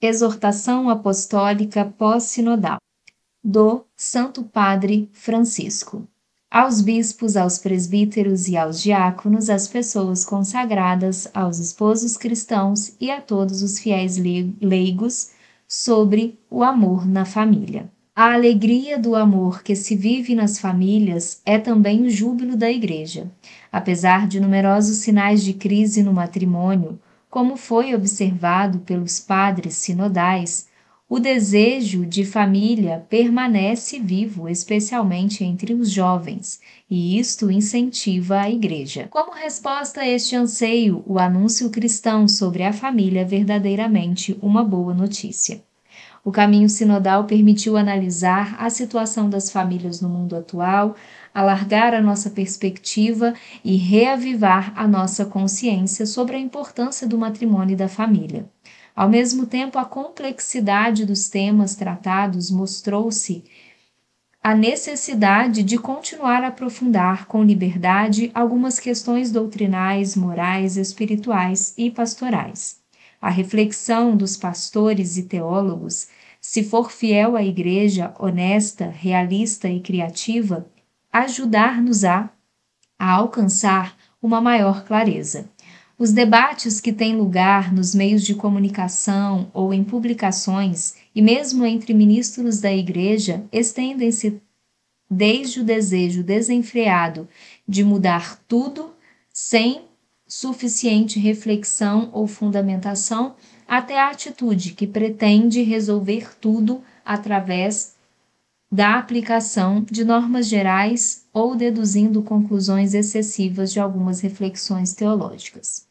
Exortação Apostólica Pós-Sinodal do Santo Padre Francisco. Aos bispos, aos presbíteros e aos diáconos, às pessoas consagradas, aos esposos cristãos e a todos os fiéis leigos sobre o amor na família. A alegria do amor que se vive nas famílias é também o júbilo da Igreja. Apesar de numerosos sinais de crise no matrimônio, como foi observado pelos padres sinodais, o desejo de família permanece vivo, especialmente entre os jovens, e isto incentiva a Igreja. Como resposta a este anseio, o anúncio cristão sobre a família é verdadeiramente uma boa notícia. O caminho sinodal permitiu analisar a situação das famílias no mundo atual, alargar a nossa perspectiva e reavivar a nossa consciência sobre a importância do matrimônio e da família. Ao mesmo tempo, a complexidade dos temas tratados mostrou-se a necessidade de continuar a aprofundar com liberdade algumas questões doutrinais, morais, espirituais e pastorais. A reflexão dos pastores e teólogos, se for fiel à Igreja, honesta, realista e criativa, ajudar-nos a, a alcançar uma maior clareza. Os debates que têm lugar nos meios de comunicação ou em publicações, e mesmo entre ministros da Igreja, estendem-se desde o desejo desenfreado de mudar tudo sem suficiente reflexão ou fundamentação, até a atitude que pretende resolver tudo através da aplicação de normas gerais ou deduzindo conclusões excessivas de algumas reflexões teológicas.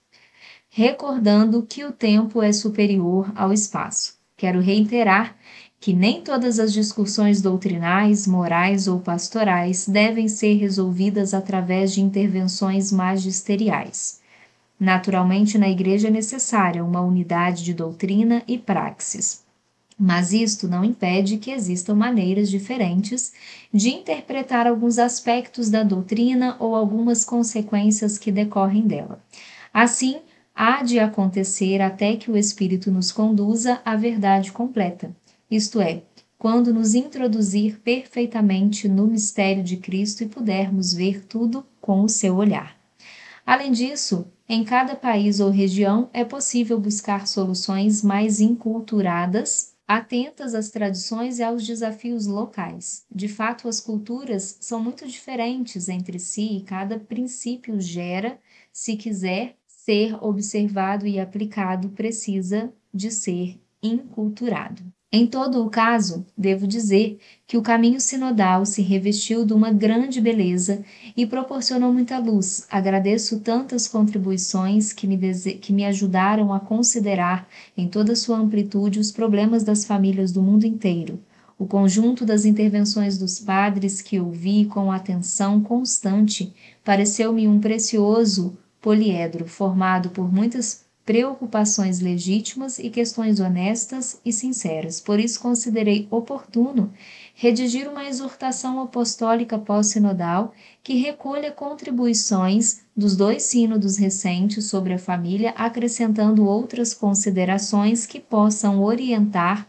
Recordando que o tempo é superior ao espaço, quero reiterar que nem todas as discussões doutrinais, morais ou pastorais devem ser resolvidas através de intervenções magisteriais. Naturalmente, na Igreja é necessária uma unidade de doutrina e praxis mas isto não impede que existam maneiras diferentes de interpretar alguns aspectos da doutrina ou algumas consequências que decorrem dela. Assim, há de acontecer até que o Espírito nos conduza à verdade completa, isto é, quando nos introduzir perfeitamente no mistério de Cristo e pudermos ver tudo com o seu olhar. Além disso, em cada país ou região é possível buscar soluções mais inculturadas atentas às tradições e aos desafios locais. De fato, as culturas são muito diferentes entre si e cada princípio gera, se quiser ser observado e aplicado, precisa de ser inculturado. Em todo o caso, devo dizer que o caminho sinodal se revestiu de uma grande beleza e proporcionou muita luz. Agradeço tantas contribuições que me, que me ajudaram a considerar, em toda sua amplitude, os problemas das famílias do mundo inteiro. O conjunto das intervenções dos padres que ouvi com atenção constante pareceu-me um precioso poliedro formado por muitas preocupações legítimas e questões honestas e sinceras. Por isso, considerei oportuno redigir uma exortação apostólica pós-sinodal que recolha contribuições dos dois sínodos recentes sobre a família, acrescentando outras considerações que possam orientar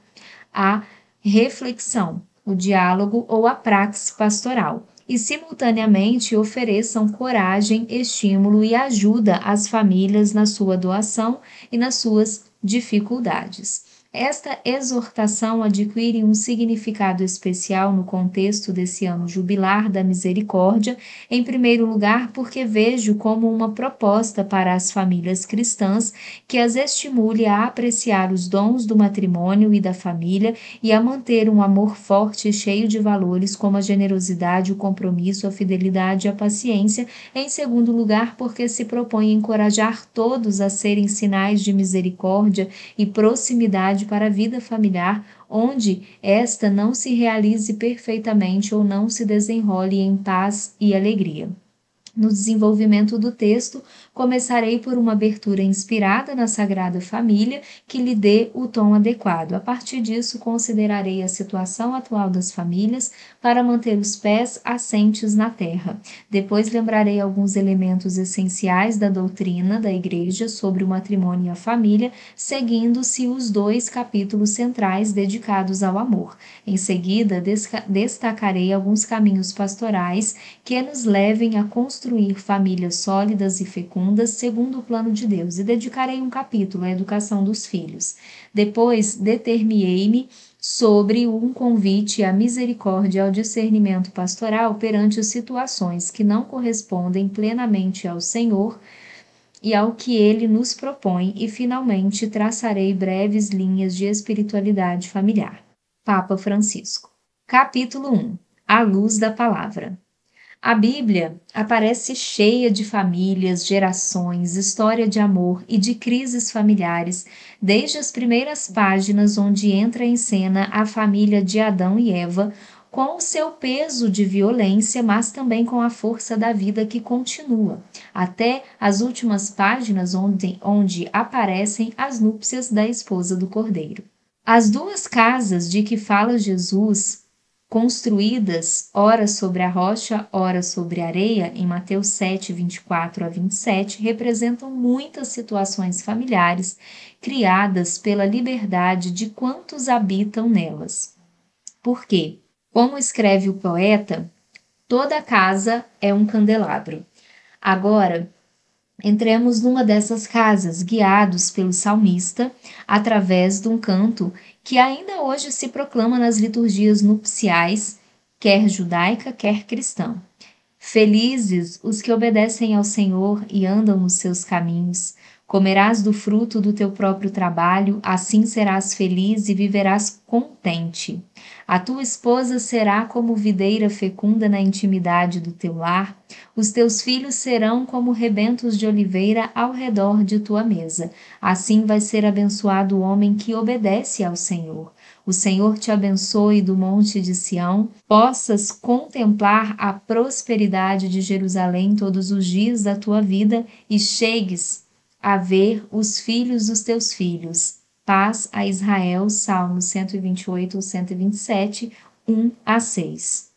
a reflexão, o diálogo ou a praxe pastoral e, simultaneamente, ofereçam coragem, estímulo e ajuda às famílias na sua doação e nas suas dificuldades. Esta exortação adquire um significado especial no contexto desse ano jubilar da misericórdia, em primeiro lugar, porque vejo como uma proposta para as famílias cristãs que as estimule a apreciar os dons do matrimônio e da família e a manter um amor forte e cheio de valores como a generosidade, o compromisso, a fidelidade e a paciência. Em segundo lugar, porque se propõe encorajar todos a serem sinais de misericórdia e proximidade para a vida familiar, onde esta não se realize perfeitamente ou não se desenrole em paz e alegria. No desenvolvimento do texto, começarei por uma abertura inspirada na Sagrada Família que lhe dê o tom adequado. A partir disso, considerarei a situação atual das famílias para manter os pés assentes na terra. Depois, lembrarei alguns elementos essenciais da doutrina da Igreja sobre o matrimônio e a família, seguindo-se os dois capítulos centrais dedicados ao amor. Em seguida, destacarei alguns caminhos pastorais que nos levem a construir famílias sólidas e fecundas segundo o plano de Deus, e dedicarei um capítulo à educação dos filhos. Depois, determinei-me sobre um convite à misericórdia e ao discernimento pastoral perante situações que não correspondem plenamente ao Senhor e ao que ele nos propõe, e finalmente traçarei breves linhas de espiritualidade familiar. Papa Francisco. Capítulo 1 A luz da palavra. A Bíblia aparece cheia de famílias, gerações, história de amor e de crises familiares, desde as primeiras páginas onde entra em cena a família de Adão e Eva, com o seu peso de violência, mas também com a força da vida que continua, até as últimas páginas onde, onde aparecem as núpcias da esposa do Cordeiro. As duas casas de que fala Jesus construídas ora sobre a rocha, ora sobre a areia, em Mateus 7, 24 a 27, representam muitas situações familiares criadas pela liberdade de quantos habitam nelas. Por quê? Como escreve o poeta, toda casa é um candelabro. Agora, entremos numa dessas casas, guiados pelo salmista, através de um canto que ainda hoje se proclama nas liturgias nupciais, quer judaica, quer cristã. Felizes os que obedecem ao Senhor e andam nos seus caminhos. Comerás do fruto do teu próprio trabalho, assim serás feliz e viverás contente. A tua esposa será como videira fecunda na intimidade do teu lar, os teus filhos serão como rebentos de oliveira ao redor de tua mesa. Assim vai ser abençoado o homem que obedece ao Senhor. O Senhor te abençoe do monte de Sião, possas contemplar a prosperidade de Jerusalém todos os dias da tua vida e chegues a ver os filhos dos teus filhos Paz a Israel, Salmos 128 127, 1 a 6.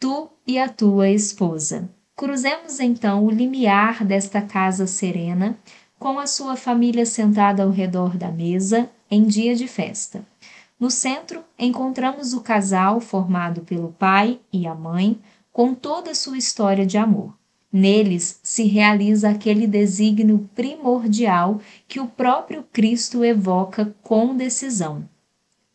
Tu e a tua esposa. Cruzemos então o limiar desta casa serena, com a sua família sentada ao redor da mesa em dia de festa. No centro, encontramos o casal formado pelo pai e a mãe, com toda a sua história de amor. Neles se realiza aquele desígnio primordial que o próprio Cristo evoca com decisão.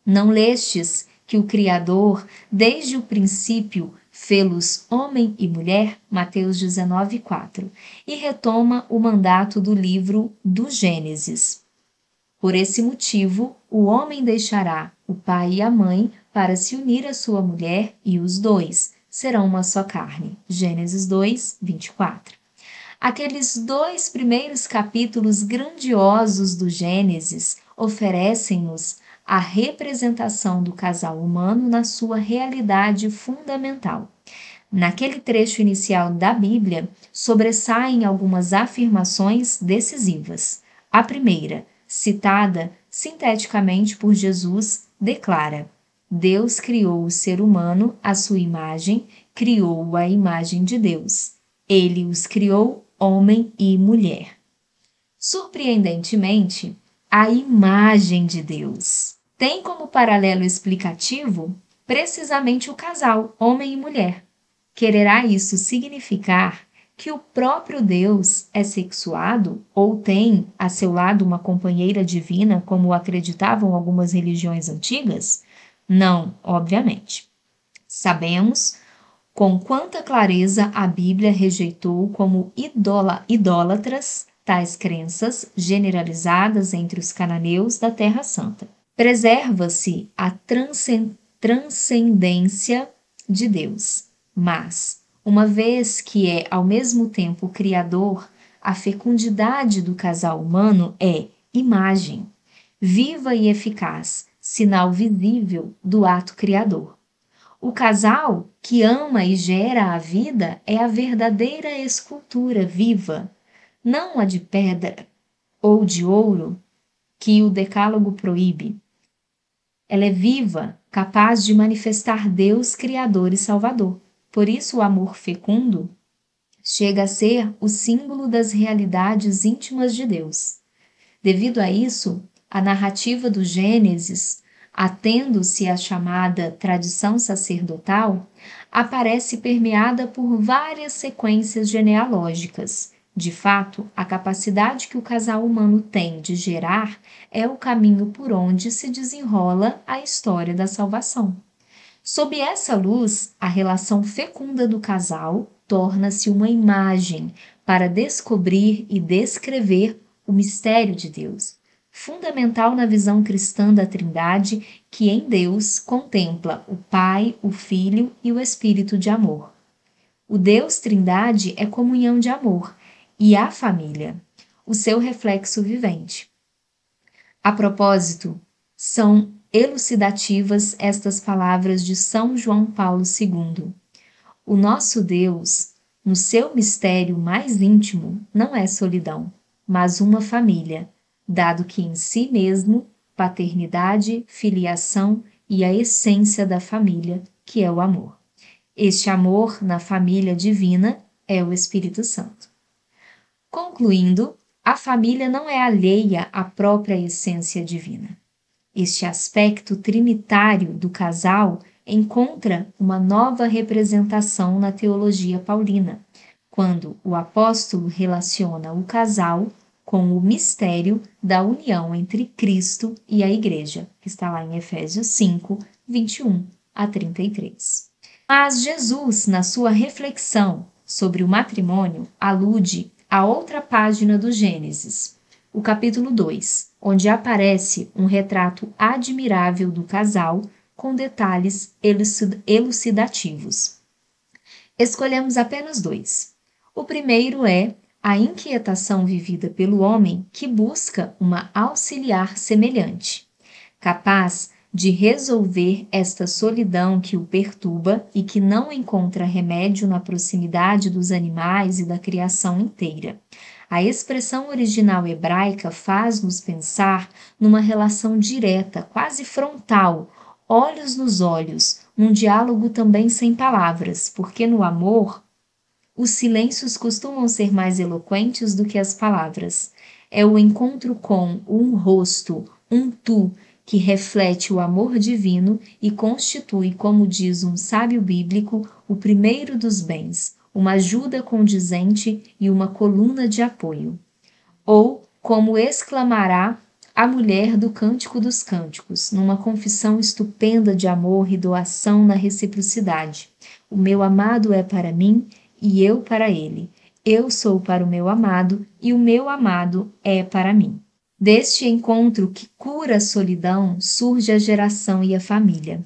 Não lestes que o Criador, desde o princípio, fê-los homem e mulher, Mateus 19, 4, e retoma o mandato do livro do Gênesis. Por esse motivo, o homem deixará o pai e a mãe para se unir à sua mulher e os dois, serão uma só carne. Gênesis 2, 24. Aqueles dois primeiros capítulos grandiosos do Gênesis oferecem-nos a representação do casal humano na sua realidade fundamental. Naquele trecho inicial da Bíblia, sobressaem algumas afirmações decisivas. A primeira, citada sinteticamente por Jesus, declara: Deus criou o ser humano à sua imagem, criou-o à imagem de Deus. Ele os criou homem e mulher. Surpreendentemente, a imagem de Deus tem como paralelo explicativo precisamente o casal, homem e mulher. Quererá isso significar que o próprio Deus é sexuado ou tem a seu lado uma companheira divina, como acreditavam algumas religiões antigas? Não, obviamente. Sabemos com quanta clareza a Bíblia rejeitou como idóla, idólatras tais crenças generalizadas entre os cananeus da Terra Santa. Preserva-se a transcendência de Deus, mas, uma vez que é ao mesmo tempo Criador, a fecundidade do casal humano é imagem, viva e eficaz, sinal visível do ato criador. O casal que ama e gera a vida é a verdadeira escultura viva, não a de pedra ou de ouro que o Decálogo proíbe. Ela é viva, capaz de manifestar Deus Criador e Salvador. Por isso, o amor fecundo chega a ser o símbolo das realidades íntimas de Deus. Devido a isso, a narrativa do Gênesis, atendo-se à chamada tradição sacerdotal, aparece permeada por várias sequências genealógicas. De fato, a capacidade que o casal humano tem de gerar é o caminho por onde se desenrola a história da salvação. Sob essa luz, a relação fecunda do casal torna-se uma imagem para descobrir e descrever o mistério de Deus, fundamental na visão cristã da Trindade, que em Deus contempla o Pai, o Filho e o Espírito de amor. O Deus Trindade é comunhão de amor e a família, o seu reflexo vivente. A propósito, são elucidativas estas palavras de São João Paulo II. O nosso Deus, no seu mistério mais íntimo, não é solidão, mas uma família, dado que em si mesmo paternidade, filiação e a essência da família, que é o amor. Este amor na família divina é o Espírito Santo. Concluindo, a família não é alheia à própria essência divina. Este aspecto trinitário do casal encontra uma nova representação na teologia paulina, quando o apóstolo relaciona o casal com o mistério da união entre Cristo e a Igreja, que está lá em Efésios 5, 21 a 33. Mas Jesus, na sua reflexão sobre o matrimônio, alude a outra página do Gênesis, o capítulo 2, onde aparece um retrato admirável do casal com detalhes elucidativos. Escolhemos apenas dois. O primeiro é a inquietação vivida pelo homem que busca uma auxiliar semelhante, capaz de resolver esta solidão que o perturba e que não encontra remédio na proximidade dos animais e da criação inteira. A expressão original hebraica faz-nos pensar numa relação direta, quase frontal, olhos nos olhos, num diálogo também sem palavras, porque no amor os silêncios costumam ser mais eloquentes do que as palavras. É o encontro com um rosto, um tu, que reflete o amor divino e constitui, como diz um sábio bíblico, o primeiro dos bens, uma ajuda condizente e uma coluna de apoio. Ou, como exclamará a mulher do Cântico dos Cânticos, numa confissão estupenda de amor e doação na reciprocidade: O meu amado é para mim e eu para ele. Eu sou para o meu amado e o meu amado é para mim. Deste encontro que cura a solidão surge a geração e a família.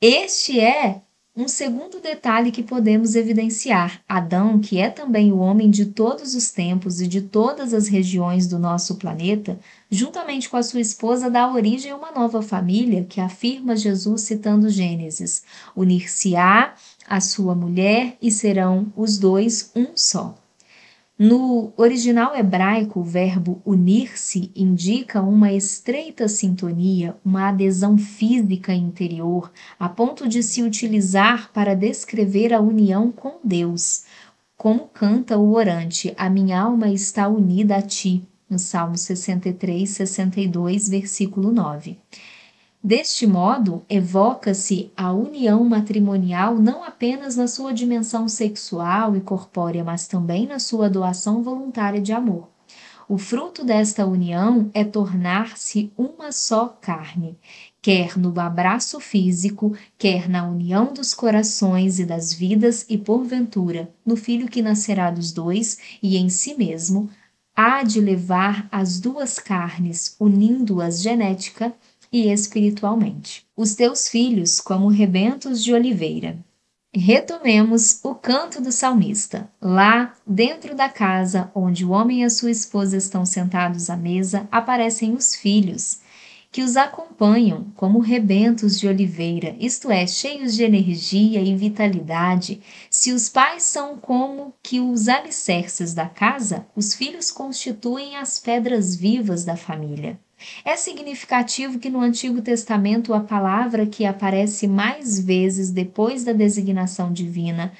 Este é um segundo detalhe que podemos evidenciar: Adão, que é também o homem de todos os tempos e de todas as regiões do nosso planeta, juntamente com a sua esposa, dá origem a uma nova família que afirma Jesus citando Gênesis: unir-se-á a sua mulher e serão os dois um só. No original hebraico, o verbo unir-se indica uma estreita sintonia, uma adesão física interior, a ponto de se utilizar para descrever a união com Deus. Como canta o orante, a minha alma está unida a ti, no Salmo 63, 62, versículo 9. Deste modo, evoca-se a união matrimonial não apenas na sua dimensão sexual e corpórea, mas também na sua doação voluntária de amor. O fruto desta união é tornar-se uma só carne, quer no abraço físico, quer na união dos corações e das vidas, e porventura, no filho que nascerá dos dois e em si mesmo, há de levar as duas carnes, unindo-as genética e espiritualmente. Os teus filhos como rebentos de oliveira. Retomemos o canto do salmista. Lá, dentro da casa onde o homem e a sua esposa estão sentados à mesa, aparecem os filhos. que os acompanham como rebentos de oliveira, isto é, cheios de energia e vitalidade. Se os pais são como que os alicerces da casa, os filhos constituem as pedras vivas da família. É significativo que no Antigo Testamento a palavra que aparece mais vezes depois da designação divina,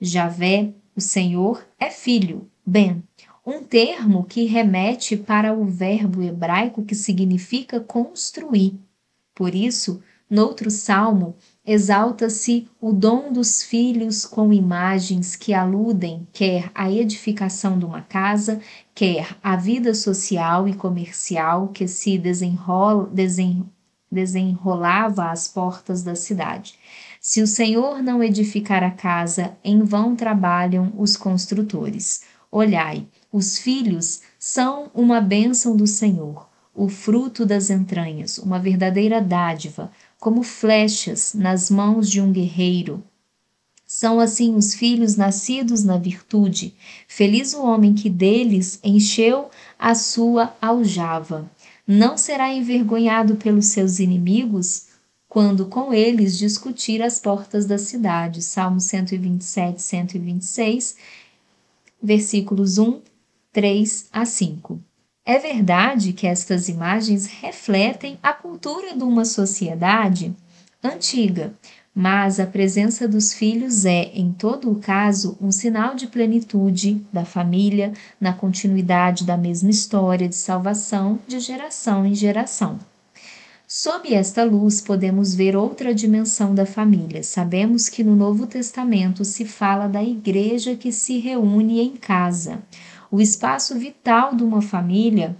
Javé, o Senhor, é filho, Ben, um termo que remete para o verbo hebraico que significa construir. Por isso, noutro salmo, exalta-se o dom dos filhos com imagens que aludem quer à edificação de uma casa, quer à vida social e comercial que se desenrola, desen, desenrolava às portas da cidade. Se o Senhor não edificar a casa, em vão trabalham os construtores. Olhai, os filhos são uma bênção do Senhor, o fruto das entranhas, uma verdadeira dádiva, como flechas nas mãos de um guerreiro. São assim os filhos nascidos na virtude. Feliz o homem que deles encheu a sua aljava. Não será envergonhado pelos seus inimigos quando com eles discutir as portas da cidade. Salmo 127, 126, versículos 1 3 a 5. É verdade que estas imagens refletem a cultura de uma sociedade antiga, mas a presença dos filhos é, em todo o caso, um sinal de plenitude da família, na continuidade da mesma história de salvação de geração em geração. Sob esta luz, podemos ver outra dimensão da família. Sabemos que no Novo Testamento se fala da igreja que se reúne em casa o espaço vital de uma família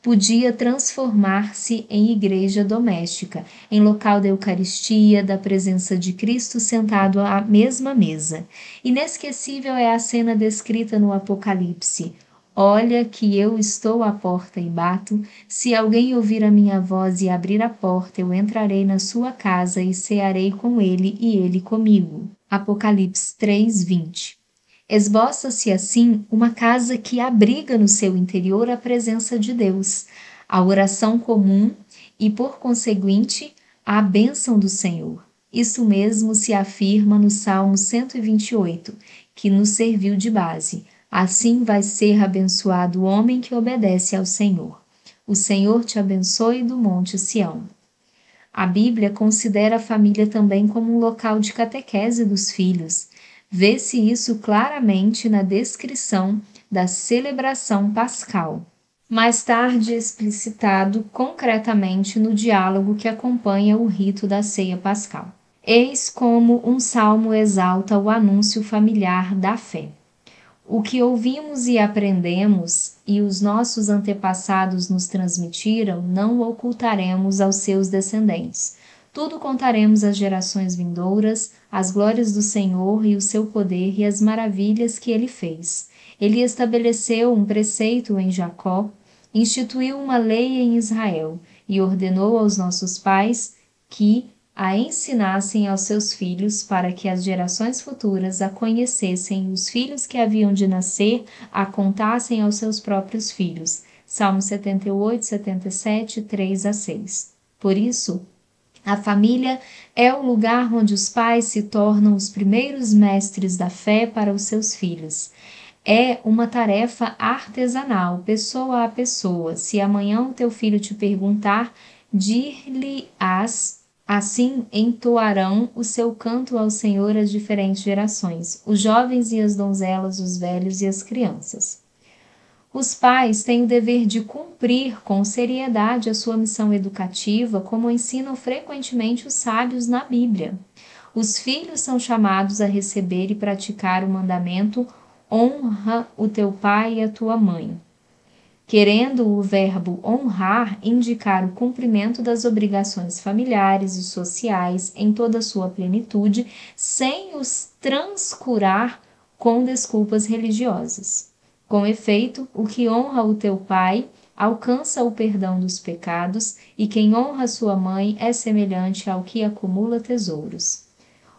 podia transformar-se em igreja doméstica, em local da Eucaristia, da presença de Cristo sentado à mesma mesa. Inesquecível é a cena descrita no Apocalipse. Olha que eu estou à porta e bato. Se alguém ouvir a minha voz e abrir a porta, eu entrarei na sua casa e cearei com ele e ele comigo. Apocalipse 3, 20. Esboça-se assim uma casa que abriga no seu interior a presença de Deus, a oração comum e, por conseguinte, a bênção do Senhor. Isso mesmo se afirma no Salmo 128, que nos serviu de base. Assim vai ser abençoado o homem que obedece ao Senhor. O Senhor te abençoe do Monte Sião. A Bíblia considera a família também como um local de catequese dos filhos Vê-se isso claramente na descrição da celebração pascal, mais tarde explicitado concretamente no diálogo que acompanha o rito da ceia pascal. Eis como um salmo exalta o anúncio familiar da fé. O que ouvimos e aprendemos e os nossos antepassados nos transmitiram, não ocultaremos aos seus descendentes tudo contaremos às gerações vindouras, as glórias do Senhor e o seu poder e as maravilhas que ele fez. Ele estabeleceu um preceito em Jacó, instituiu uma lei em Israel e ordenou aos nossos pais que a ensinassem aos seus filhos para que as gerações futuras a conhecessem e os filhos que haviam de nascer a contassem aos seus próprios filhos. Salmo 78, 77, 3 a 6. Por isso, a família é o lugar onde os pais se tornam os primeiros mestres da fé para os seus filhos. É uma tarefa artesanal, pessoa a pessoa. Se amanhã o teu filho te perguntar, dir-lhe-ás Assim entoarão o seu canto ao Senhor as diferentes gerações, os jovens e as donzelas, os velhos e as crianças. Os pais têm o dever de cumprir com seriedade a sua missão educativa, como ensinam frequentemente os sábios na Bíblia. Os filhos são chamados a receber e praticar o mandamento: honra o teu pai e a tua mãe. Querendo o verbo honrar indicar o cumprimento das obrigações familiares e sociais em toda a sua plenitude, sem os transcurar com desculpas religiosas. Com efeito, o que honra o teu pai alcança o perdão dos pecados, e quem honra sua mãe é semelhante ao que acumula tesouros.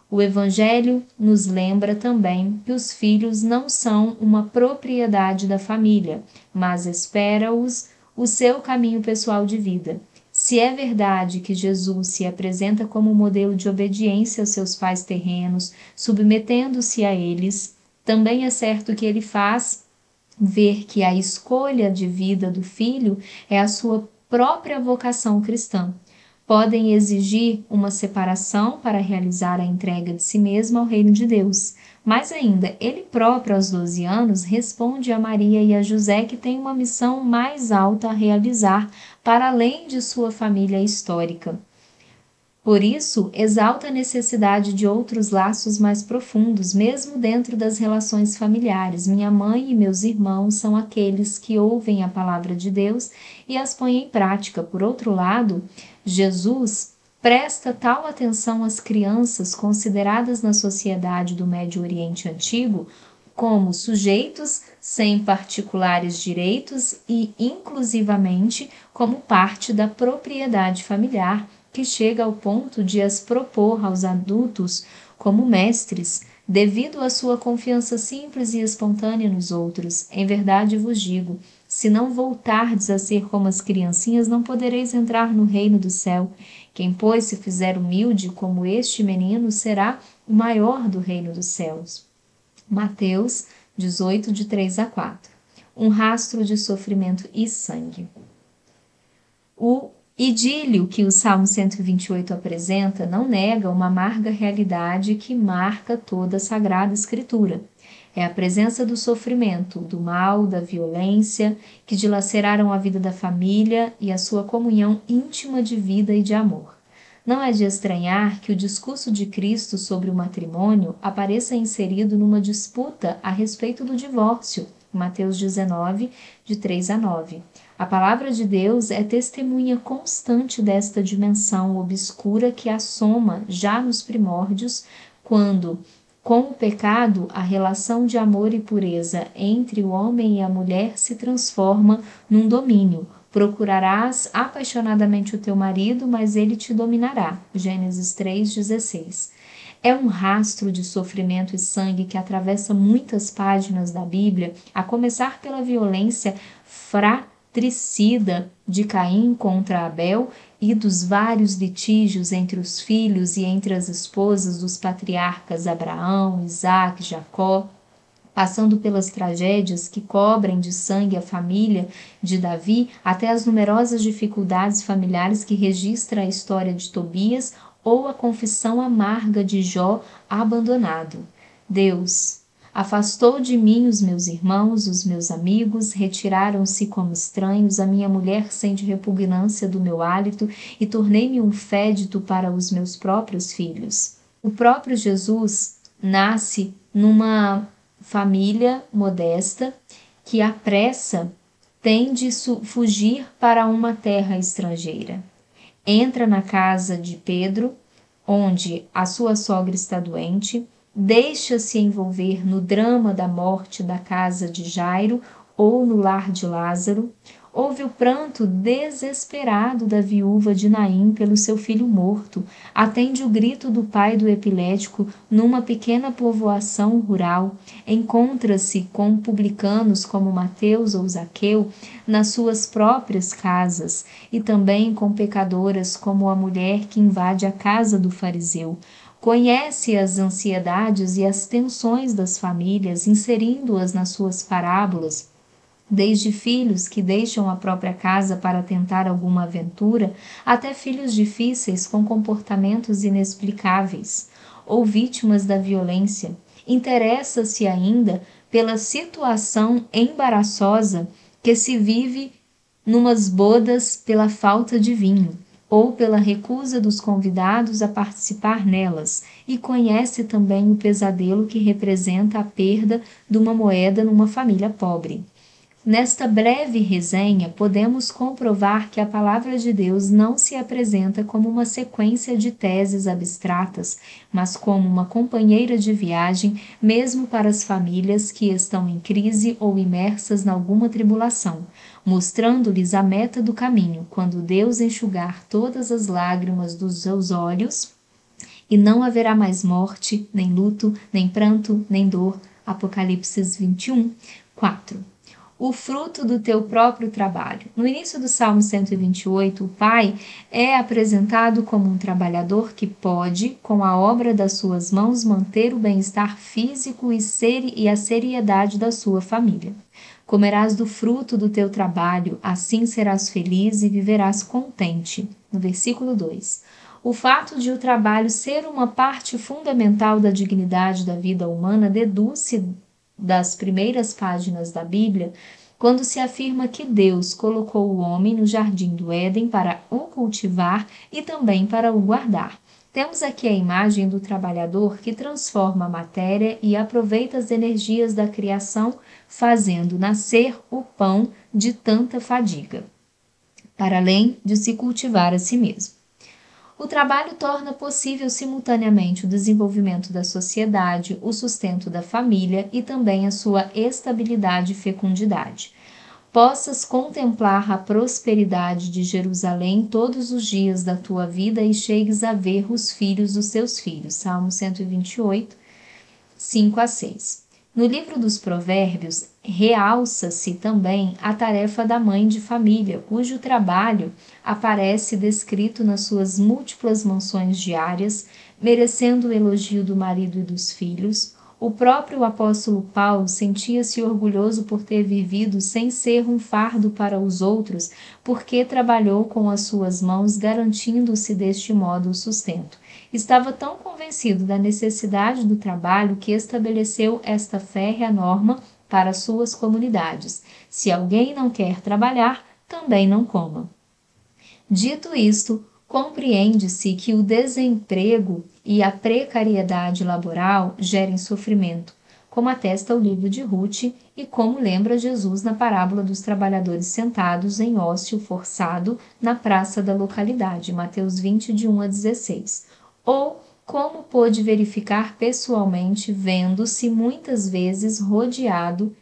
O Evangelho nos lembra também que os filhos não são uma propriedade da família, mas espera-os o seu caminho pessoal de vida. Se é verdade que Jesus se apresenta como modelo de obediência aos seus pais terrenos, submetendo-se a eles, também é certo que ele faz ver que a escolha de vida do filho é a sua própria vocação cristã. Podem exigir uma separação para realizar a entrega de si mesmo ao reino de Deus. Mais ainda, ele próprio, aos 12 anos, responde a Maria e a José que tem uma missão mais alta a realizar para além de sua família histórica. Por isso, exalta a necessidade de outros laços mais profundos, mesmo dentro das relações familiares. Minha mãe e meus irmãos são aqueles que ouvem a palavra de Deus e as põem em prática. Por outro lado, Jesus presta tal atenção às crianças consideradas na sociedade do Médio Oriente Antigo como sujeitos sem particulares direitos e, inclusivamente, como parte da propriedade familiar que chega ao ponto de as propor aos adultos como mestres, devido à sua confiança simples e espontânea nos outros. Em verdade vos digo: se não voltardes a ser como as criancinhas, não podereis entrar no reino do céu. Quem, pois, se fizer humilde como este menino, será o maior do reino dos céus. Mateus 18, de 3 a 4. Um rastro de sofrimento e sangue. O idílio que o Salmo 128 apresenta não nega uma amarga realidade que marca toda a Sagrada Escritura. É a presença do sofrimento, do mal, da violência, que dilaceraram a vida da família e a sua comunhão íntima de vida e de amor. Não é de estranhar que o discurso de Cristo sobre o matrimônio apareça inserido numa disputa a respeito do divórcio, Mateus 19, de 3 a 9. A palavra de Deus é testemunha constante desta dimensão obscura que assoma já nos primórdios, quando, com o pecado, a relação de amor e pureza entre o homem e a mulher se transforma num domínio. Procurarás apaixonadamente o teu marido, mas ele te dominará. Gênesis 3,16. É um rastro de sofrimento e sangue que atravessa muitas páginas da Bíblia, a começar pela violência fraterna tricida de Caim contra Abel e dos vários litígios entre os filhos e entre as esposas dos patriarcas Abraão, Isaac, Jacó, passando pelas tragédias que cobrem de sangue a família de Davi, até as numerosas dificuldades familiares que registra a história de Tobias ou a confissão amarga de Jó abandonado. Deus, Afastou de mim os meus irmãos, os meus amigos, retiraram-se como estranhos, a minha mulher sente repugnância do meu hálito e tornei-me um fédito para os meus próprios filhos. O próprio Jesus nasce numa família modesta que a pressa tem de fugir para uma terra estrangeira. Entra na casa de Pedro, onde a sua sogra está doente, deixa-se envolver no drama da morte da casa de Jairo ou no lar de Lázaro, Houve o pranto desesperado da viúva de Naim pelo seu filho morto. Atende o grito do pai do epilético numa pequena povoação rural. Encontra-se com publicanos como Mateus ou Zaqueu nas suas próprias casas e também com pecadoras como a mulher que invade a casa do fariseu conhece as ansiedades e as tensões das famílias, inserindo-as nas suas parábolas, desde filhos que deixam a própria casa para tentar alguma aventura, até filhos difíceis com comportamentos inexplicáveis, ou vítimas da violência. Interessa-se ainda pela situação embaraçosa que se vive numas bodas pela falta de vinho ou pela recusa dos convidados a participar nelas, e conhece também o pesadelo que representa a perda de uma moeda numa família pobre. Nesta breve resenha, podemos comprovar que a palavra de Deus não se apresenta como uma sequência de teses abstratas, mas como uma companheira de viagem, mesmo para as famílias que estão em crise ou imersas em alguma tribulação, mostrando-lhes a meta do caminho, quando Deus enxugar todas as lágrimas dos seus olhos, e não haverá mais morte, nem luto, nem pranto, nem dor. Apocalipse 21, 4. o fruto do teu próprio trabalho. No início do Salmo 128, o pai é apresentado como um trabalhador que pode, com a obra das suas mãos, manter o bem-estar físico e, ser, e a seriedade da sua família. Comerás do fruto do teu trabalho, assim serás feliz e viverás contente. No versículo 2. O fato de o trabalho ser uma parte fundamental da dignidade da vida humana deduz-se das primeiras páginas da Bíblia, quando se afirma que Deus colocou o homem no jardim do Éden para o cultivar e também para o guardar. Temos aqui a imagem do trabalhador que transforma a matéria e aproveita as energias da criação, fazendo nascer o pão de tanta fadiga, para além de se cultivar a si mesmo. O trabalho torna possível simultaneamente o desenvolvimento da sociedade, o sustento da família e também a sua estabilidade e fecundidade. Possas contemplar a prosperidade de Jerusalém todos os dias da tua vida e chegues a ver os filhos dos seus filhos. Salmo 128, 5 a 6. No livro dos Provérbios, realça-se também a tarefa da mãe de família, cujo trabalho aparece descrito nas suas múltiplas mansões diárias, merecendo o elogio do marido e dos filhos. O próprio apóstolo Paulo sentia-se orgulhoso por ter vivido sem ser um fardo para os outros, porque trabalhou com as suas mãos, garantindo-se deste modo o sustento. Estava tão convencido da necessidade do trabalho que estabeleceu esta férrea norma para suas comunidades: se alguém não quer trabalhar, também não coma. Dito isto, compreende-se que o desemprego e a precariedade laboral gerem sofrimento, como atesta o livro de Ruth e como lembra Jesus na parábola dos trabalhadores sentados em ócio forçado na praça da localidade, Mateus 20, de 1 a 16 ou como pôde verificar pessoalmente, vendo-se muitas vezes rodeado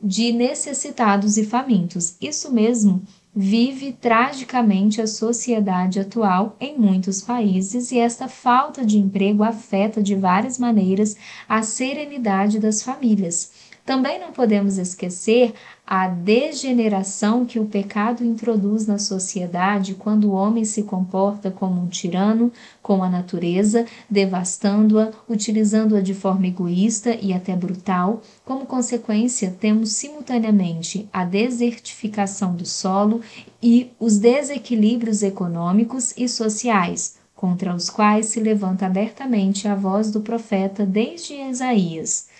de necessitados e famintos. Isso mesmo vive tragicamente a sociedade atual em muitos países e esta falta de emprego afeta de várias maneiras a serenidade das famílias. Também não podemos esquecer a degeneração que o pecado introduz na sociedade quando o homem se comporta como um tirano com a natureza, devastando-a, utilizando-a de forma egoísta e até brutal. Como consequência, temos simultaneamente a desertificação do solo e os desequilíbrios econômicos e sociais, contra os quais se levanta abertamente a voz do profeta desde Isaías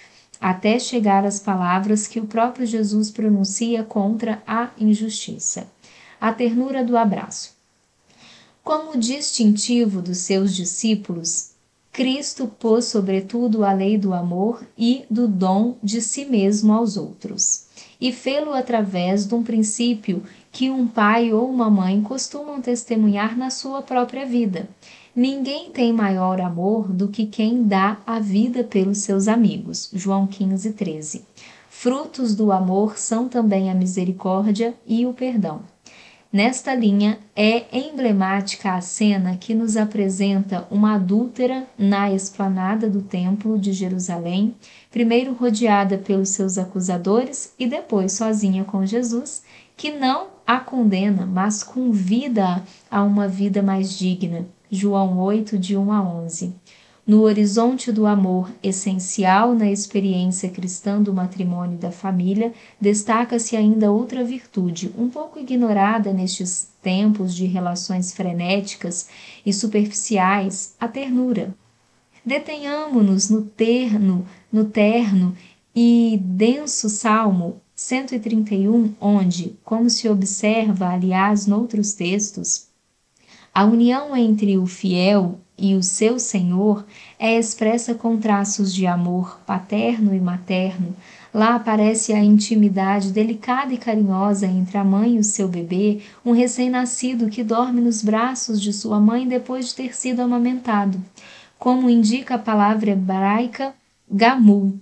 até chegar às palavras que o próprio Jesus pronuncia contra a injustiça. A ternura do abraço. Como distintivo dos seus discípulos, Cristo pôs sobretudo a lei do amor e do dom de si mesmo aos outros, e fê-lo através de um princípio que um pai ou uma mãe costumam testemunhar na sua própria vida. Ninguém tem maior amor do que quem dá a vida pelos seus amigos. João 15, 13. Frutos do amor são também a misericórdia e o perdão. Nesta linha é emblemática a cena que nos apresenta uma adúltera na esplanada do Templo de Jerusalém, primeiro rodeada pelos seus acusadores e depois sozinha com Jesus, que não a condena, mas convida a uma vida mais digna. João 8, de 1 a 11. No horizonte do amor, essencial na experiência cristã do matrimônio e da família, destaca-se ainda outra virtude, um pouco ignorada nestes tempos de relações frenéticas e superficiais, a ternura. Detenhamo-nos no terno, no terno e denso salmo 131, onde, como se observa, aliás, noutros textos, a união entre o fiel e o seu Senhor é expressa com traços de amor paterno e materno. Lá aparece a intimidade delicada e carinhosa entre a mãe e o seu bebê, um recém-nascido que dorme nos braços de sua mãe depois de ter sido amamentado. Como indica a palavra hebraica gamul,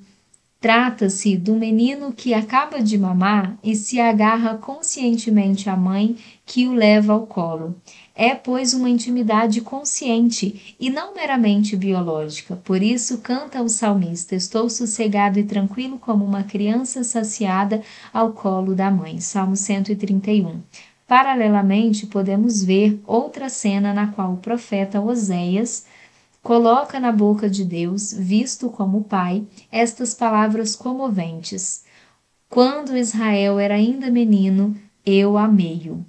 Trata-se do menino que acaba de mamar e se agarra conscientemente à mãe que o leva ao colo. É, pois, uma intimidade consciente e não meramente biológica. Por isso, canta o salmista: Estou sossegado e tranquilo como uma criança saciada ao colo da mãe. Salmo 131. Paralelamente, podemos ver outra cena na qual o profeta Oséias coloca na boca de Deus, visto como Pai, estas palavras comoventes: Quando Israel era ainda menino, eu amei-o.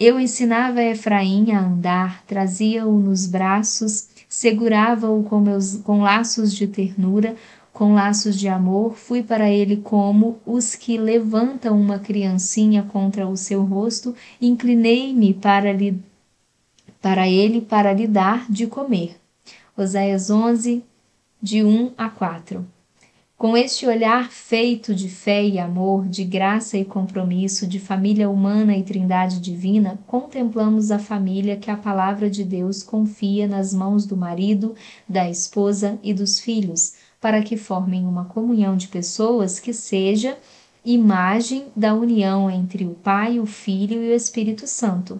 Eu ensinava Efraim a andar, trazia-o nos braços, segurava-o com, com laços de ternura, com laços de amor, fui para ele como os que levantam uma criancinha contra o seu rosto, inclinei-me para, para ele para lhe dar de comer. Oséias 11, de 1 a 4. Com este olhar feito de fé e amor, de graça e compromisso, de família humana e trindade divina, contemplamos a família que a palavra de Deus confia nas mãos do marido, da esposa e dos filhos, para que formem uma comunhão de pessoas que seja imagem da união entre o Pai, o Filho e o Espírito Santo.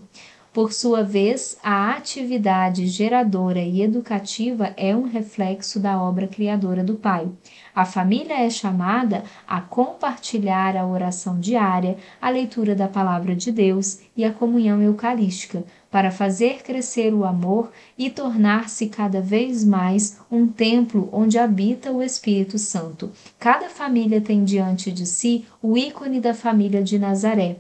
Por sua vez, a atividade geradora e educativa é um reflexo da obra criadora do Pai. A família é chamada a compartilhar a oração diária, a leitura da palavra de Deus e a comunhão eucarística, para fazer crescer o amor e tornar-se cada vez mais um templo onde habita o Espírito Santo. Cada família tem diante de si o ícone da família de Nazaré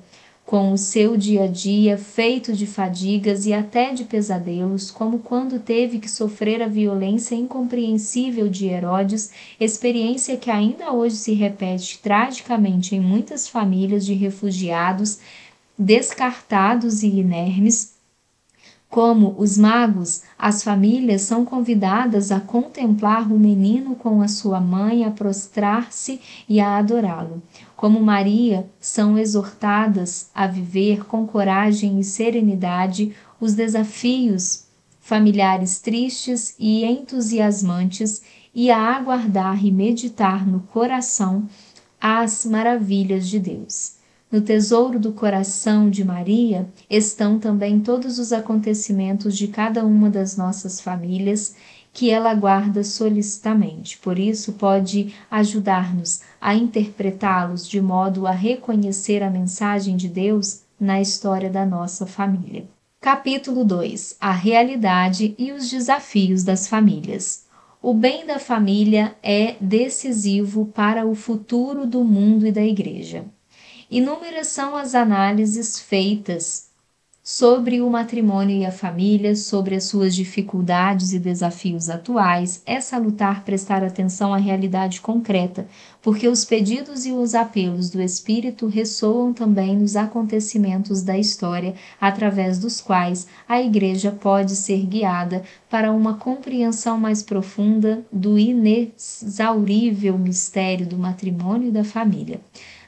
com o seu dia a dia feito de fadigas e até de pesadelos, como quando teve que sofrer a violência incompreensível de Herodes, experiência que ainda hoje se repete tragicamente em muitas famílias de refugiados descartados e inermes como os magos, as famílias são convidadas a contemplar o menino com a sua mãe, a prostrar-se e a adorá-lo. Como Maria, são exortadas a viver com coragem e serenidade os desafios familiares tristes e entusiasmantes e a aguardar e meditar no coração as maravilhas de Deus. No tesouro do coração de Maria estão também todos os acontecimentos de cada uma das nossas famílias que ela guarda solicitamente. Por isso, pode ajudar-nos a interpretá-los de modo a reconhecer a mensagem de Deus na história da nossa família. Capítulo 2 A realidade e os desafios das famílias. O bem da família é decisivo para o futuro do mundo e da Igreja. Inúmeras são as análises feitas sobre o matrimônio e a família, sobre as suas dificuldades e desafios atuais, é salutar prestar atenção à realidade concreta, porque os pedidos e os apelos do Espírito ressoam também nos acontecimentos da história, através dos quais a Igreja pode ser guiada para uma compreensão mais profunda do inexaurível mistério do matrimônio e da família.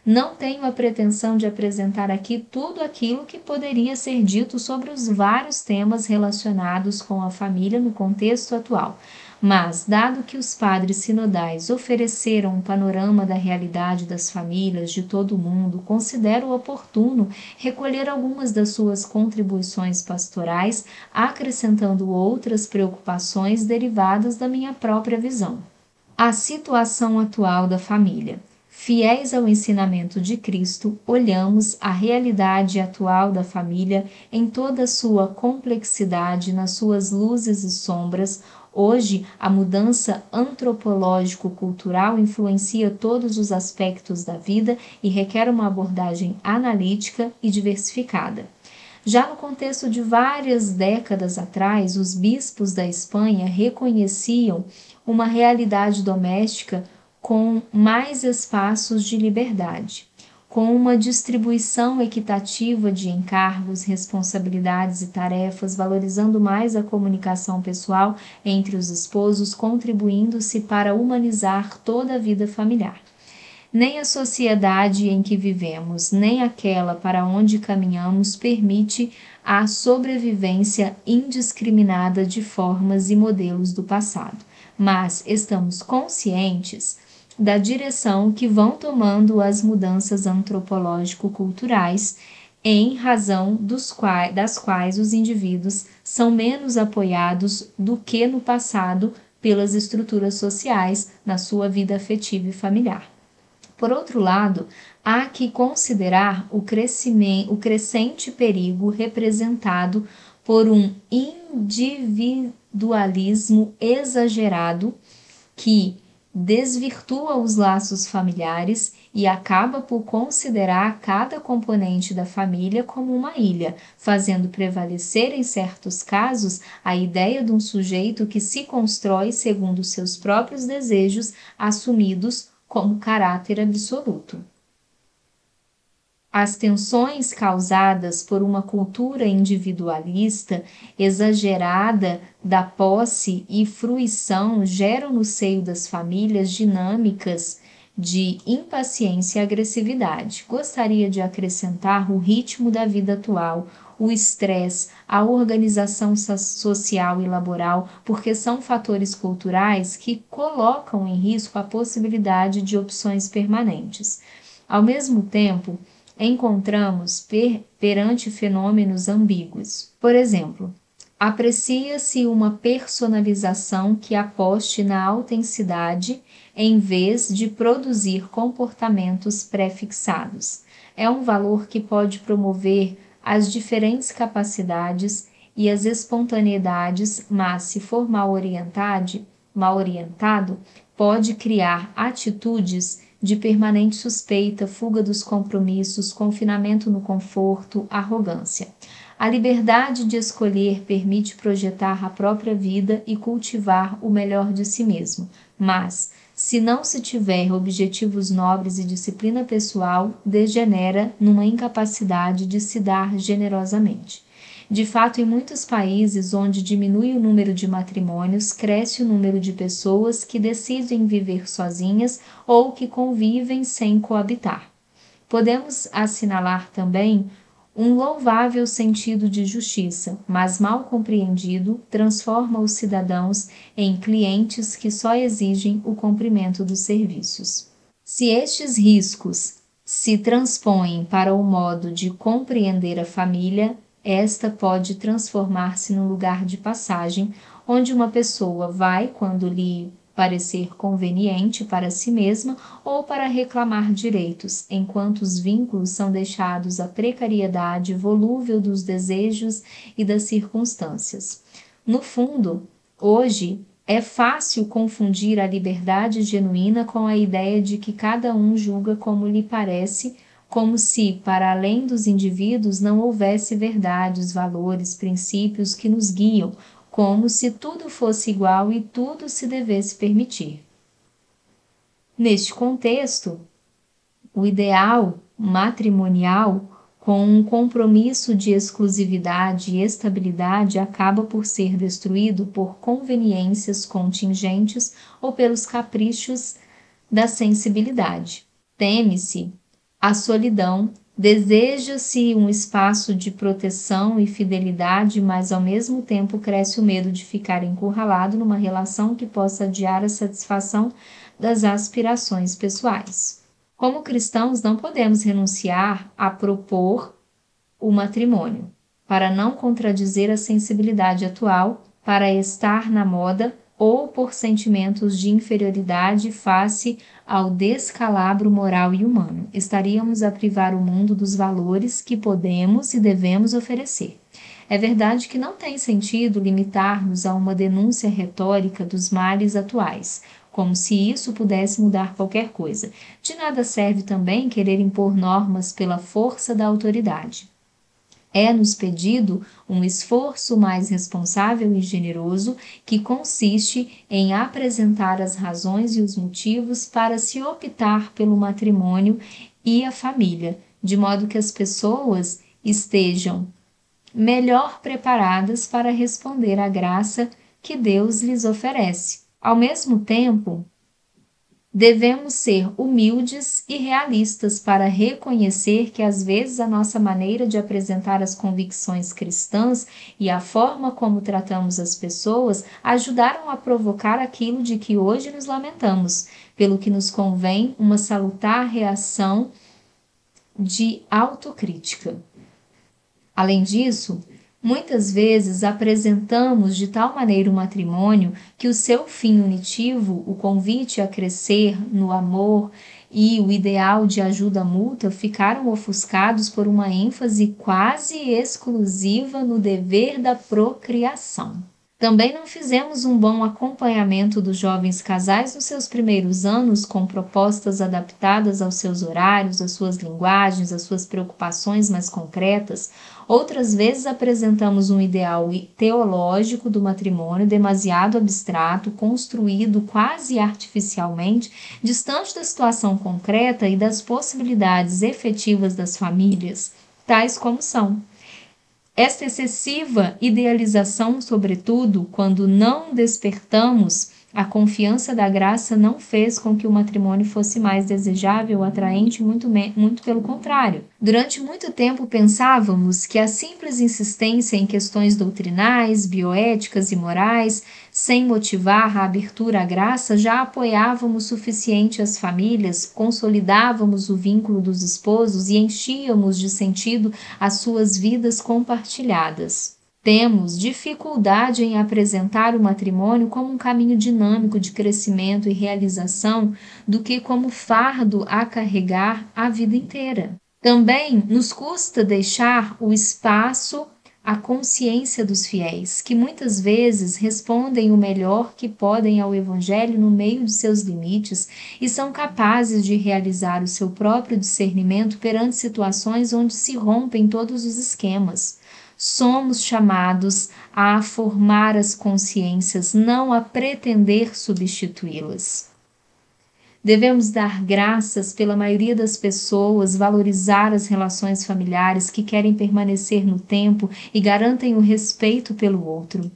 Não tenho a pretensão de apresentar aqui tudo aquilo que poderia ser dito sobre os vários temas relacionados com a família no contexto atual. Mas, dado que os padres sinodais ofereceram um panorama da realidade das famílias de todo o mundo, considero oportuno recolher algumas das suas contribuições pastorais, acrescentando outras preocupações derivadas da minha própria visão. A situação atual da família. Fiéis ao ensinamento de Cristo, olhamos a realidade atual da família em toda a sua complexidade, nas suas luzes e sombras. Hoje, a mudança antropológico-cultural influencia todos os aspectos da vida e requer uma abordagem analítica e diversificada. Já no contexto de várias décadas atrás, os bispos da Espanha reconheciam uma realidade doméstica com mais espaços de liberdade, com uma distribuição equitativa de encargos, responsabilidades e tarefas, valorizando mais a comunicação pessoal entre os esposos, contribuindo-se para humanizar toda a vida familiar. Nem a sociedade em que vivemos, nem aquela para onde caminhamos permite a sobrevivência indiscriminada de formas e modelos do passado. Mas estamos conscientes da direção que vão tomando as mudanças antropológico-culturais em razão quais, das quais os indivíduos são menos apoiados do que no passado pelas estruturas sociais na sua vida afetiva e familiar. Por outro lado, há que considerar o, crescimento, o crescente perigo representado por um individualismo exagerado que desvirtua os laços familiares e acaba por considerar cada componente da família como uma ilha, fazendo prevalecer em certos casos a ideia de um sujeito que se constrói segundo seus próprios desejos assumidos como caráter absoluto. As tensões causadas por uma cultura individualista exagerada da posse e fruição geram no seio das famílias dinâmicas de impaciência e agressividade. Gostaria de acrescentar o ritmo da vida atual, o estresse, a organização social e laboral, porque são fatores culturais que colocam em risco a possibilidade de opções permanentes. Ao mesmo tempo, encontramos per, perante fenômenos ambíguos. Por exemplo, aprecia-se uma personalização que aposte na autenticidade em vez de produzir comportamentos pré-fixados. É um valor que pode promover as diferentes capacidades e as espontaneidades, mas se for mal orientado, mal orientado, pode criar atitudes de permanente suspeita, fuga dos compromissos, confinamento no conforto, arrogância. A liberdade de escolher permite projetar a própria vida e cultivar o melhor de si mesmo, mas, se não se tiver objetivos nobres e disciplina pessoal, degenera numa incapacidade de se dar generosamente. De fato, em muitos países onde diminui o número de matrimônios, cresce o número de pessoas que decidem viver sozinhas ou que convivem sem coabitar. Podemos assinalar também um louvável sentido de justiça, mas mal compreendido, transforma os cidadãos em clientes que só exigem o cumprimento dos serviços. Se estes riscos se transpõem para o modo de compreender a família, esta pode transformar-se num lugar de passagem onde uma pessoa vai quando lhe parecer conveniente para si mesma ou para reclamar direitos, enquanto os vínculos são deixados à precariedade volúvel dos desejos e das circunstâncias. No fundo, hoje é fácil confundir a liberdade genuína com a ideia de que cada um julga como lhe parece como se, para além dos indivíduos, não houvesse verdades, valores, princípios que nos guiam, como se tudo fosse igual e tudo se devesse permitir. Neste contexto, o ideal matrimonial, com um compromisso de exclusividade e estabilidade, acaba por ser destruído por conveniências contingentes ou pelos caprichos da sensibilidade. Teme-se a solidão, deseja-se um espaço de proteção e fidelidade, mas ao mesmo tempo cresce o medo de ficar encurralado numa relação que possa adiar a satisfação das aspirações pessoais. Como cristãos, não podemos renunciar a propor o matrimônio, para não contradizer a sensibilidade atual, para estar na moda ou por sentimentos de inferioridade face ao descalabro moral e humano. Estaríamos a privar o mundo dos valores que podemos e devemos oferecer. É verdade que não tem sentido limitar-nos a uma denúncia retórica dos males atuais, como se isso pudesse mudar qualquer coisa. De nada serve também querer impor normas pela força da autoridade. É-nos pedido um esforço mais responsável e generoso que consiste em apresentar as razões e os motivos para se optar pelo matrimônio e a família, de modo que as pessoas estejam melhor preparadas para responder à graça que Deus lhes oferece. Ao mesmo tempo, Devemos ser humildes e realistas para reconhecer que às vezes a nossa maneira de apresentar as convicções cristãs e a forma como tratamos as pessoas ajudaram a provocar aquilo de que hoje nos lamentamos, pelo que nos convém uma salutar reação de autocrítica. Além disso, Muitas vezes apresentamos de tal maneira o matrimônio que o seu fim unitivo, o convite a crescer no amor e o ideal de ajuda mútua ficaram ofuscados por uma ênfase quase exclusiva no dever da procriação. Também não fizemos um bom acompanhamento dos jovens casais nos seus primeiros anos, com propostas adaptadas aos seus horários, às suas linguagens, às suas preocupações mais concretas. Outras vezes apresentamos um ideal teológico do matrimônio demasiado abstrato, construído quase artificialmente, distante da situação concreta e das possibilidades efetivas das famílias, tais como são. Esta excessiva idealização, sobretudo, quando não despertamos a confiança da graça não fez com que o matrimônio fosse mais desejável, atraente, muito, muito pelo contrário. Durante muito tempo pensávamos que a simples insistência em questões doutrinais, bioéticas e morais, sem motivar a abertura à graça, já apoiávamos suficiente as famílias, consolidávamos o vínculo dos esposos e enchíamos de sentido as suas vidas compartilhadas. Temos dificuldade em apresentar o matrimônio como um caminho dinâmico de crescimento e realização do que como fardo a carregar a vida inteira. Também nos custa deixar o espaço à consciência dos fiéis, que muitas vezes respondem o melhor que podem ao Evangelho no meio de seus limites e são capazes de realizar o seu próprio discernimento perante situações onde se rompem todos os esquemas somos chamados a formar as consciências, não a pretender substituí-las. Devemos dar graças pela maioria das pessoas, valorizar as relações familiares que querem permanecer no tempo e garantem o respeito pelo outro.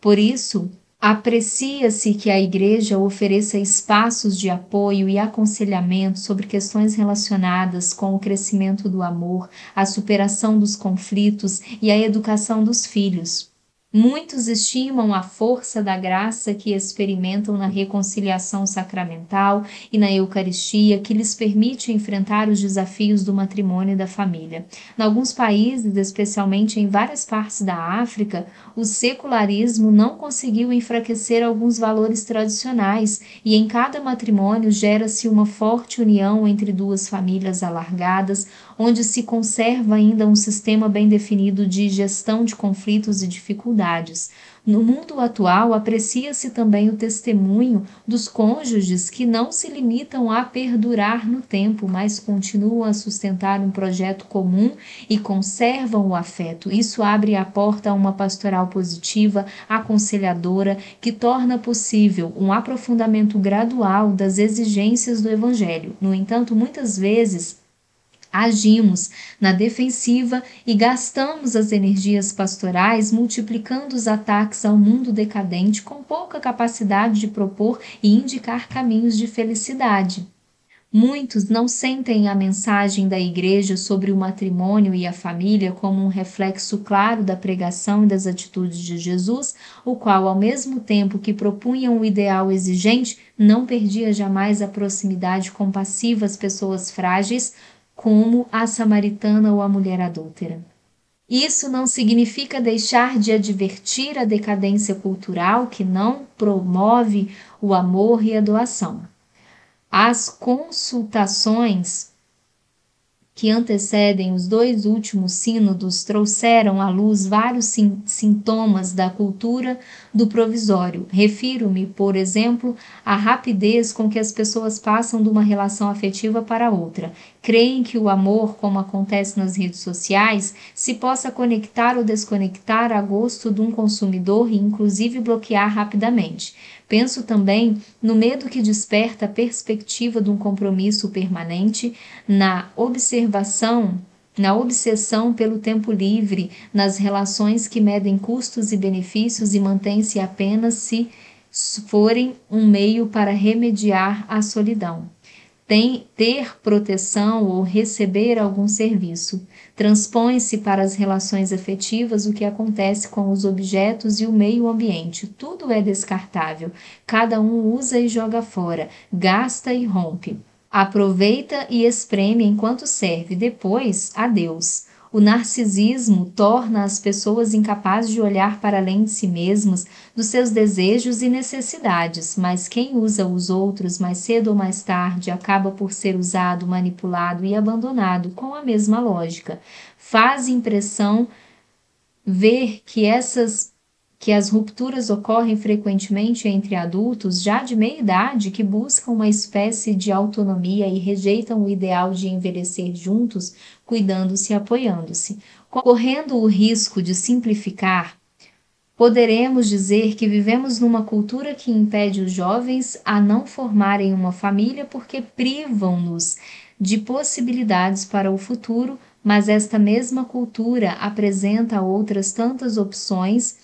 Por isso, Aprecia-se que a Igreja ofereça espaços de apoio e aconselhamento sobre questões relacionadas com o crescimento do amor, a superação dos conflitos e a educação dos filhos. Muitos estimam a força da graça que experimentam na reconciliação sacramental e na Eucaristia, que lhes permite enfrentar os desafios do matrimônio e da família. Em alguns países, especialmente em várias partes da África, o secularismo não conseguiu enfraquecer alguns valores tradicionais e em cada matrimônio gera-se uma forte união entre duas famílias alargadas, onde se conserva ainda um sistema bem definido de gestão de conflitos e dificuldades. No mundo atual, aprecia-se também o testemunho dos cônjuges que não se limitam a perdurar no tempo, mas continuam a sustentar um projeto comum e conservam o afeto. Isso abre a porta a uma pastoral positiva, aconselhadora, que torna possível um aprofundamento gradual das exigências do Evangelho. No entanto, muitas vezes, agimos na defensiva e gastamos as energias pastorais multiplicando os ataques ao mundo decadente com pouca capacidade de propor e indicar caminhos de felicidade. Muitos não sentem a mensagem da Igreja sobre o matrimônio e a família como um reflexo claro da pregação e das atitudes de Jesus, o qual, ao mesmo tempo que propunha um ideal exigente, não perdia jamais a proximidade compassiva às pessoas frágeis, como a samaritana ou a mulher adúltera. Isso não significa deixar de advertir a decadência cultural que não promove o amor e a doação. As consultações que antecedem os dois últimos sínodos trouxeram à luz vários sintomas da cultura do provisório. Refiro-me, por exemplo, à rapidez com que as pessoas passam de uma relação afetiva para outra. Creem que o amor, como acontece nas redes sociais, se possa conectar ou desconectar a gosto de um consumidor e, inclusive, bloquear rapidamente. Penso também no medo que desperta a perspectiva de um compromisso permanente, na observação, na obsessão pelo tempo livre, nas relações que medem custos e benefícios e mantêm-se apenas se forem um meio para remediar a solidão. Tem, ter proteção ou receber algum serviço. Transpõe-se para as relações afetivas o que acontece com os objetos e o meio ambiente. Tudo é descartável. Cada um usa e joga fora, gasta e rompe. Aproveita e espreme enquanto serve, depois, adeus. O narcisismo torna as pessoas incapazes de olhar para além de si mesmas, dos seus desejos e necessidades, mas quem usa os outros mais cedo ou mais tarde acaba por ser usado, manipulado e abandonado com a mesma lógica. Faz impressão ver que essas que as rupturas ocorrem frequentemente entre adultos já de meia idade que buscam uma espécie de autonomia e rejeitam o ideal de envelhecer juntos, cuidando-se e apoiando-se. Correndo o risco de simplificar, poderemos dizer que vivemos numa cultura que impede os jovens a não formarem uma família porque privam-nos de possibilidades para o futuro, mas esta mesma cultura apresenta outras tantas opções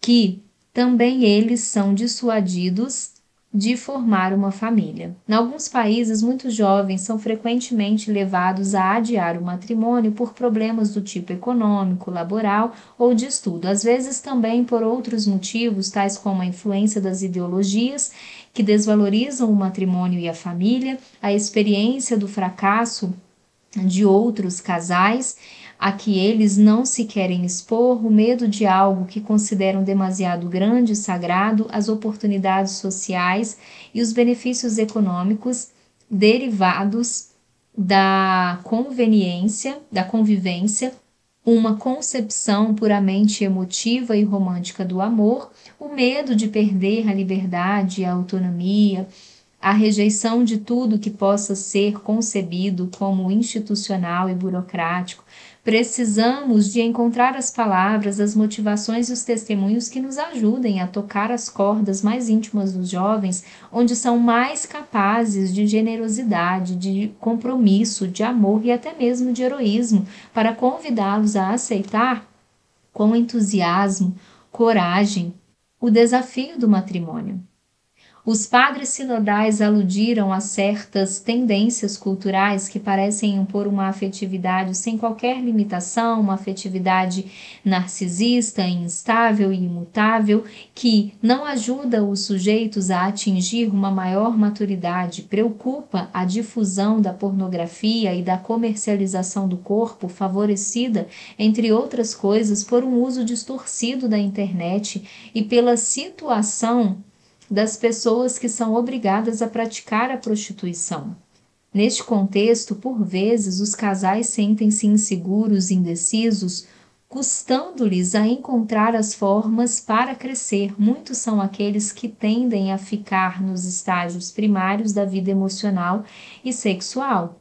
que também eles são dissuadidos de formar uma família. Em alguns países, muitos jovens são frequentemente levados a adiar o matrimônio por problemas do tipo econômico, laboral ou de estudo, às vezes também por outros motivos, tais como a influência das ideologias que desvalorizam o matrimônio e a família, a experiência do fracasso de outros casais a que eles não se querem expor, o medo de algo que consideram demasiado grande e sagrado, as oportunidades sociais e os benefícios econômicos derivados da conveniência, da convivência, uma concepção puramente emotiva e romântica do amor, o medo de perder a liberdade a autonomia, a rejeição de tudo que possa ser concebido como institucional e burocrático, Precisamos de encontrar as palavras, as motivações e os testemunhos que nos ajudem a tocar as cordas mais íntimas dos jovens, onde são mais capazes de generosidade, de compromisso, de amor e até mesmo de heroísmo, para convidá-los a aceitar com entusiasmo, coragem, o desafio do matrimônio. Os padres sinodais aludiram a certas tendências culturais que parecem impor uma afetividade sem qualquer limitação, uma afetividade narcisista, instável e imutável, que não ajuda os sujeitos a atingir uma maior maturidade, preocupa a difusão da pornografia e da comercialização do corpo, favorecida, entre outras coisas, por um uso distorcido da internet e pela situação das pessoas que são obrigadas a praticar a prostituição. Neste contexto, por vezes, os casais sentem-se inseguros, indecisos, custando-lhes a encontrar as formas para crescer. Muitos são aqueles que tendem a ficar nos estágios primários da vida emocional e sexual.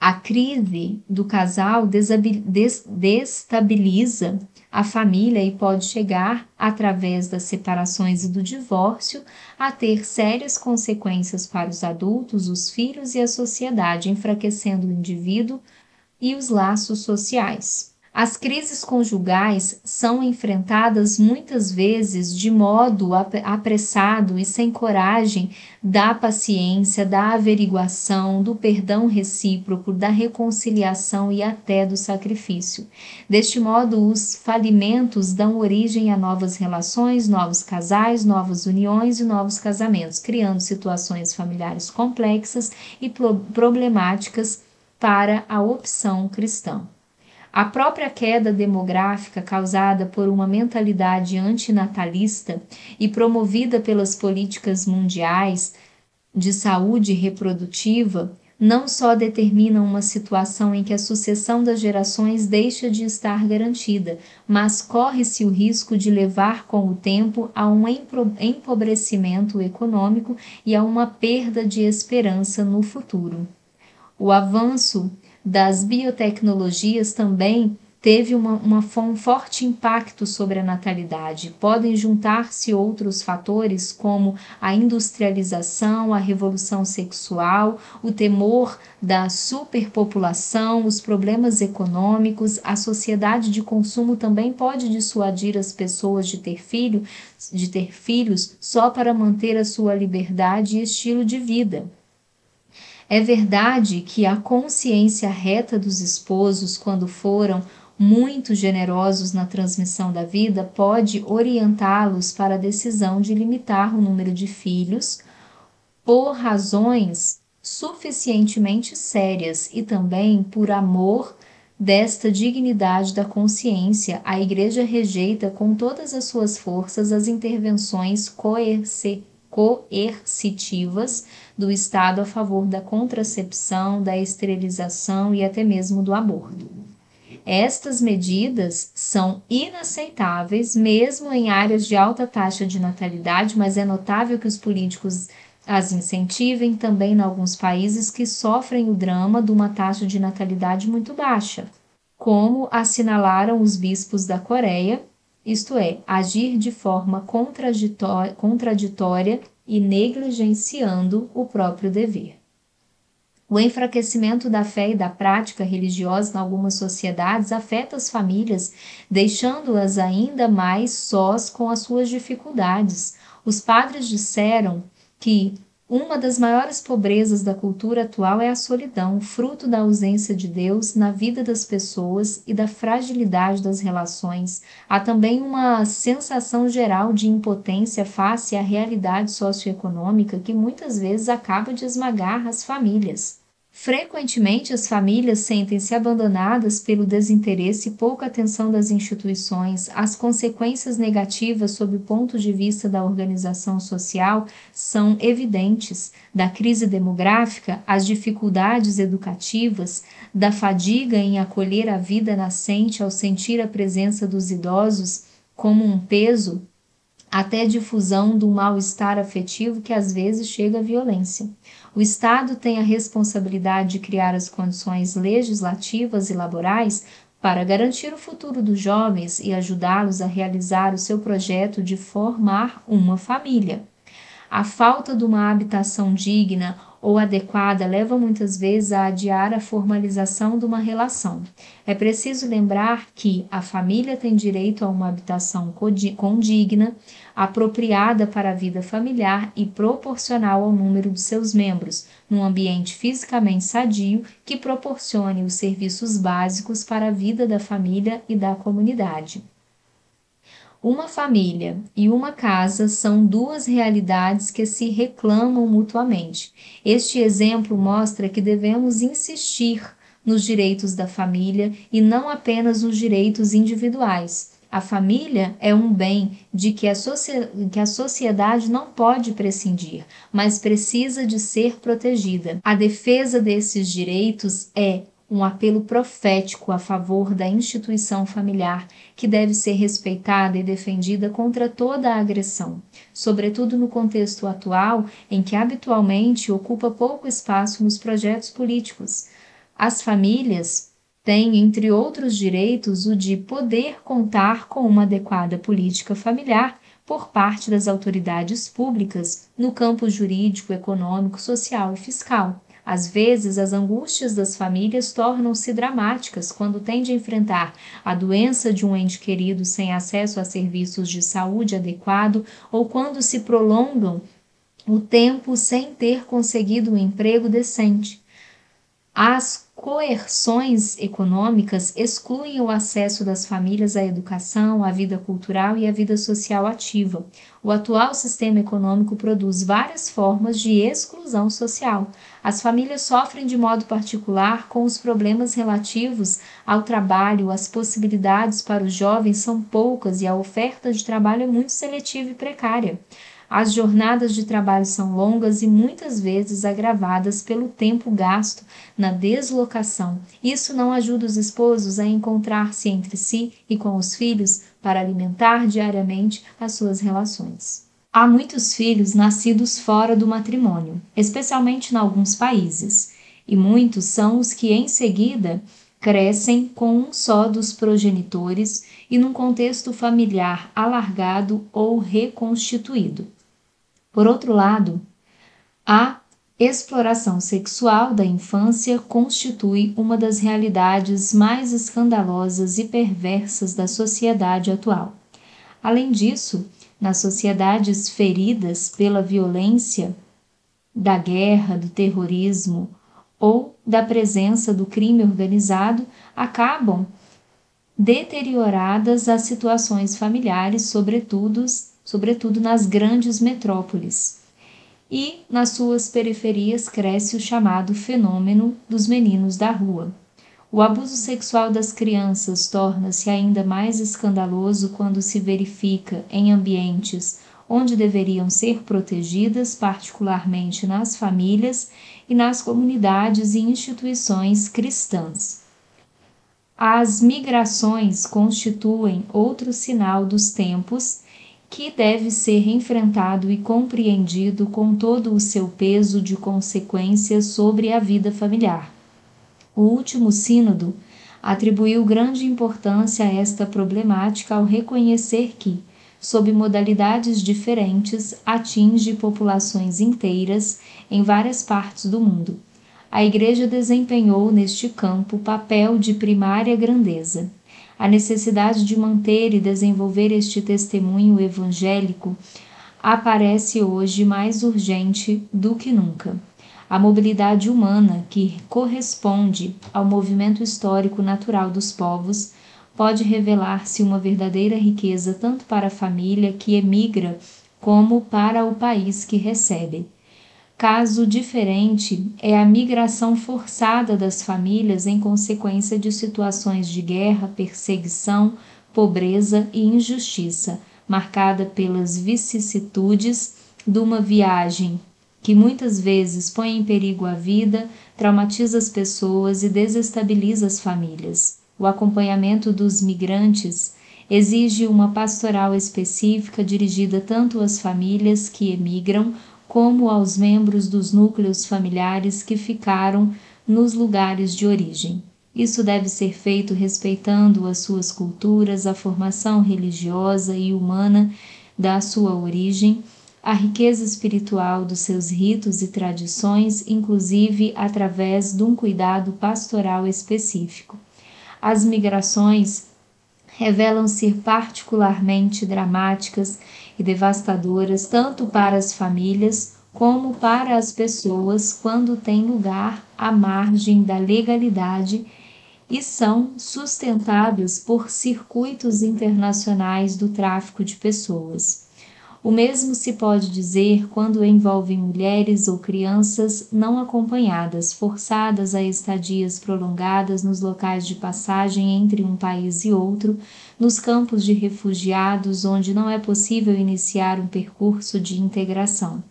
A crise do casal destabiliza a família e pode chegar, através das separações e do divórcio, a ter sérias consequências para os adultos, os filhos e a sociedade, enfraquecendo o indivíduo e os laços sociais. As crises conjugais são enfrentadas muitas vezes de modo apressado e sem coragem da paciência, da averiguação, do perdão recíproco, da reconciliação e até do sacrifício. Deste modo, os falimentos dão origem a novas relações, novos casais, novas uniões e novos casamentos, criando situações familiares complexas e problemáticas para a opção cristã. A própria queda demográfica causada por uma mentalidade antinatalista e promovida pelas políticas mundiais de saúde reprodutiva não só determina uma situação em que a sucessão das gerações deixa de estar garantida, mas corre-se o risco de levar com o tempo a um empobrecimento econômico e a uma perda de esperança no futuro. O avanço das biotecnologias também teve uma, uma, um forte impacto sobre a natalidade. Podem juntar-se outros fatores, como a industrialização, a revolução sexual, o temor da superpopulação, os problemas econômicos. A sociedade de consumo também pode dissuadir as pessoas de ter filho, de ter filhos só para manter a sua liberdade e estilo de vida. É verdade que a consciência reta dos esposos, quando foram muito generosos na transmissão da vida, pode orientá-los para a decisão de limitar o número de filhos por razões suficientemente sérias e também por amor desta dignidade da consciência, a Igreja rejeita com todas as suas forças as intervenções coercitivas do Estado a favor da contracepção, da esterilização e até mesmo do aborto. Estas medidas são inaceitáveis, mesmo em áreas de alta taxa de natalidade, mas é notável que os políticos as incentivem também em alguns países que sofrem o drama de uma taxa de natalidade muito baixa, como assinalaram os bispos da Coreia, isto é, agir de forma contraditória e negligenciando o próprio dever. O enfraquecimento da fé e da prática religiosa em algumas sociedades afeta as famílias, deixando-as ainda mais sós com as suas dificuldades. Os padres disseram que uma das maiores pobrezas da cultura atual é a solidão, fruto da ausência de Deus na vida das pessoas e da fragilidade das relações. Há também uma sensação geral de impotência face à realidade socioeconômica que muitas vezes acaba de esmagar as famílias. Frequentemente, as famílias sentem-se abandonadas pelo desinteresse e pouca atenção das instituições. As consequências negativas, sob o ponto de vista da organização social, são evidentes. Da crise demográfica, as dificuldades educativas, da fadiga em acolher a vida nascente ao sentir a presença dos idosos como um peso, até difusão do mal-estar afetivo que às vezes chega à violência. O Estado tem a responsabilidade de criar as condições legislativas e laborais para garantir o futuro dos jovens e ajudá-los a realizar o seu projeto de formar uma família. A falta de uma habitação digna ou adequada leva muitas vezes a adiar a formalização de uma relação. É preciso lembrar que a família tem direito a uma habitação condigna, apropriada para a vida familiar e proporcional ao número de seus membros, num ambiente fisicamente sadio que proporcione os serviços básicos para a vida da família e da comunidade. Uma família e uma casa são duas realidades que se reclamam mutuamente. Este exemplo mostra que devemos insistir nos direitos da família e não apenas nos direitos individuais. A família é um bem de que a, que a sociedade não pode prescindir, mas precisa de ser protegida. A defesa desses direitos é um apelo profético a favor da instituição familiar, que deve ser respeitada e defendida contra toda a agressão, sobretudo no contexto atual em que habitualmente ocupa pouco espaço nos projetos políticos. As famílias têm, entre outros direitos, o de poder contar com uma adequada política familiar por parte das autoridades públicas no campo jurídico, econômico, social e fiscal às vezes, as angústias das famílias tornam-se dramáticas quando têm de enfrentar a doença de um ente querido sem acesso a serviços de saúde adequado ou quando se prolongam o tempo sem ter conseguido um emprego decente. As coerções econômicas excluem o acesso das famílias à educação, à vida cultural e à vida social ativa. O atual sistema econômico produz várias formas de exclusão social. As famílias sofrem de modo particular com os problemas relativos ao trabalho, as possibilidades para os jovens são poucas e a oferta de trabalho é muito seletiva e precária. As jornadas de trabalho são longas e muitas vezes agravadas pelo tempo gasto na deslocação. Isso não ajuda os esposos a encontrar-se entre si e com os filhos para alimentar diariamente as suas relações. Há muitos filhos nascidos fora do matrimônio, especialmente em alguns países, e muitos são os que em seguida crescem com um só dos progenitores e num contexto familiar alargado ou reconstituído. Por outro lado, a exploração sexual da infância constitui uma das realidades mais escandalosas e perversas da sociedade atual. Além disso, nas sociedades feridas pela violência da guerra, do terrorismo ou da presença do crime organizado, acabam deterioradas as situações familiares, sobretudo, sobretudo nas grandes metrópoles. E nas suas periferias cresce o chamado fenômeno dos meninos da rua. O abuso sexual das crianças torna-se ainda mais escandaloso quando se verifica em ambientes onde deveriam ser protegidas, particularmente nas famílias e nas comunidades e instituições cristãs. As migrações constituem outro sinal dos tempos que deve ser enfrentado e compreendido com todo o seu peso de consequências sobre a vida familiar. O último Sínodo atribuiu grande importância a esta problemática ao reconhecer que, sob modalidades diferentes, atinge populações inteiras em várias partes do mundo a Igreja desempenhou neste campo papel de primária grandeza. A necessidade de manter e desenvolver este testemunho evangélico aparece hoje mais urgente do que nunca. A mobilidade humana, que corresponde ao movimento histórico natural dos povos, pode revelar-se uma verdadeira riqueza tanto para a família que emigra como para o país que recebe. Caso diferente é a migração forçada das famílias em consequência de situações de guerra, perseguição, pobreza e injustiça, marcada pelas vicissitudes de uma viagem que muitas vezes põe em perigo a vida, traumatiza as pessoas e desestabiliza as famílias. O acompanhamento dos migrantes exige uma pastoral específica dirigida tanto às famílias que emigram como aos membros dos núcleos familiares que ficaram nos lugares de origem. Isso deve ser feito respeitando as suas culturas, a formação religiosa e humana da sua origem, a riqueza espiritual dos seus ritos e tradições, inclusive através de um cuidado pastoral específico. As migrações revelam ser particularmente dramáticas e devastadoras tanto para as famílias como para as pessoas quando têm lugar à margem da legalidade e são sustentadas por circuitos internacionais do tráfico de pessoas. O mesmo se pode dizer quando envolvem mulheres ou crianças não acompanhadas, forçadas a estadias prolongadas nos locais de passagem entre um país e outro, nos campos de refugiados onde não é possível iniciar um percurso de integração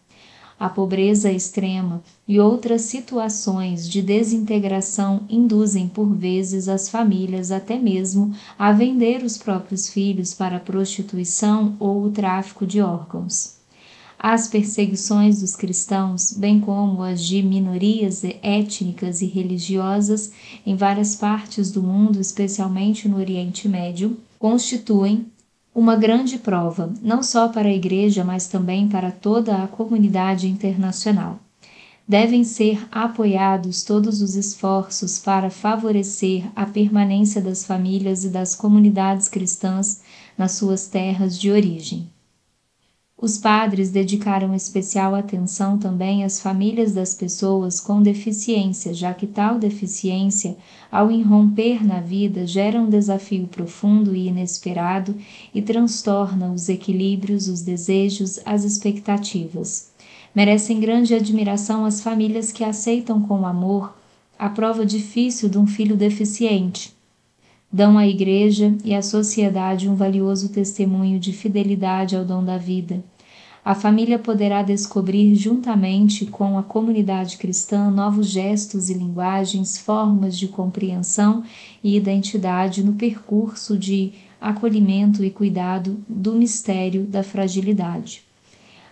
a pobreza extrema e outras situações de desintegração induzem por vezes as famílias até mesmo a vender os próprios filhos para a prostituição ou o tráfico de órgãos. As perseguições dos cristãos, bem como as de minorias étnicas e religiosas em várias partes do mundo, especialmente no Oriente Médio, constituem uma grande prova, não só para a Igreja, mas também para toda a comunidade internacional. Devem ser apoiados todos os esforços para favorecer a permanência das famílias e das comunidades cristãs nas suas terras de origem. Os padres dedicaram especial atenção também às famílias das pessoas com deficiência, já que tal deficiência, ao irromper na vida, gera um desafio profundo e inesperado e transtorna os equilíbrios, os desejos, as expectativas. Merecem grande admiração as famílias que aceitam com amor a prova difícil de um filho deficiente. Dão à Igreja e à sociedade um valioso testemunho de fidelidade ao dom da vida a família poderá descobrir, juntamente com a comunidade cristã, novos gestos e linguagens, formas de compreensão e identidade no percurso de acolhimento e cuidado do mistério da fragilidade.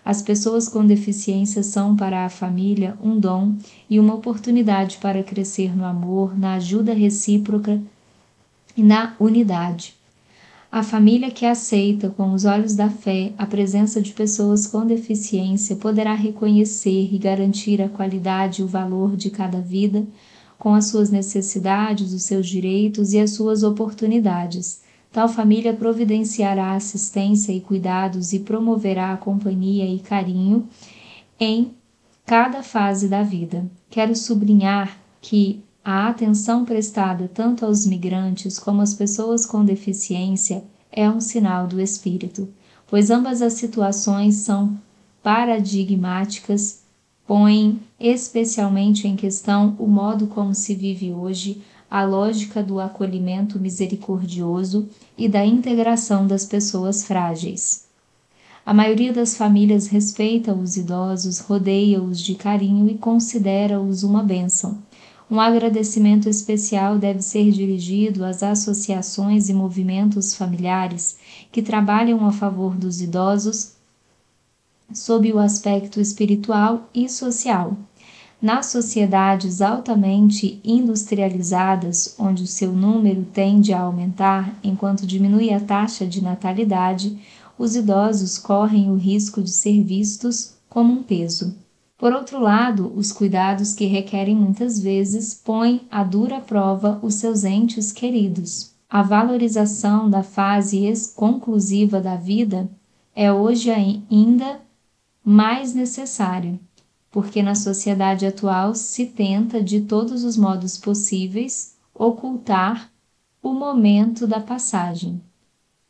As pessoas com deficiência são para a família um dom e uma oportunidade para crescer no amor, na ajuda recíproca e na unidade. A família que aceita com os olhos da fé a presença de pessoas com deficiência poderá reconhecer e garantir a qualidade e o valor de cada vida, com as suas necessidades, os seus direitos e as suas oportunidades. Tal família providenciará assistência e cuidados e promoverá a companhia e carinho em cada fase da vida. Quero sublinhar que a atenção prestada tanto aos migrantes como às pessoas com deficiência é um sinal do espírito, pois ambas as situações são paradigmáticas, põem especialmente em questão o modo como se vive hoje, a lógica do acolhimento misericordioso e da integração das pessoas frágeis. A maioria das famílias respeita os idosos, rodeia-os de carinho e considera-os uma bênção um agradecimento especial deve ser dirigido às associações e movimentos familiares que trabalham a favor dos idosos sob o aspecto espiritual e social. Nas sociedades altamente industrializadas, onde o seu número tende a aumentar enquanto diminui a taxa de natalidade, os idosos correm o risco de ser vistos como um peso. Por outro lado, os cuidados que requerem muitas vezes põem à dura prova os seus entes queridos. A valorização da fase conclusiva da vida é hoje ainda mais necessária, porque na sociedade atual se tenta de todos os modos possíveis ocultar o momento da passagem.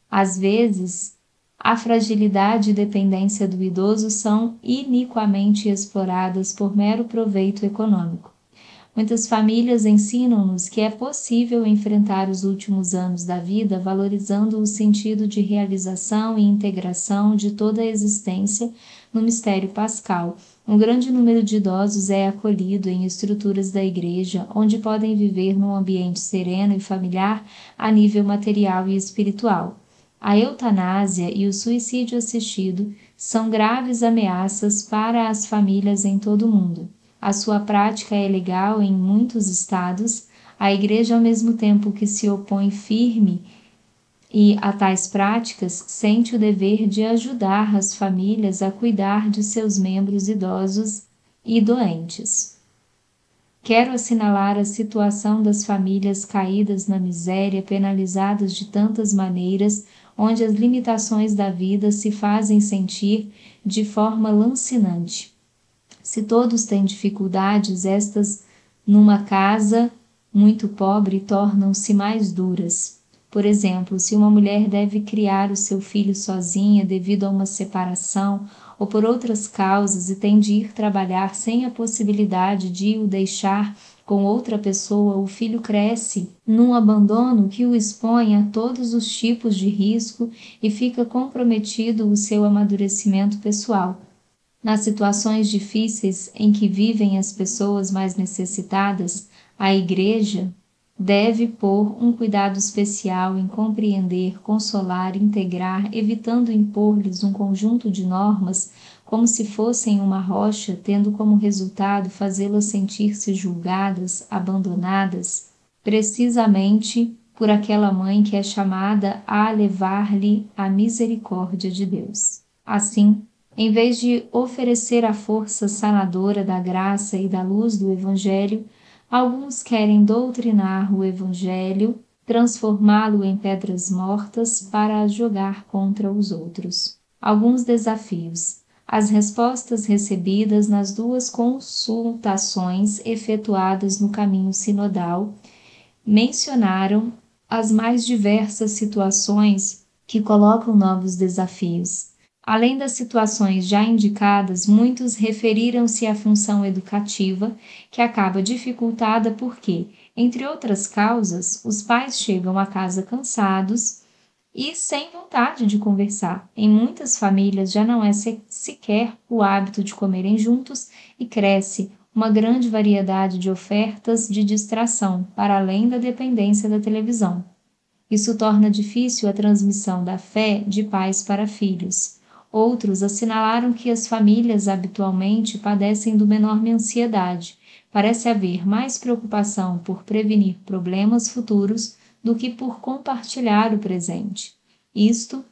Às vezes, a fragilidade e dependência do idoso são iniquamente exploradas por mero proveito econômico. Muitas famílias ensinam-nos que é possível enfrentar os últimos anos da vida valorizando o sentido de realização e integração de toda a existência no mistério pascal. Um grande número de idosos é acolhido em estruturas da igreja, onde podem viver num ambiente sereno e familiar a nível material e espiritual. A eutanásia e o suicídio assistido são graves ameaças para as famílias em todo o mundo. A sua prática é legal em muitos estados. A Igreja, ao mesmo tempo que se opõe firme e a tais práticas, sente o dever de ajudar as famílias a cuidar de seus membros idosos e doentes. Quero assinalar a situação das famílias caídas na miséria, penalizadas de tantas maneiras onde as limitações da vida se fazem sentir de forma lancinante. Se todos têm dificuldades, estas numa casa muito pobre tornam-se mais duras. Por exemplo, se uma mulher deve criar o seu filho sozinha devido a uma separação ou por outras causas e tem de ir trabalhar sem a possibilidade de o deixar com outra pessoa, o filho cresce num abandono que o expõe a todos os tipos de risco e fica comprometido o seu amadurecimento pessoal. Nas situações difíceis em que vivem as pessoas mais necessitadas, a Igreja deve pôr um cuidado especial em compreender, consolar, integrar, evitando impor-lhes um conjunto de normas como se fossem uma rocha, tendo como resultado fazê-las sentir-se julgadas, abandonadas, precisamente por aquela mãe que é chamada a levar-lhe a misericórdia de Deus. Assim, em vez de oferecer a força sanadora da graça e da luz do Evangelho, alguns querem doutrinar o Evangelho, transformá-lo em pedras mortas para jogar contra os outros. Alguns desafios as respostas recebidas nas duas consultações efetuadas no caminho sinodal mencionaram as mais diversas situações que colocam novos desafios. Além das situações já indicadas, muitos referiram-se à função educativa, que acaba dificultada porque, entre outras causas, os pais chegam a casa cansados e sem vontade de conversar. Em muitas famílias já não é sequer o hábito de comerem juntos e cresce uma grande variedade de ofertas de distração, para além da dependência da televisão. Isso torna difícil a transmissão da fé de pais para filhos. Outros assinalaram que as famílias habitualmente padecem do menor ansiedade. Parece haver mais preocupação por prevenir problemas futuros do que por compartilhar o presente. Isto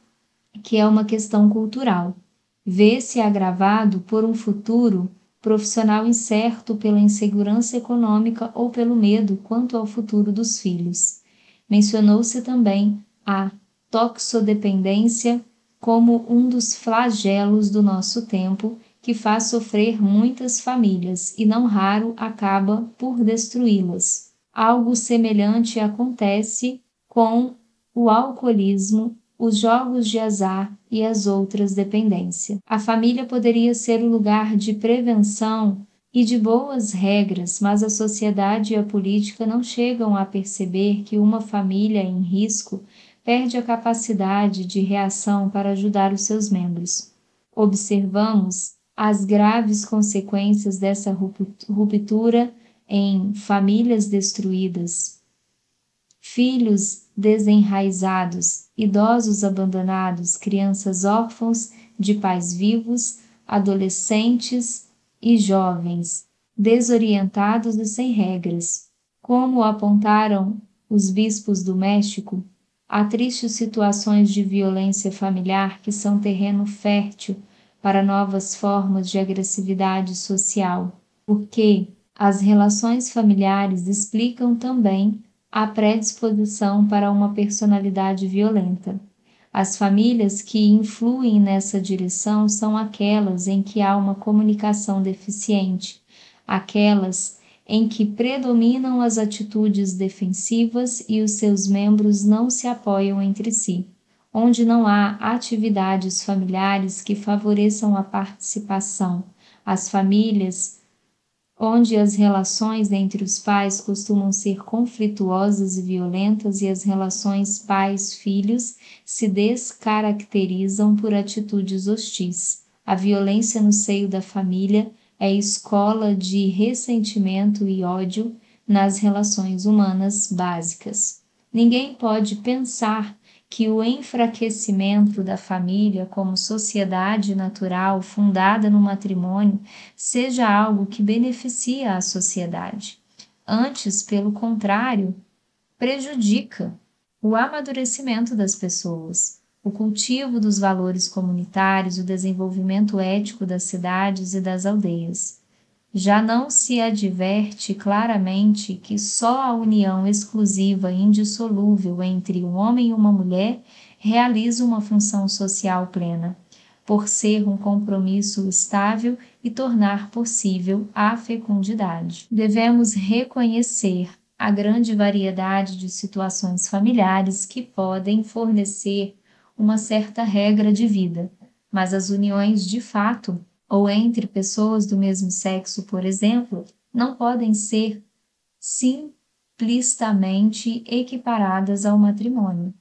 que é uma questão cultural. Vê-se agravado por um futuro profissional incerto pela insegurança econômica ou pelo medo quanto ao futuro dos filhos. Mencionou-se também a toxodependência como um dos flagelos do nosso tempo que faz sofrer muitas famílias e não raro acaba por destruí-las. Algo semelhante acontece com o alcoolismo os jogos de azar e as outras dependências. A família poderia ser o lugar de prevenção e de boas regras, mas a sociedade e a política não chegam a perceber que uma família em risco perde a capacidade de reação para ajudar os seus membros. Observamos as graves consequências dessa ruptura em famílias destruídas, filhos desenraizados, idosos abandonados, crianças órfãos de pais vivos, adolescentes e jovens desorientados e sem regras. Como apontaram os bispos do México, há tristes situações de violência familiar que são terreno fértil para novas formas de agressividade social, porque as relações familiares explicam também a predisposição para uma personalidade violenta. As famílias que influem nessa direção são aquelas em que há uma comunicação deficiente, aquelas em que predominam as atitudes defensivas e os seus membros não se apoiam entre si, onde não há atividades familiares que favoreçam a participação. As famílias onde as relações entre os pais costumam ser conflituosas e violentas e as relações pais-filhos se descaracterizam por atitudes hostis. A violência no seio da família é escola de ressentimento e ódio nas relações humanas básicas. Ninguém pode pensar que o enfraquecimento da família como sociedade natural fundada no matrimônio seja algo que beneficia a sociedade. Antes, pelo contrário, prejudica o amadurecimento das pessoas, o cultivo dos valores comunitários, o desenvolvimento ético das cidades e das aldeias já não se adverte claramente que só a união exclusiva e indissolúvel entre um homem e uma mulher realiza uma função social plena, por ser um compromisso estável e tornar possível a fecundidade. Devemos reconhecer a grande variedade de situações familiares que podem fornecer uma certa regra de vida, mas as uniões de fato ou entre pessoas do mesmo sexo, por exemplo, não podem ser simplistamente equiparadas ao matrimônio.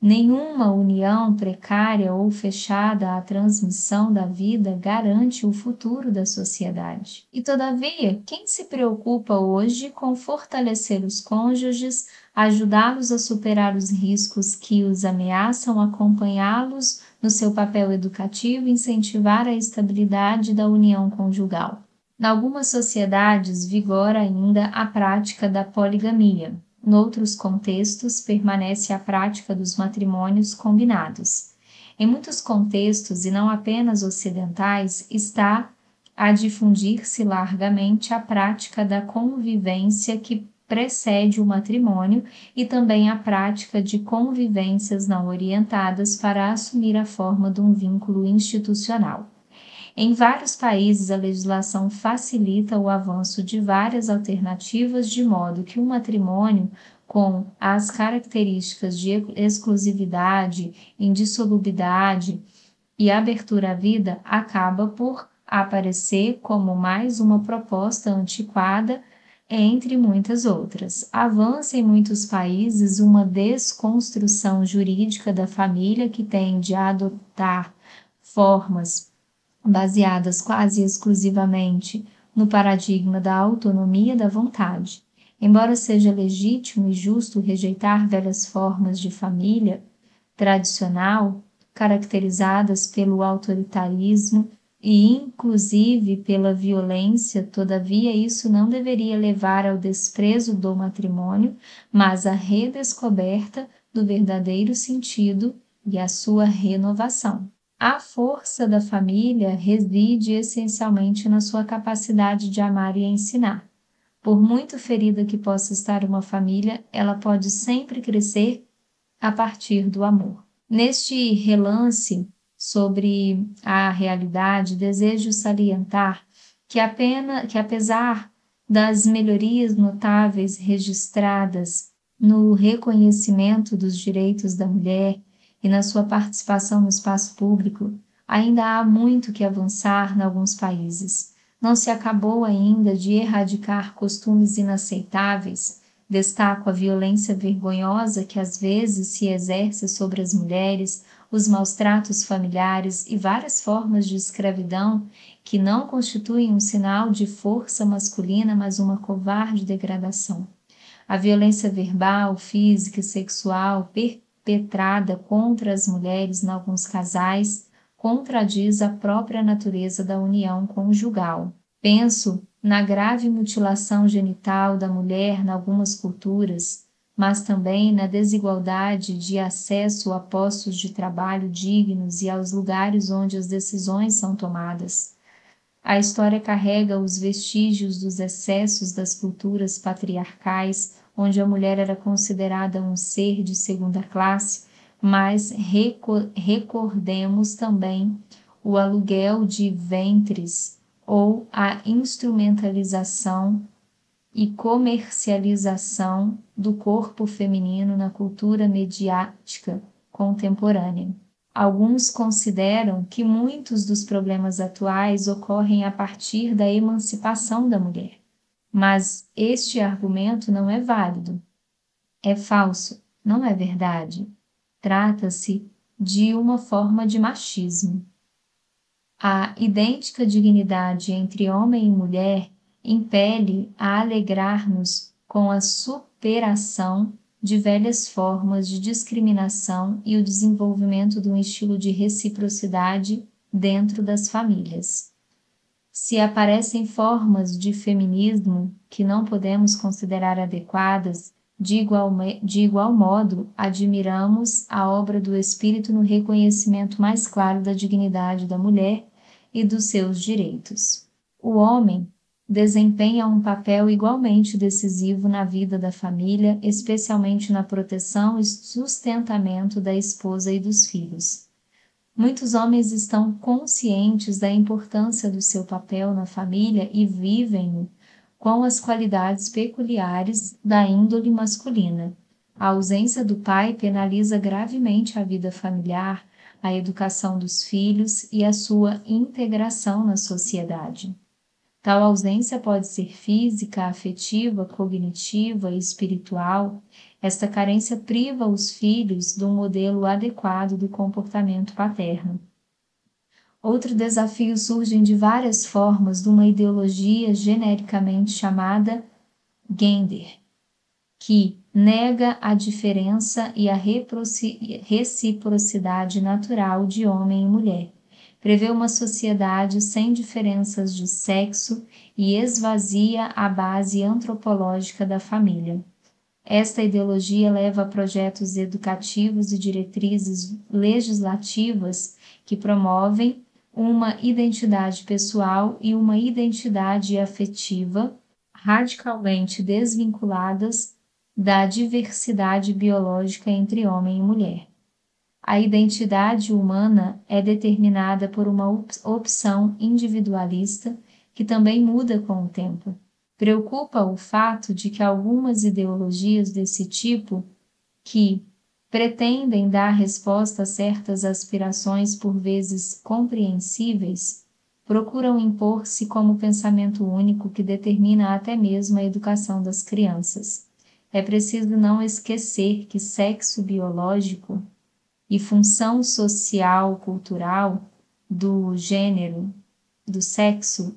Nenhuma união precária ou fechada à transmissão da vida garante o futuro da sociedade. E, todavia, quem se preocupa hoje com fortalecer os cônjuges, ajudá-los a superar os riscos que os ameaçam, acompanhá-los no seu papel educativo incentivar a estabilidade da união conjugal? Em algumas sociedades vigora ainda a prática da poligamia, Noutros contextos, permanece a prática dos matrimônios combinados. Em muitos contextos, e não apenas ocidentais, está a difundir-se largamente a prática da convivência que precede o matrimônio e também a prática de convivências não orientadas para assumir a forma de um vínculo institucional. Em vários países, a legislação facilita o avanço de várias alternativas, de modo que o matrimônio, com as características de exclusividade, indissolubilidade e abertura à vida, acaba por aparecer como mais uma proposta antiquada entre muitas outras. Avança em muitos países uma desconstrução jurídica da família que tende a adotar formas baseadas quase exclusivamente no paradigma da autonomia da vontade. Embora seja legítimo e justo rejeitar velhas formas de família tradicional, caracterizadas pelo autoritarismo e inclusive pela violência, todavia isso não deveria levar ao desprezo do matrimônio, mas à redescoberta do verdadeiro sentido e à sua renovação. A força da família reside essencialmente na sua capacidade de amar e ensinar. Por muito ferida que possa estar uma família, ela pode sempre crescer a partir do amor. Neste relance sobre a realidade, desejo salientar que, apenas, que apesar das melhorias notáveis registradas no reconhecimento dos direitos da mulher e na sua participação no espaço público, ainda há muito que avançar em alguns países. Não se acabou ainda de erradicar costumes inaceitáveis Destaco a violência vergonhosa que às vezes se exerce sobre as mulheres, os maus tratos familiares e várias formas de escravidão que não constituem um sinal de força masculina, mas uma covarde degradação. A violência verbal, física e sexual perpetrada contra as mulheres em alguns casais contradiz a própria natureza da união conjugal. Penso na grave mutilação genital da mulher em algumas culturas, mas também na desigualdade de acesso a postos de trabalho dignos e aos lugares onde as decisões são tomadas. A história carrega os vestígios dos excessos das culturas patriarcais, onde a mulher era considerada um ser de segunda classe, mas recordemos também o aluguel de ventres ou a instrumentalização e comercialização do corpo feminino na cultura mediática contemporânea. Alguns consideram que muitos dos problemas atuais ocorrem a partir da emancipação da mulher. Mas este argumento não é válido. É falso, não é verdade. Trata-se de uma forma de machismo. A idêntica dignidade entre homem e mulher impele a alegrar-nos com a superação de velhas formas de discriminação e o desenvolvimento de um estilo de reciprocidade dentro das famílias. Se aparecem formas de feminismo que não podemos considerar adequadas, de igual, de igual modo, admiramos a obra do Espírito no reconhecimento mais claro da dignidade da mulher e dos seus direitos. O homem desempenha um papel igualmente decisivo na vida da família, especialmente na proteção e sustentamento da esposa e dos filhos. Muitos homens estão conscientes da importância do seu papel na família e vivem-no com as qualidades peculiares da índole masculina. A ausência do pai penaliza gravemente a vida familiar, a educação dos filhos e a sua integração na sociedade. Tal ausência pode ser física, afetiva, cognitiva e espiritual. Esta carência priva os filhos de um modelo adequado do comportamento paterno. Outro desafio surge de várias formas de uma ideologia genericamente chamada gender, que nega a diferença e a reciprocidade natural de homem e mulher. Prevê uma sociedade sem diferenças de sexo e esvazia a base antropológica da família. Esta ideologia leva a projetos educativos e diretrizes legislativas que promovem uma identidade pessoal e uma identidade afetiva radicalmente desvinculadas da diversidade biológica entre homem e mulher. A identidade humana é determinada por uma opção individualista que também muda com o tempo. Preocupa o fato de que algumas ideologias desse tipo, que pretendem dar resposta a certas aspirações por vezes compreensíveis, procuram impor-se como pensamento único que determina até mesmo a educação das crianças. É preciso não esquecer que sexo biológico e função social cultural do gênero, do sexo,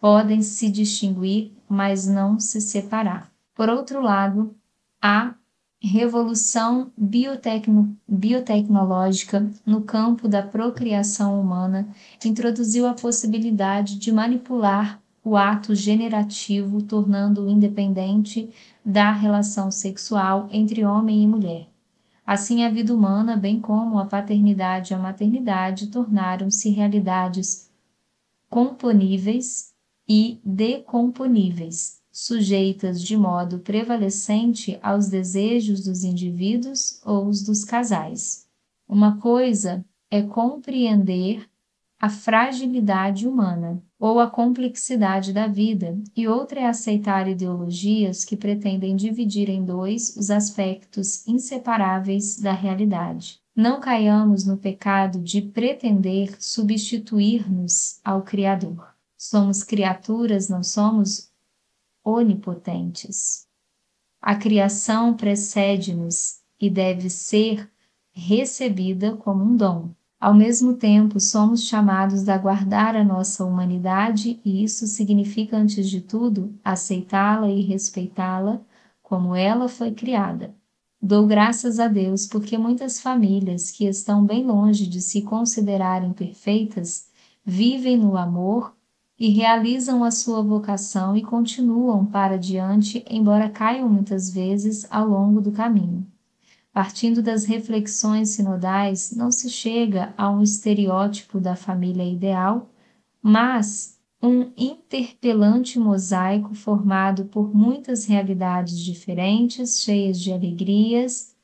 podem se distinguir, mas não se separar. Por outro lado, há revolução biotecno, biotecnológica no campo da procriação humana introduziu a possibilidade de manipular o ato generativo, tornando-o independente da relação sexual entre homem e mulher. Assim, a vida humana, bem como a paternidade e a maternidade, tornaram-se realidades componíveis e decomponíveis, sujeitas de modo prevalecente aos desejos dos indivíduos ou os dos casais. Uma coisa é compreender a fragilidade humana ou a complexidade da vida, e outra é aceitar ideologias que pretendem dividir em dois os aspectos inseparáveis da realidade. Não caiamos no pecado de pretender substituir-nos ao Criador. Somos criaturas, não somos onipotentes. A criação precede-nos e deve ser recebida como um dom. Ao mesmo tempo, somos chamados a guardar a nossa humanidade, e isso significa, antes de tudo, aceitá-la e respeitá-la como ela foi criada. Dou graças a Deus porque muitas famílias que estão bem longe de se considerarem perfeitas vivem no amor e realizam a sua vocação e continuam para diante, embora caiam muitas vezes ao longo do caminho. Partindo das reflexões sinodais, não se chega a um estereótipo da família ideal, mas um interpelante mosaico formado por muitas realidades diferentes, cheias de alegrias,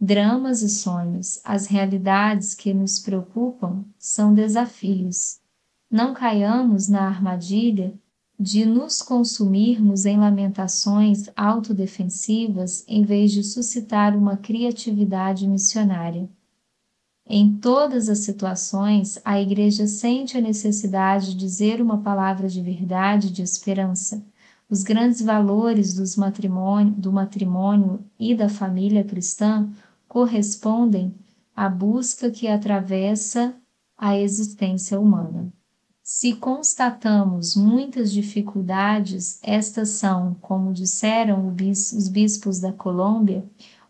dramas e sonhos. As realidades que nos preocupam são desafios. Não caiamos na armadilha de nos consumirmos em lamentações autodefensivas em vez de suscitar uma criatividade missionária. Em todas as situações, a Igreja sente a necessidade de dizer uma palavra de verdade, de esperança. Os grandes valores matrimônio, do matrimônio e da família cristã correspondem à busca que atravessa a existência humana. Se constatamos muitas dificuldades, estas são, como disseram os bispos da Colômbia,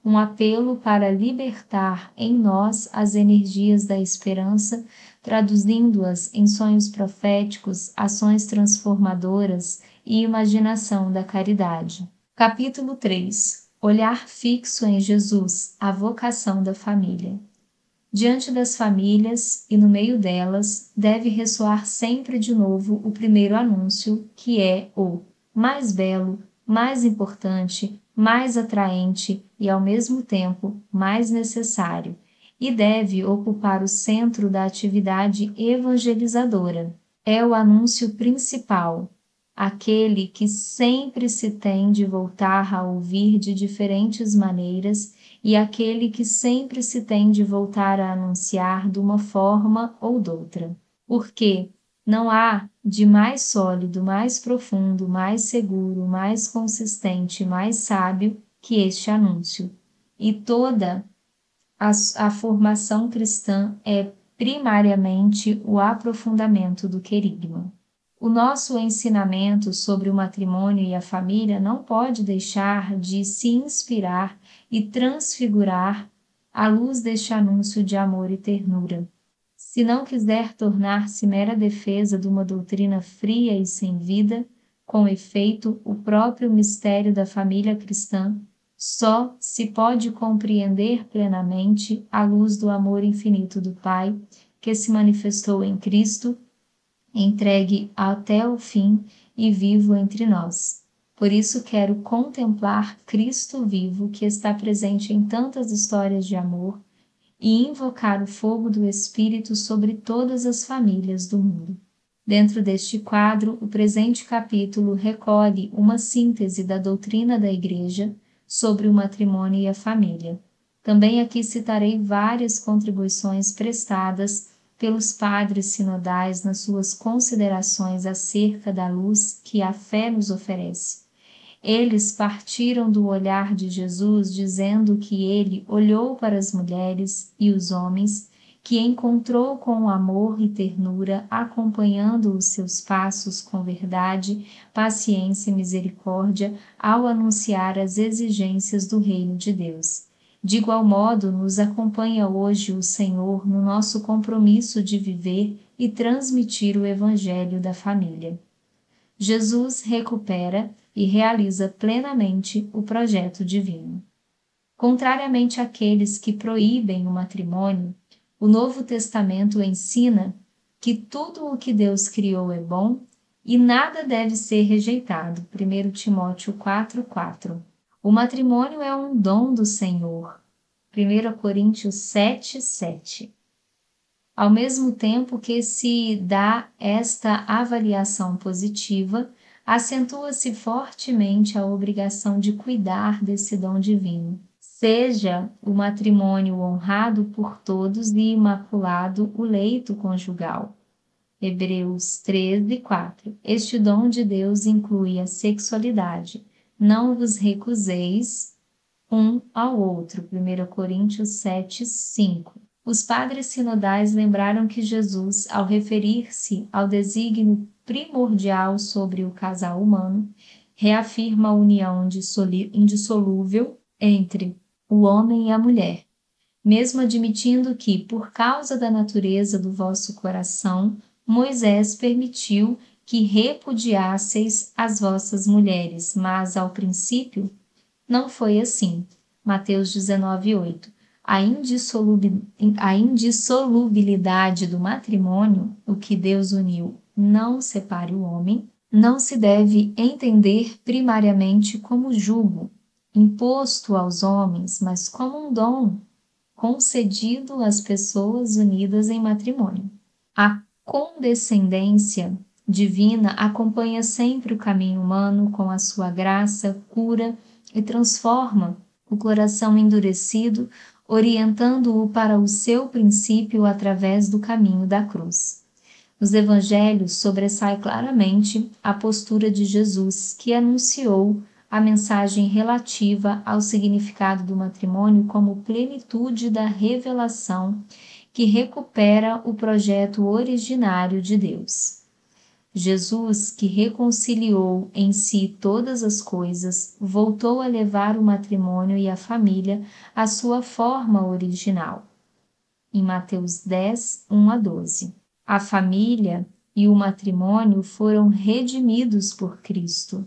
um apelo para libertar em nós as energias da esperança, traduzindo-as em sonhos proféticos, ações transformadoras e imaginação da caridade. Capítulo 3 Olhar fixo em Jesus, a vocação da família. Diante das famílias e no meio delas, deve ressoar sempre de novo o primeiro anúncio, que é o mais belo, mais importante, mais atraente e, ao mesmo tempo, mais necessário, e deve ocupar o centro da atividade evangelizadora. É o anúncio principal, aquele que sempre se tem de voltar a ouvir de diferentes maneiras e aquele que sempre se tem de voltar a anunciar de uma forma ou doutra. Porque não há de mais sólido, mais profundo, mais seguro, mais consistente, mais sábio que este anúncio. E toda a, a formação cristã é primariamente o aprofundamento do querigma. O nosso ensinamento sobre o matrimônio e a família não pode deixar de se inspirar e transfigurar à luz deste anúncio de amor e ternura. Se não quiser tornar-se mera defesa de uma doutrina fria e sem vida, com efeito, o próprio mistério da família cristã só se pode compreender plenamente à luz do amor infinito do Pai, que se manifestou em Cristo entregue até o fim e vivo entre nós. Por isso quero contemplar Cristo vivo que está presente em tantas histórias de amor e invocar o fogo do Espírito sobre todas as famílias do mundo. Dentro deste quadro, o presente capítulo recolhe uma síntese da doutrina da Igreja sobre o matrimônio e a família. Também aqui citarei várias contribuições prestadas pelos padres sinodais nas suas considerações acerca da luz que a fé nos oferece. Eles partiram do olhar de Jesus, dizendo que ele olhou para as mulheres e os homens que encontrou com amor e ternura, acompanhando os seus passos com verdade, paciência e misericórdia ao anunciar as exigências do reino de Deus. De igual modo, nos acompanha hoje o Senhor no nosso compromisso de viver e transmitir o Evangelho da família. Jesus recupera e realiza plenamente o projeto divino. Contrariamente àqueles que proíbem o matrimônio, o Novo Testamento ensina que tudo o que Deus criou é bom e nada deve ser rejeitado. 1 Timóteo 4:4. O matrimônio é um dom do Senhor. 1 Coríntios 7:7. Ao mesmo tempo que se dá esta avaliação positiva, acentua-se fortemente a obrigação de cuidar desse dom divino. Seja o matrimônio honrado por todos e imaculado o leito conjugal. Hebreus 13, 4. Este dom de Deus inclui a sexualidade. Não vos recuseis um ao outro. 1 Coríntios 7, 5. Os padres sinodais lembraram que Jesus, ao referir-se ao desígnio primordial sobre o casal humano, reafirma a união indissolúvel entre o homem e a mulher, mesmo admitindo que, por causa da natureza do vosso coração, Moisés permitiu que repudiasseis as vossas mulheres, mas ao princípio não foi assim. Mateus 19, 8 a, a indissolubilidade do matrimônio, o que Deus uniu, não separe o homem, não se deve entender primariamente como jugo imposto aos homens, mas como um dom concedido às pessoas unidas em matrimônio. A condescendência divina acompanha sempre o caminho humano com a sua graça, cura e transforma o coração endurecido orientando-o para o seu princípio através do caminho da cruz. Nos evangelhos sobressai claramente a postura de Jesus, que anunciou a mensagem relativa ao significado do matrimônio como plenitude da revelação que recupera o projeto originário de Deus. Jesus, que reconciliou em si todas as coisas, voltou a levar o matrimônio e a família à sua forma original. Em Mateus 10, 1 a 12. A família e o matrimônio foram redimidos por Cristo.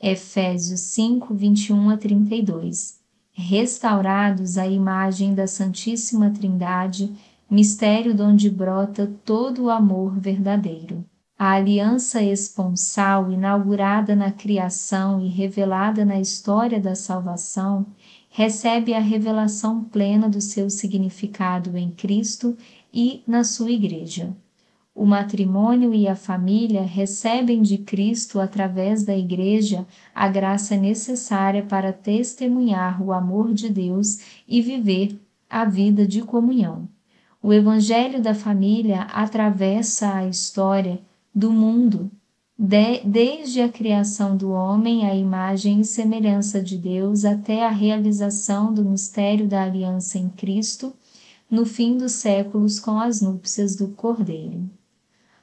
Efésios 5, 21 a 32. Restaurados à imagem da Santíssima Trindade, mistério de onde brota todo o amor verdadeiro. A aliança esponsal, inaugurada na criação e revelada na história da salvação, recebe a revelação plena do seu significado em Cristo e na sua Igreja. O matrimônio e a família recebem de Cristo, através da Igreja, a graça necessária para testemunhar o amor de Deus e viver a vida de comunhão. O Evangelho da Família atravessa a história do mundo, de, desde a criação do homem à imagem e semelhança de Deus até a realização do mistério da aliança em Cristo no fim dos séculos com as núpcias do Cordeiro.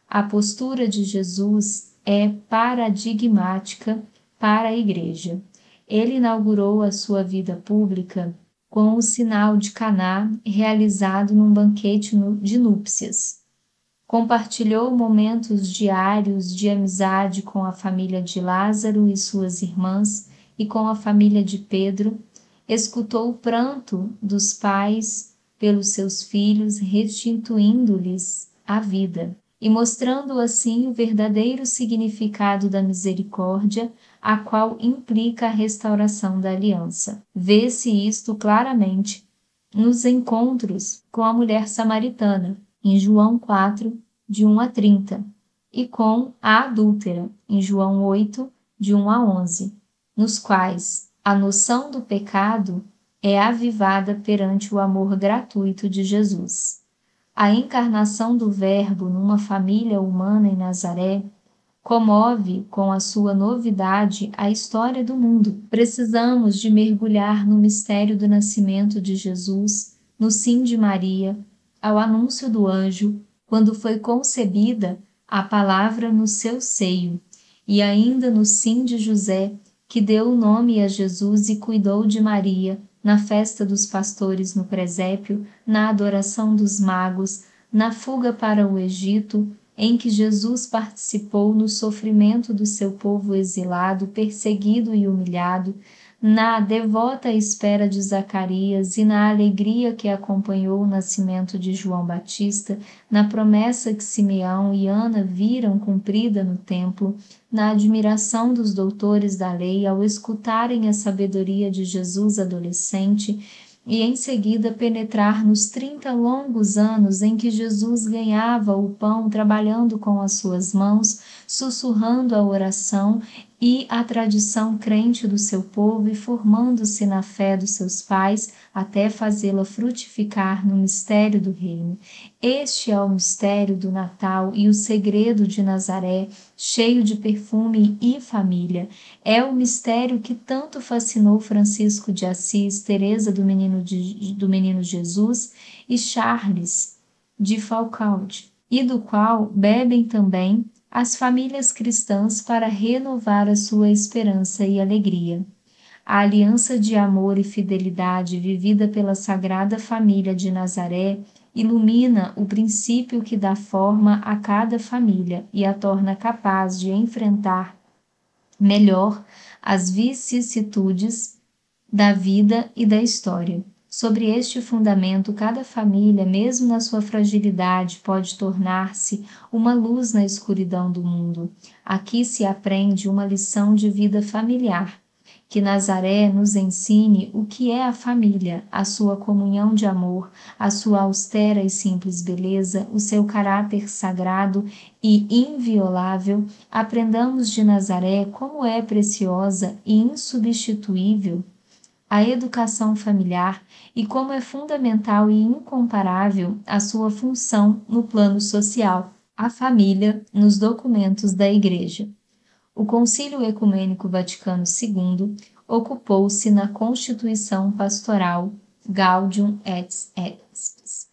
A postura de Jesus é paradigmática para a Igreja. Ele inaugurou a sua vida pública com o sinal de Caná realizado num banquete de núpcias compartilhou momentos diários de amizade com a família de Lázaro e suas irmãs e com a família de Pedro, escutou o pranto dos pais pelos seus filhos, restituindo-lhes a vida e mostrando assim o verdadeiro significado da misericórdia, a qual implica a restauração da aliança. Vê-se isto claramente nos encontros com a mulher samaritana, em João 4, de 1 a 30, e com a adúltera, em João 8, de 1 a 11, nos quais a noção do pecado é avivada perante o amor gratuito de Jesus. A encarnação do Verbo numa família humana em Nazaré comove com a sua novidade a história do mundo. Precisamos de mergulhar no mistério do nascimento de Jesus, no sim de Maria, ao anúncio do anjo, quando foi concebida a palavra no seu seio, e ainda no sim de José, que deu o nome a Jesus e cuidou de Maria, na festa dos pastores no presépio, na adoração dos magos, na fuga para o Egito, em que Jesus participou no sofrimento do seu povo exilado, perseguido e humilhado, na devota espera de Zacarias e na alegria que acompanhou o nascimento de João Batista, na promessa que Simeão e Ana viram cumprida no templo, na admiração dos doutores da lei ao escutarem a sabedoria de Jesus adolescente e em seguida penetrar nos trinta longos anos em que Jesus ganhava o pão trabalhando com as suas mãos, sussurrando a oração e a tradição crente do seu povo e formando-se na fé dos seus pais até fazê-la frutificar no mistério do reino. Este é o mistério do Natal e o segredo de Nazaré, cheio de perfume e família. É o mistério que tanto fascinou Francisco de Assis, Teresa do Menino, de, do Menino Jesus e Charles de Foucault, e do qual bebem também as famílias cristãs para renovar a sua esperança e alegria. A aliança de amor e fidelidade vivida pela Sagrada Família de Nazaré ilumina o princípio que dá forma a cada família e a torna capaz de enfrentar melhor as vicissitudes da vida e da história. Sobre este fundamento, cada família, mesmo na sua fragilidade, pode tornar-se uma luz na escuridão do mundo. Aqui se aprende uma lição de vida familiar. Que Nazaré nos ensine o que é a família, a sua comunhão de amor, a sua austera e simples beleza, o seu caráter sagrado e inviolável. Aprendamos de Nazaré como é preciosa e insubstituível a educação familiar e como é fundamental e incomparável a sua função no plano social, a família nos documentos da Igreja. O Concílio Ecumênico Vaticano II ocupou-se na Constituição Pastoral Gaudium et Spes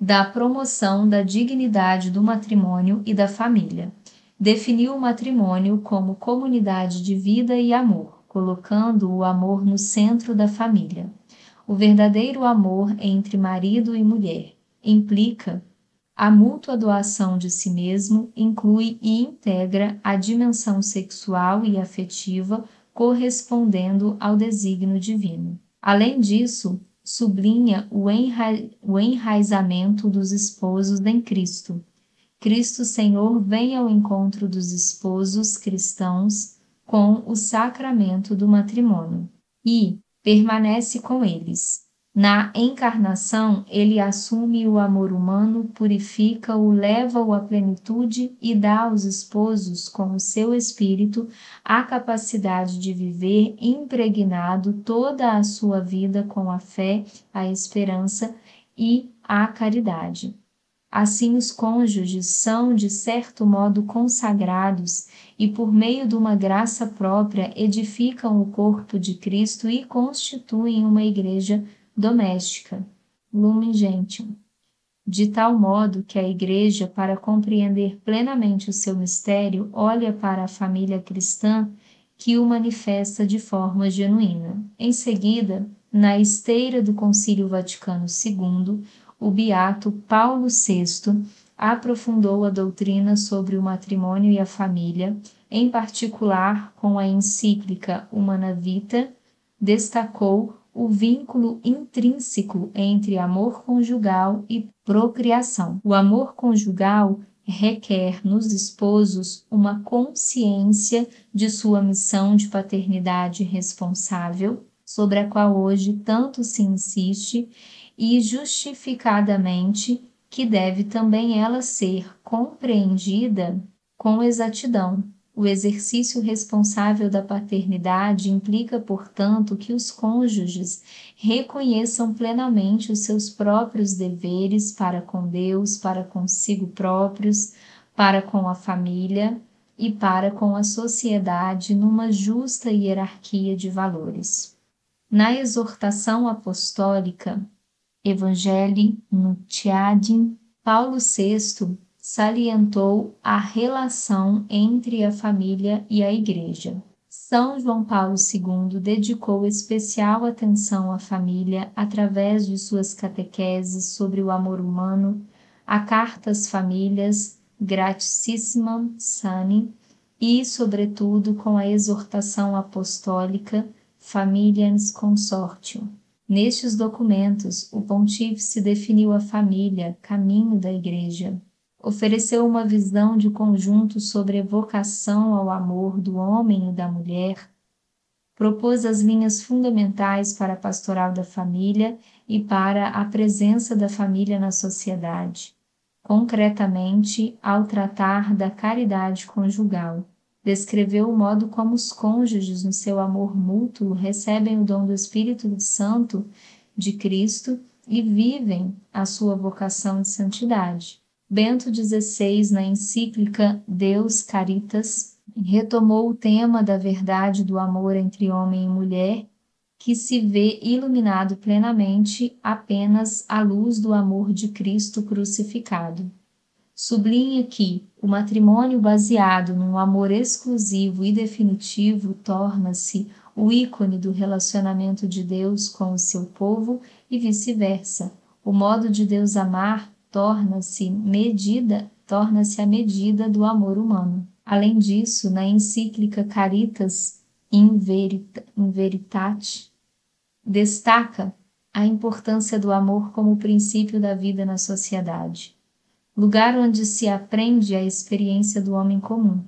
da promoção da dignidade do matrimônio e da família. Definiu o matrimônio como comunidade de vida e amor colocando o amor no centro da família. O verdadeiro amor entre marido e mulher implica a mútua doação de si mesmo, inclui e integra a dimensão sexual e afetiva correspondendo ao desígnio divino. Além disso, sublinha o, enra o enraizamento dos esposos em Cristo. Cristo Senhor vem ao encontro dos esposos cristãos com o sacramento do matrimônio e permanece com eles. Na encarnação, ele assume o amor humano, purifica-o, leva-o à plenitude e dá aos esposos, com o seu espírito, a capacidade de viver impregnado toda a sua vida com a fé, a esperança e a caridade. Assim, os cônjuges são, de certo modo, consagrados e, por meio de uma graça própria, edificam o corpo de Cristo e constituem uma igreja doméstica. Lumen Gentium. De tal modo que a igreja, para compreender plenamente o seu mistério, olha para a família cristã que o manifesta de forma genuína. Em seguida, na esteira do Concílio Vaticano II, o beato Paulo VI aprofundou a doutrina sobre o matrimônio e a família, em particular com a encíclica Humana Vita, destacou o vínculo intrínseco entre amor conjugal e procriação. O amor conjugal requer nos esposos uma consciência de sua missão de paternidade responsável, sobre a qual hoje tanto se insiste, e justificadamente que deve também ela ser compreendida com exatidão. O exercício responsável da paternidade implica, portanto, que os cônjuges reconheçam plenamente os seus próprios deveres para com Deus, para consigo próprios, para com a família e para com a sociedade numa justa hierarquia de valores. Na exortação apostólica, Evangelii Nuntiadim, Paulo VI salientou a relação entre a família e a Igreja. São João Paulo II dedicou especial atenção à família através de suas catequeses sobre o amor humano, a Cartas Famílias, Gratissimam Sani e, sobretudo, com a exortação apostólica Familias Consortium. Nestes documentos, o pontífice definiu a família, caminho da Igreja, ofereceu uma visão de conjunto sobre a vocação ao amor do homem e da mulher, propôs as linhas fundamentais para a pastoral da família e para a presença da família na sociedade, concretamente ao tratar da caridade conjugal. Descreveu o modo como os cônjuges, no seu amor mútuo, recebem o dom do Espírito Santo de Cristo e vivem a sua vocação de santidade. Bento XVI, na encíclica Deus Caritas, retomou o tema da verdade do amor entre homem e mulher, que se vê iluminado plenamente apenas à luz do amor de Cristo crucificado. Sublinha que o matrimônio baseado num amor exclusivo e definitivo torna-se o ícone do relacionamento de Deus com o seu povo e vice-versa. O modo de Deus amar torna-se medida, torna-se a medida do amor humano. Além disso, na encíclica Caritas in, verita, in Veritate, destaca a importância do amor como princípio da vida na sociedade, lugar onde se aprende a experiência do homem comum.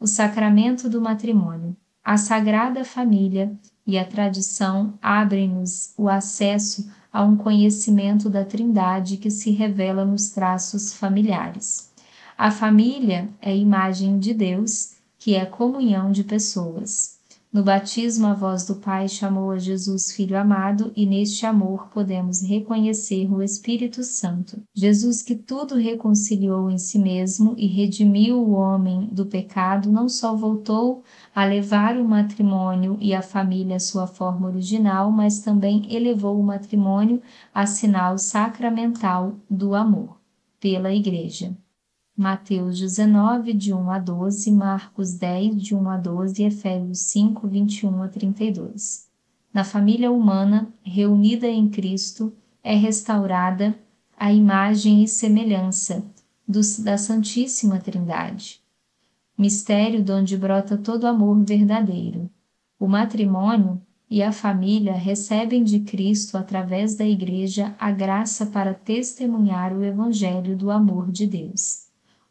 O sacramento do matrimônio, a sagrada família e a tradição abrem-nos o acesso a um conhecimento da Trindade que se revela nos traços familiares. A família é imagem de Deus, que é comunhão de pessoas. No batismo, a voz do Pai chamou a Jesus Filho amado, e neste amor podemos reconhecer o Espírito Santo. Jesus, que tudo reconciliou em si mesmo e redimiu o homem do pecado, não só voltou a levar o matrimônio e a família à sua forma original, mas também elevou o matrimônio a sinal sacramental do amor pela Igreja. Mateus 19, de 1 a 12, Marcos 10, de 1 a 12 e Efésios 5, 21 a 32. Na família humana, reunida em Cristo, é restaurada a imagem e semelhança do, da Santíssima Trindade. Mistério de onde brota todo amor verdadeiro. O matrimônio e a família recebem de Cristo, através da Igreja, a graça para testemunhar o Evangelho do amor de Deus.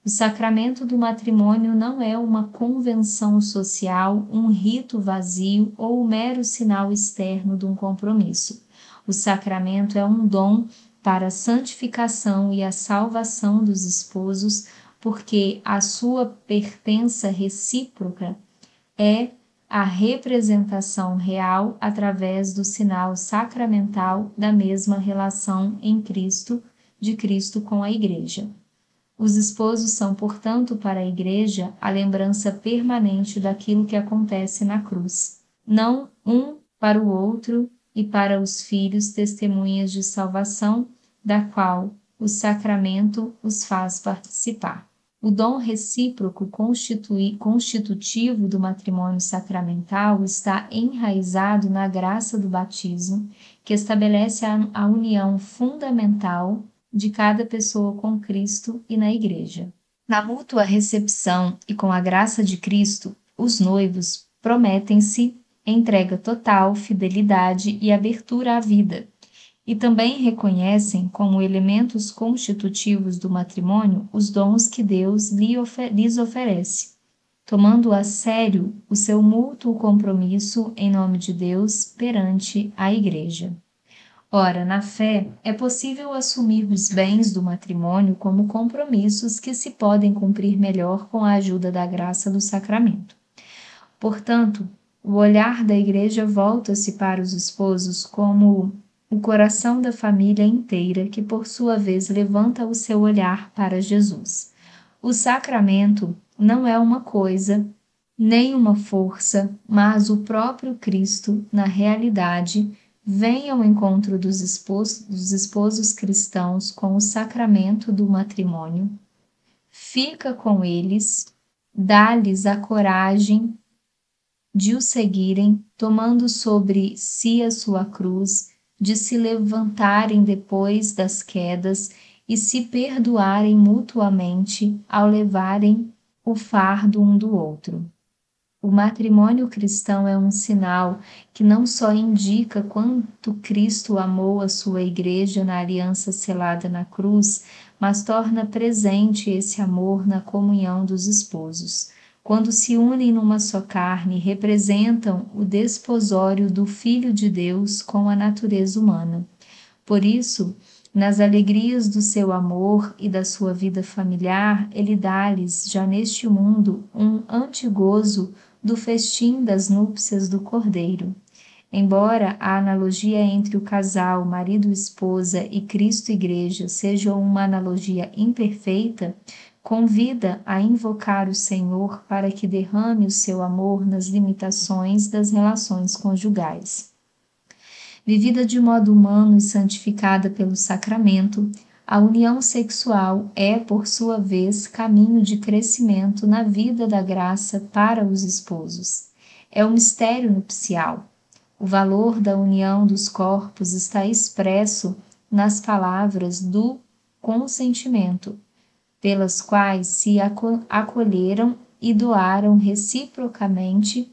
O sacramento do matrimônio não é uma convenção social, um rito vazio ou um mero sinal externo de um compromisso. O sacramento é um dom para a santificação e a salvação dos esposos, porque a sua pertença recíproca é a representação real através do sinal sacramental da mesma relação em Cristo, de Cristo com a Igreja. Os esposos são, portanto, para a Igreja a lembrança permanente daquilo que acontece na cruz, não um para o outro e para os filhos testemunhas de salvação, da qual o sacramento os faz participar. O dom recíproco constitutivo do matrimônio sacramental está enraizado na graça do batismo, que estabelece a, união fundamental de cada pessoa com Cristo e na Igreja. Na mútua recepção e com a graça de Cristo, os noivos prometem-se entrega total, fidelidade e abertura à vida, e também reconhecem como elementos constitutivos do matrimônio os dons que Deus lhes oferece, tomando a sério o seu mútuo compromisso em nome de Deus perante a Igreja. Ora, na fé, é possível assumir os bens do matrimônio como compromissos que se podem cumprir melhor com a ajuda da graça do sacramento. Portanto, o olhar da Igreja volta-se para os esposos como o coração da família inteira, que por sua vez levanta o seu olhar para Jesus. O sacramento não é uma coisa, nem uma força, mas o próprio Cristo, na realidade, vem ao encontro dos esposos, dos esposos cristãos com o sacramento do matrimônio, fica com eles, dá-lhes a coragem de o seguirem, tomando sobre si a sua cruz, de se levantarem depois das quedas e se perdoarem mutuamente ao levarem o fardo um do outro. O matrimônio cristão é um sinal que não só indica quanto Cristo amou a sua igreja na aliança selada na cruz, mas torna presente esse amor na comunhão dos esposos. Quando se unem numa só carne, representam o desposório do Filho de Deus com a natureza humana. Por isso, nas alegrias do seu amor e da sua vida familiar, ele dá-lhes, já neste mundo, um antigozo do festim das núpcias do Cordeiro. Embora a analogia entre o casal, marido e esposa e Cristo Igreja seja uma analogia imperfeita, convida a invocar o Senhor para que derrame o seu amor nas limitações das relações conjugais. Vivida de modo humano e santificada pelo sacramento, a união sexual é, por sua vez, caminho de crescimento na vida da graça para os esposos. É o mistério nupcial. O valor da união dos corpos está expresso nas palavras do consentimento, pelas quais se acolheram e doaram reciprocamente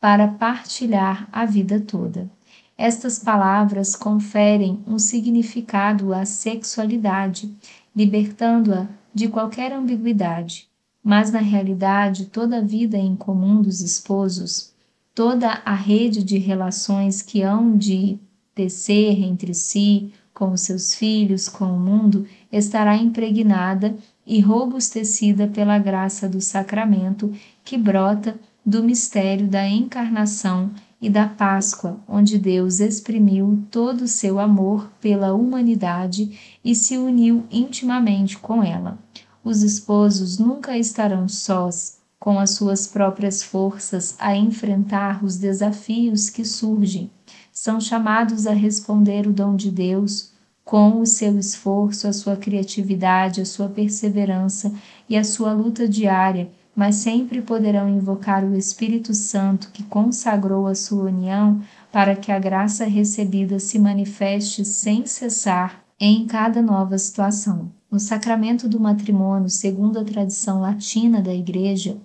para partilhar a vida toda. Estas palavras conferem um significado à sexualidade, libertando-a de qualquer ambiguidade. Mas na realidade, toda a vida em comum dos esposos, toda a rede de relações que hão de tecer entre si, com os seus filhos, com o mundo, estará impregnada e robustecida pela graça do sacramento que brota do mistério da encarnação e da Páscoa, onde Deus exprimiu todo o seu amor pela humanidade e se uniu intimamente com ela. Os esposos nunca estarão sós, com as suas próprias forças, a enfrentar os desafios que surgem. São chamados a responder o dom de Deus com o seu esforço, a sua criatividade, a sua perseverança e a sua luta diária mas sempre poderão invocar o Espírito Santo que consagrou a sua união para que a graça recebida se manifeste sem cessar em cada nova situação. No sacramento do matrimônio, segundo a tradição latina da Igreja,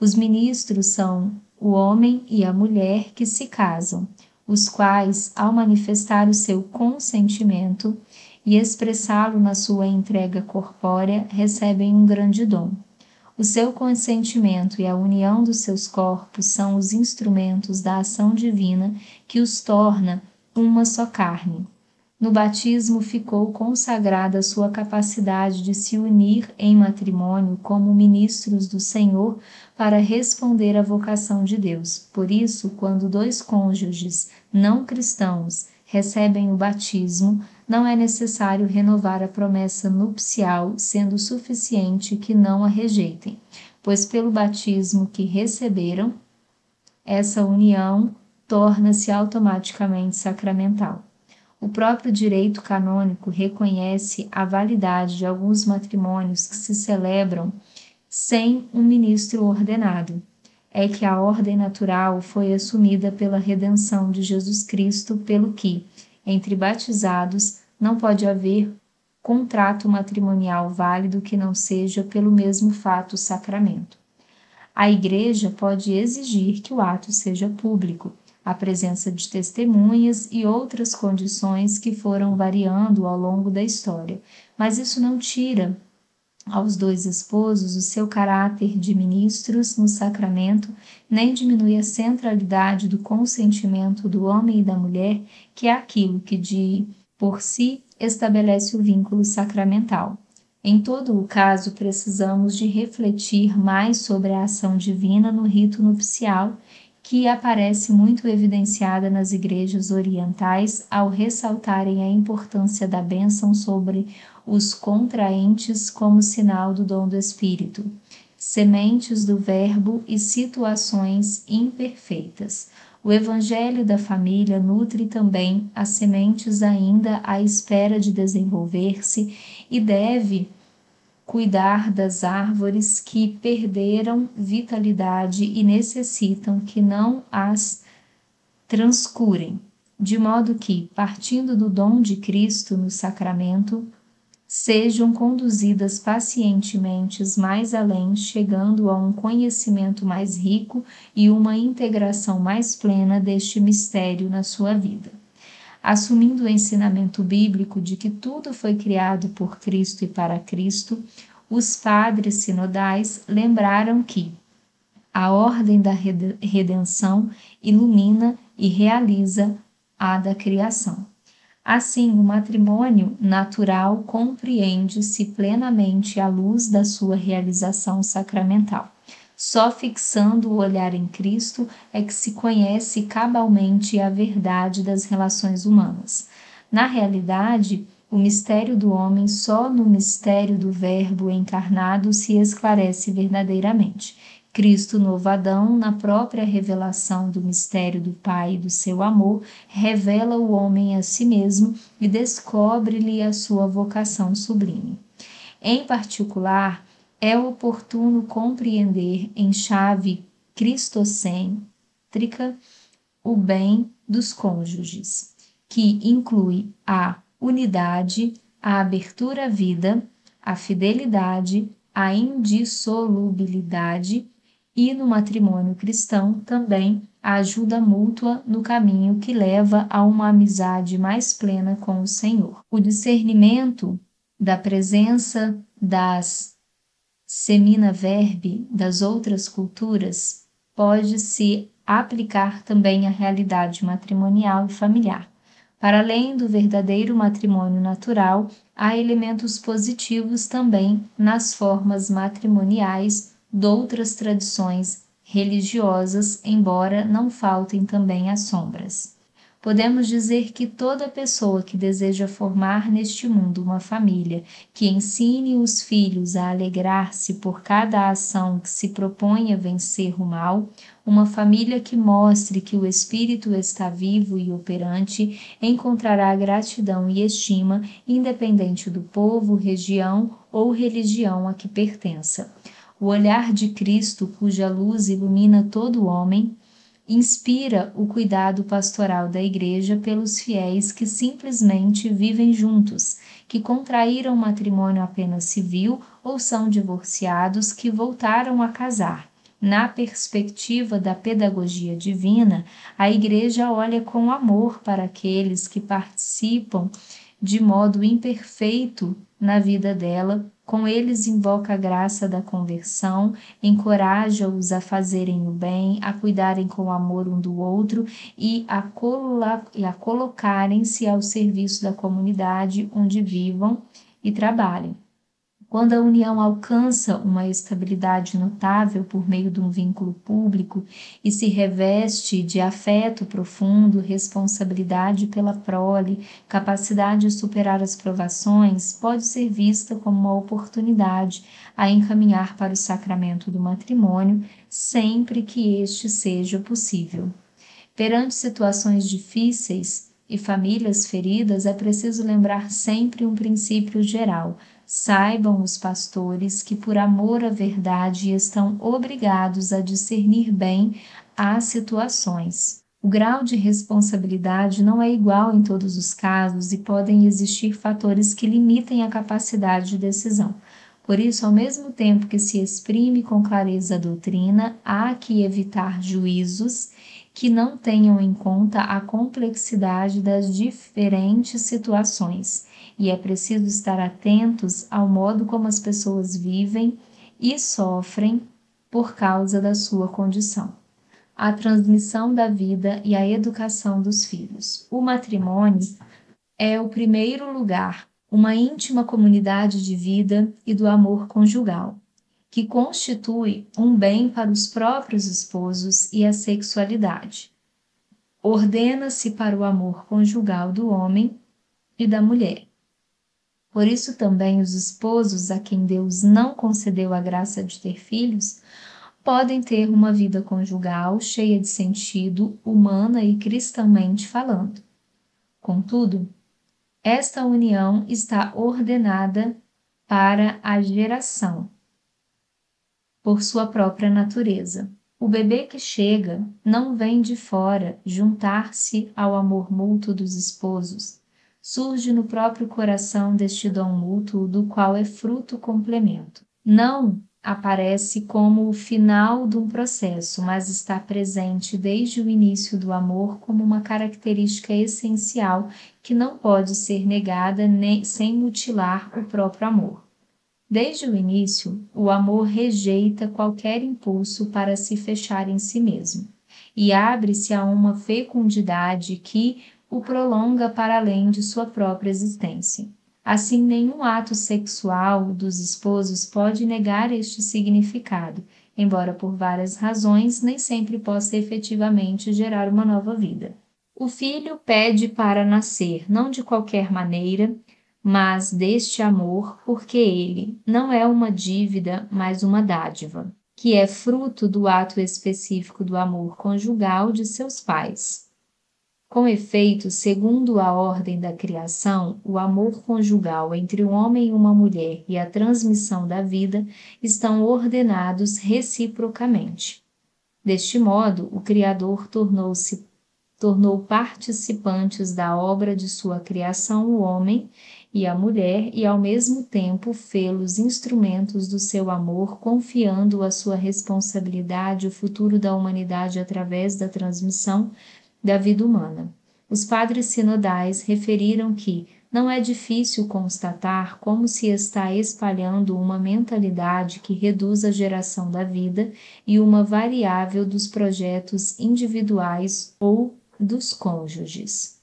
os ministros são o homem e a mulher que se casam, os quais, ao manifestar o seu consentimento e expressá-lo na sua entrega corpórea, recebem um grande dom. O seu consentimento e a união dos seus corpos são os instrumentos da ação divina que os torna uma só carne. No batismo ficou consagrada a sua capacidade de se unir em matrimônio como ministros do Senhor para responder à vocação de Deus. Por isso, quando dois cônjuges não cristãos recebem o batismo, não é necessário renovar a promessa nupcial, sendo suficiente que não a rejeitem, pois pelo batismo que receberam, essa união torna-se automaticamente sacramental. O próprio direito canônico reconhece a validade de alguns matrimônios que se celebram sem um ministro ordenado, é que a ordem natural foi assumida pela redenção de Jesus Cristo, pelo que, entre batizados, não pode haver contrato matrimonial válido que não seja pelo mesmo fato sacramento. A Igreja pode exigir que o ato seja público, a presença de testemunhas e outras condições que foram variando ao longo da história, mas isso não tira aos dois esposos o seu caráter de ministros no sacramento, nem diminui a centralidade do consentimento do homem e da mulher, que é aquilo que de por si estabelece o vínculo sacramental. Em todo o caso, precisamos de refletir mais sobre a ação divina no rito nupcial, que aparece muito evidenciada nas igrejas orientais ao ressaltarem a importância da bênção sobre os contraentes como sinal do dom do Espírito, sementes do Verbo e situações imperfeitas. O evangelho da família nutre também as sementes ainda à espera de desenvolver-se e deve cuidar das árvores que perderam vitalidade e necessitam que não as transcurem, de modo que, partindo do dom de Cristo no sacramento, sejam conduzidas pacientemente mais além, chegando a um conhecimento mais rico e uma integração mais plena deste mistério na sua vida. Assumindo o ensinamento bíblico de que tudo foi criado por Cristo e para Cristo, os padres sinodais lembraram que a ordem da redenção ilumina e realiza a da criação. Assim, o matrimônio natural compreende-se plenamente à luz da sua realização sacramental. Só fixando o olhar em Cristo é que se conhece cabalmente a verdade das relações humanas. Na realidade, o mistério do homem só no mistério do Verbo encarnado se esclarece verdadeiramente. Cristo, novo Adão, na própria revelação do mistério do Pai e do seu amor, revela o homem a si mesmo e descobre-lhe a sua vocação sublime. Em particular, é oportuno compreender em chave cristocêntrica o bem dos cônjuges, que inclui a unidade, a abertura à vida, a fidelidade, a indissolubilidade e no matrimônio cristão também a ajuda mútua no caminho que leva a uma amizade mais plena com o Senhor. O discernimento da presença das semina verbe das outras culturas pode se aplicar também à realidade matrimonial e familiar. Para além do verdadeiro matrimônio natural, há elementos positivos também nas formas matrimoniais doutras tradições religiosas, embora não faltem também as sombras. Podemos dizer que toda pessoa que deseja formar neste mundo uma família que ensine os filhos a alegrar-se por cada ação que se propõe a vencer o mal, uma família que mostre que o espírito está vivo e operante, encontrará gratidão e estima, independente do povo, região ou religião a que pertença. O olhar de Cristo, cuja luz ilumina todo homem, inspira o cuidado pastoral da Igreja pelos fiéis que simplesmente vivem juntos, que contraíram matrimônio apenas civil ou são divorciados que voltaram a casar. Na perspectiva da pedagogia divina, a Igreja olha com amor para aqueles que participam de modo imperfeito na vida dela com eles invoca a graça da conversão, encoraja-os a fazerem o bem, a cuidarem com amor um do outro e a, a colocarem-se ao serviço da comunidade onde vivam e trabalhem. Quando a união alcança uma estabilidade notável por meio de um vínculo público e se reveste de afeto profundo, responsabilidade pela prole, capacidade de superar as provações, pode ser vista como uma oportunidade a encaminhar para o sacramento do matrimônio, sempre que este seja possível. Perante situações difíceis e famílias feridas, é preciso lembrar sempre um princípio geral Saibam os pastores que, por amor à verdade, estão obrigados a discernir bem as situações. O grau de responsabilidade não é igual em todos os casos e podem existir fatores que limitem a capacidade de decisão. Por isso, ao mesmo tempo que se exprime com clareza a doutrina, há que evitar juízos que não tenham em conta a complexidade das diferentes situações e é preciso estar atentos ao modo como as pessoas vivem e sofrem por causa da sua condição. A transmissão da vida e a educação dos filhos. O matrimônio é o primeiro lugar, uma íntima comunidade de vida e do amor conjugal, que constitui um bem para os próprios esposos e a sexualidade. Ordena-se para o amor conjugal do homem e da mulher. Por isso também os esposos a quem Deus não concedeu a graça de ter filhos podem ter uma vida conjugal cheia de sentido, humana e cristãmente falando. Contudo, esta união está ordenada para a geração, por sua própria natureza. O bebê que chega não vem de fora juntar-se ao amor mútuo dos esposos. Surge no próprio coração deste dom mútuo, do qual é fruto complemento. Não aparece como o final de um processo, mas está presente desde o início do amor como uma característica essencial que não pode ser negada nem, sem mutilar o próprio amor. Desde o início, o amor rejeita qualquer impulso para se fechar em si mesmo e abre-se a uma fecundidade que o prolonga para além de sua própria existência. Assim, nenhum ato sexual dos esposos pode negar este significado, embora por várias razões nem sempre possa efetivamente gerar uma nova vida. O filho pede para nascer, não de qualquer maneira, mas deste amor, porque ele não é uma dívida, mas uma dádiva, que é fruto do ato específico do amor conjugal de seus pais. Com efeito, segundo a ordem da criação, o amor conjugal entre um homem e uma mulher e a transmissão da vida estão ordenados reciprocamente. Deste modo, o Criador tornou-se tornou participantes da obra de sua criação o homem e a mulher e ao mesmo tempo fê-los instrumentos do seu amor, confiando a sua responsabilidade o futuro da humanidade através da transmissão da vida humana. Os padres sinodais referiram que não é difícil constatar como se está espalhando uma mentalidade que reduz a geração da vida e uma variável dos projetos individuais ou dos cônjuges.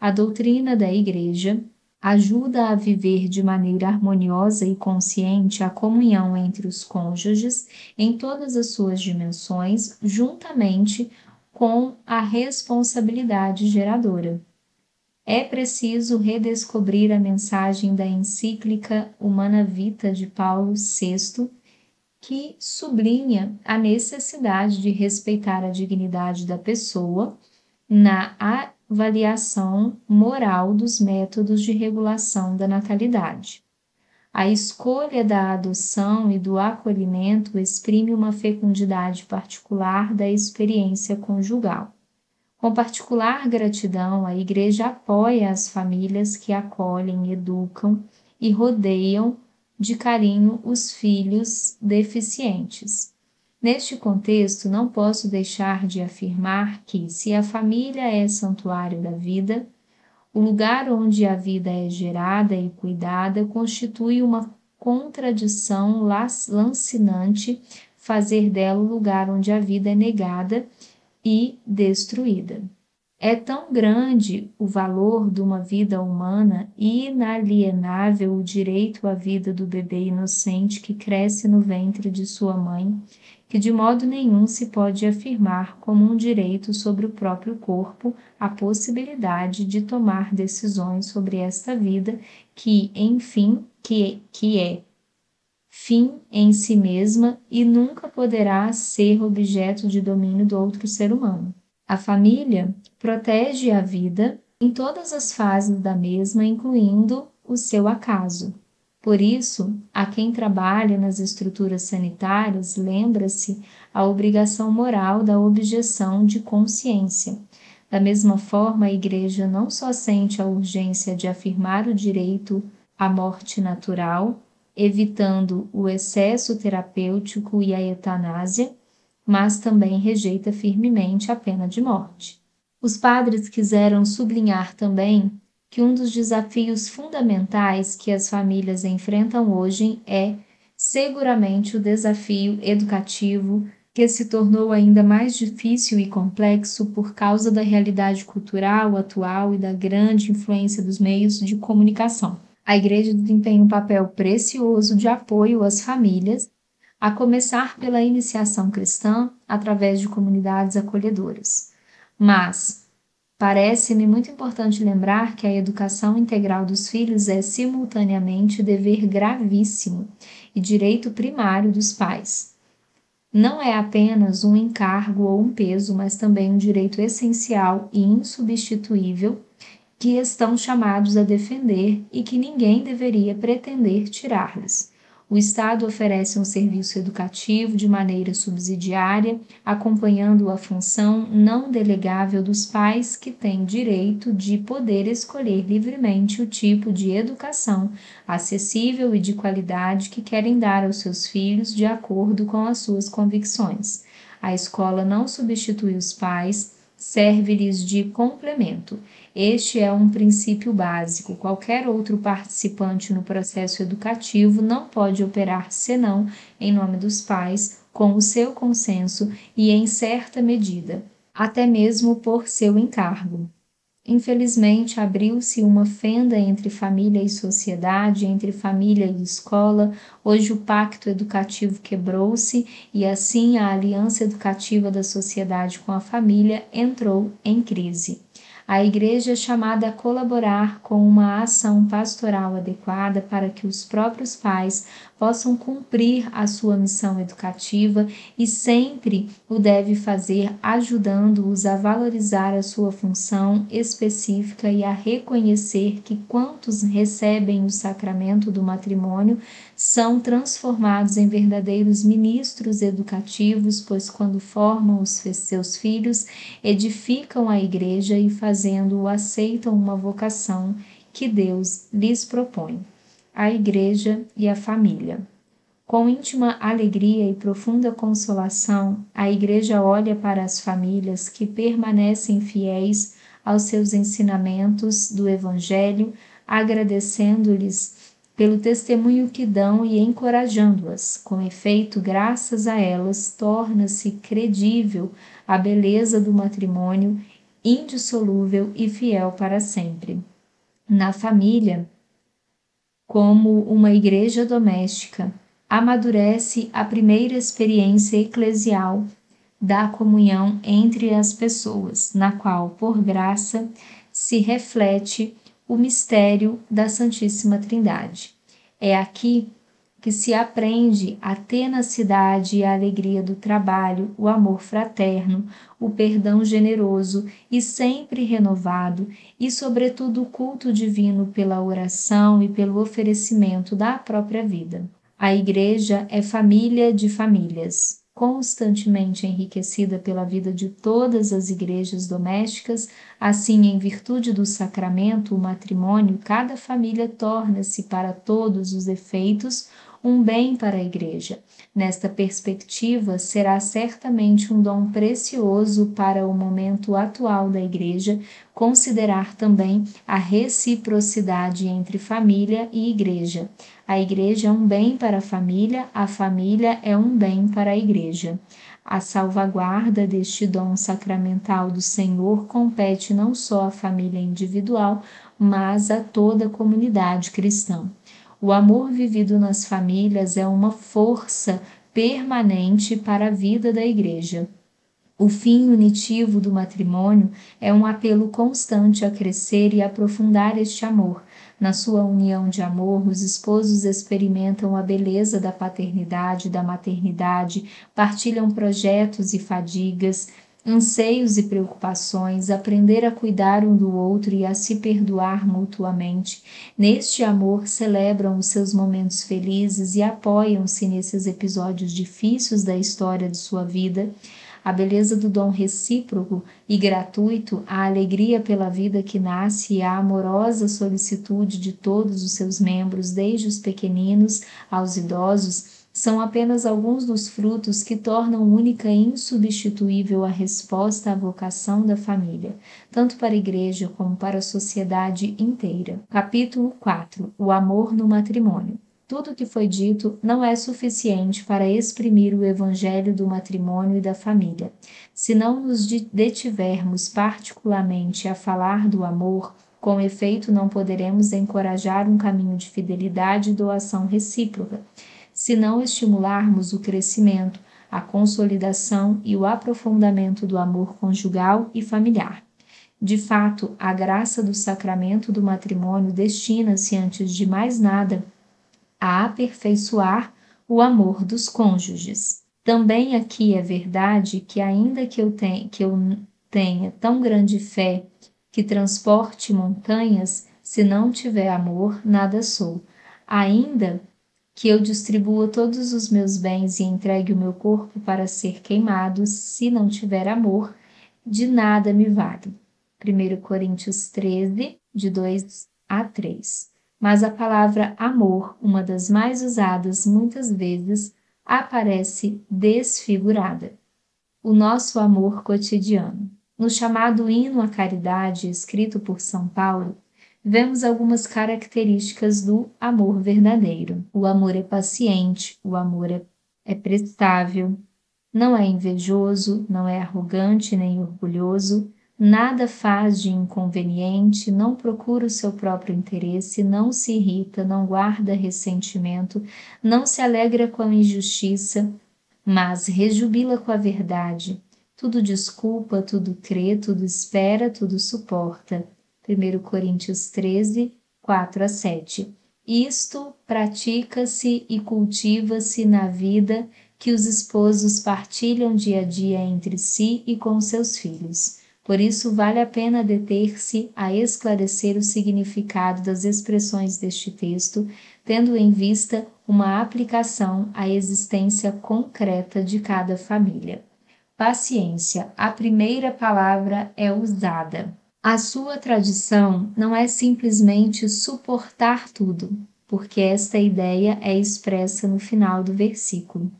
A doutrina da Igreja ajuda a viver de maneira harmoniosa e consciente a comunhão entre os cônjuges em todas as suas dimensões, juntamente com a responsabilidade geradora. É preciso redescobrir a mensagem da encíclica Humana Vita de Paulo VI, que sublinha a necessidade de respeitar a dignidade da pessoa na avaliação moral dos métodos de regulação da natalidade. A escolha da adoção e do acolhimento exprime uma fecundidade particular da experiência conjugal. Com particular gratidão, a Igreja apoia as famílias que acolhem, educam e rodeiam de carinho os filhos deficientes. Neste contexto, não posso deixar de afirmar que, se a família é santuário da vida, o lugar onde a vida é gerada e cuidada constitui uma contradição lancinante fazer dela o lugar onde a vida é negada e destruída. É tão grande o valor de uma vida humana e inalienável o direito à vida do bebê inocente que cresce no ventre de sua mãe que de modo nenhum se pode afirmar como um direito sobre o próprio corpo a possibilidade de tomar decisões sobre esta vida que, enfim, que, que é fim em si mesma e nunca poderá ser objeto de domínio do outro ser humano. A família protege a vida em todas as fases da mesma, incluindo o seu acaso. Por isso, a quem trabalha nas estruturas sanitárias, lembra-se a obrigação moral da objeção de consciência. Da mesma forma, a Igreja não só sente a urgência de afirmar o direito à morte natural, evitando o excesso terapêutico e a eutanásia, mas também rejeita firmemente a pena de morte. Os padres quiseram sublinhar também que um dos desafios fundamentais que as famílias enfrentam hoje é seguramente o desafio educativo que se tornou ainda mais difícil e complexo por causa da realidade cultural atual e da grande influência dos meios de comunicação. A Igreja desempenha um papel precioso de apoio às famílias, a começar pela iniciação cristã através de comunidades acolhedoras. Mas, Parece-me muito importante lembrar que a educação integral dos filhos é simultaneamente dever gravíssimo e direito primário dos pais. não é apenas um encargo ou um peso, mas também um direito essencial e insubstituível que estão chamados a defender e que ninguém deveria pretender tirar-lhes. O Estado oferece um serviço educativo de maneira subsidiária, acompanhando a função não delegável dos pais que têm direito de poder escolher livremente o tipo de educação acessível e de qualidade que querem dar aos seus filhos de acordo com as suas convicções. A escola não substitui os pais, serve-lhes de complemento. Este é um princípio básico. Qualquer outro participante no processo educativo não pode operar senão em nome dos pais, com o seu consenso e em certa medida, até mesmo por seu encargo. Infelizmente, abriu-se uma fenda entre família e sociedade, entre família e escola. Hoje, o pacto educativo quebrou-se e, assim, a aliança educativa da sociedade com a família entrou em crise. A igreja é chamada a colaborar com uma ação pastoral adequada para que os próprios pais possam cumprir a sua missão educativa e sempre o deve fazer ajudando-os a valorizar a sua função específica e a reconhecer que quantos recebem o sacramento do matrimônio são transformados em verdadeiros ministros educativos, pois quando formam os seus filhos, edificam a igreja e fazendo-o aceitam uma vocação que Deus lhes propõe. A igreja e a família. Com íntima alegria e profunda consolação, a Igreja olha para as famílias que permanecem fiéis aos seus ensinamentos do Evangelho, agradecendo-lhes pelo testemunho que dão e encorajando-as. Com efeito, graças a elas, torna-se credível a beleza do matrimônio, indissolúvel e fiel para sempre. Na família, como uma igreja doméstica, amadurece a primeira experiência eclesial da comunhão entre as pessoas, na qual, por graça, se reflete o mistério da Santíssima Trindade. É aqui que se aprende a tenacidade e a alegria do trabalho, o amor fraterno, o perdão generoso e sempre renovado, e, sobretudo, o culto divino pela oração e pelo oferecimento da própria vida. A Igreja é família de famílias constantemente enriquecida pela vida de todas as igrejas domésticas, assim, em virtude do sacramento, o matrimônio, cada família torna-se para todos os efeitos um bem para a igreja. Nesta perspectiva, será certamente um dom precioso para o momento atual da igreja considerar também a reciprocidade entre família e igreja. A igreja é um bem para a família, a família é um bem para a igreja. A salvaguarda deste dom sacramental do Senhor compete não só à família individual, mas a toda a comunidade cristã. O amor vivido nas famílias é uma força permanente para a vida da Igreja. O fim unitivo do matrimônio é um apelo constante a crescer e aprofundar este amor. Na sua união de amor, os esposos experimentam a beleza da paternidade e da maternidade, partilham projetos e fadigas, anseios e preocupações, aprender a cuidar um do outro e a se perdoar mutuamente. Neste amor, celebram os seus momentos felizes e apoiam-se nesses episódios difíceis da história de sua vida. A beleza do dom recíproco e gratuito, a alegria pela vida que nasce e a amorosa solicitude de todos os seus membros, desde os pequeninos aos idosos, são apenas alguns dos frutos que tornam única e insubstituível a resposta à vocação da família, tanto para a igreja como para a sociedade inteira. Capítulo 4 O amor no matrimônio. Tudo o que foi dito não é suficiente para exprimir o evangelho do matrimônio e da família. Se não nos detivermos particularmente a falar do amor, com efeito não poderemos encorajar um caminho de fidelidade e doação recíproca se não estimularmos o crescimento, a consolidação e o aprofundamento do amor conjugal e familiar. De fato, a graça do sacramento do matrimônio destina-se, antes de mais nada, a aperfeiçoar o amor dos cônjuges. Também aqui é verdade que, ainda que eu, tenha, que eu tenha tão grande fé que transporte montanhas, se não tiver amor, nada sou. Ainda que eu distribua todos os meus bens e entregue o meu corpo para ser queimado, se não tiver amor, de nada me vale. 1 Coríntios 13, de 2 a 3. Mas a palavra amor, uma das mais usadas muitas vezes, aparece desfigurada. O nosso amor cotidiano. No chamado Hino à Caridade, escrito por São Paulo, vemos algumas características do amor verdadeiro. O amor é paciente, o amor é, é prestável, não é invejoso, não é arrogante nem orgulhoso, nada faz de inconveniente, não procura o seu próprio interesse, não se irrita, não guarda ressentimento, não se alegra com a injustiça, mas rejubila com a verdade. Tudo desculpa, tudo crê, tudo espera, tudo suporta. 1 Coríntios 13, 4 a 7. Isto pratica-se e cultiva-se na vida que os esposos partilham dia a dia entre si e com seus filhos. Por isso, vale a pena deter-se a esclarecer o significado das expressões deste texto, tendo em vista uma aplicação à existência concreta de cada família. Paciência, a primeira palavra é usada. A sua tradição não é simplesmente suportar tudo, porque esta ideia é expressa no final do versículo.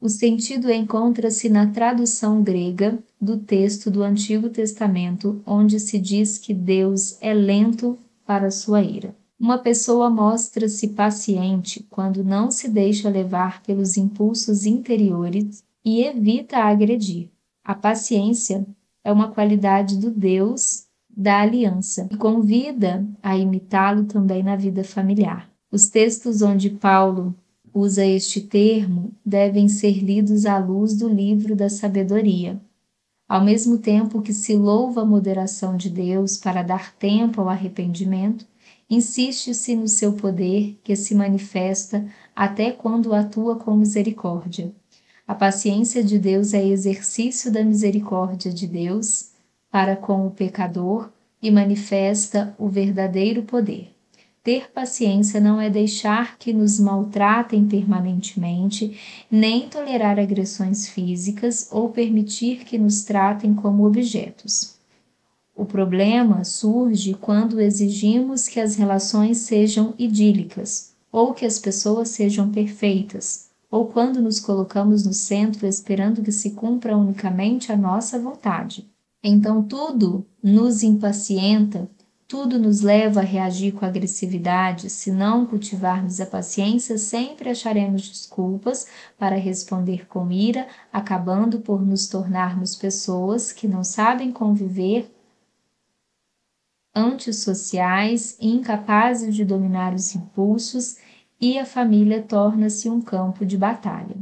O sentido encontra-se na tradução grega do texto do Antigo Testamento, onde se diz que Deus é lento para sua ira. Uma pessoa mostra-se paciente quando não se deixa levar pelos impulsos interiores e evita agredir. A paciência é uma qualidade do Deus da aliança e convida a imitá-lo também na vida familiar. Os textos onde Paulo usa este termo devem ser lidos à luz do livro da sabedoria. Ao mesmo tempo que se louva a moderação de Deus para dar tempo ao arrependimento, insiste-se no seu poder que se manifesta até quando atua com misericórdia. A paciência de Deus é exercício da misericórdia de Deus para com o pecador e manifesta o verdadeiro poder. Ter paciência não é deixar que nos maltratem permanentemente, nem tolerar agressões físicas ou permitir que nos tratem como objetos. O problema surge quando exigimos que as relações sejam idílicas ou que as pessoas sejam perfeitas, ou quando nos colocamos no centro esperando que se cumpra unicamente a nossa vontade. Então tudo nos impacienta, tudo nos leva a reagir com agressividade. Se não cultivarmos a paciência, sempre acharemos desculpas para responder com ira, acabando por nos tornarmos pessoas que não sabem conviver, antissociais, incapazes de dominar os impulsos, e a família torna-se um campo de batalha.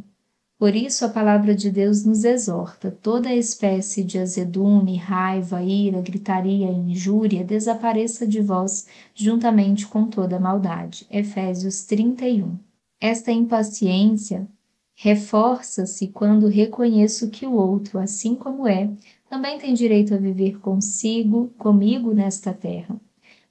Por isso, a palavra de Deus nos exorta: toda espécie de azedume, raiva, ira, gritaria injúria desapareça de vós, juntamente com toda maldade. Efésios 31. Esta impaciência reforça-se quando reconheço que o outro, assim como é, também tem direito a viver consigo, comigo nesta terra.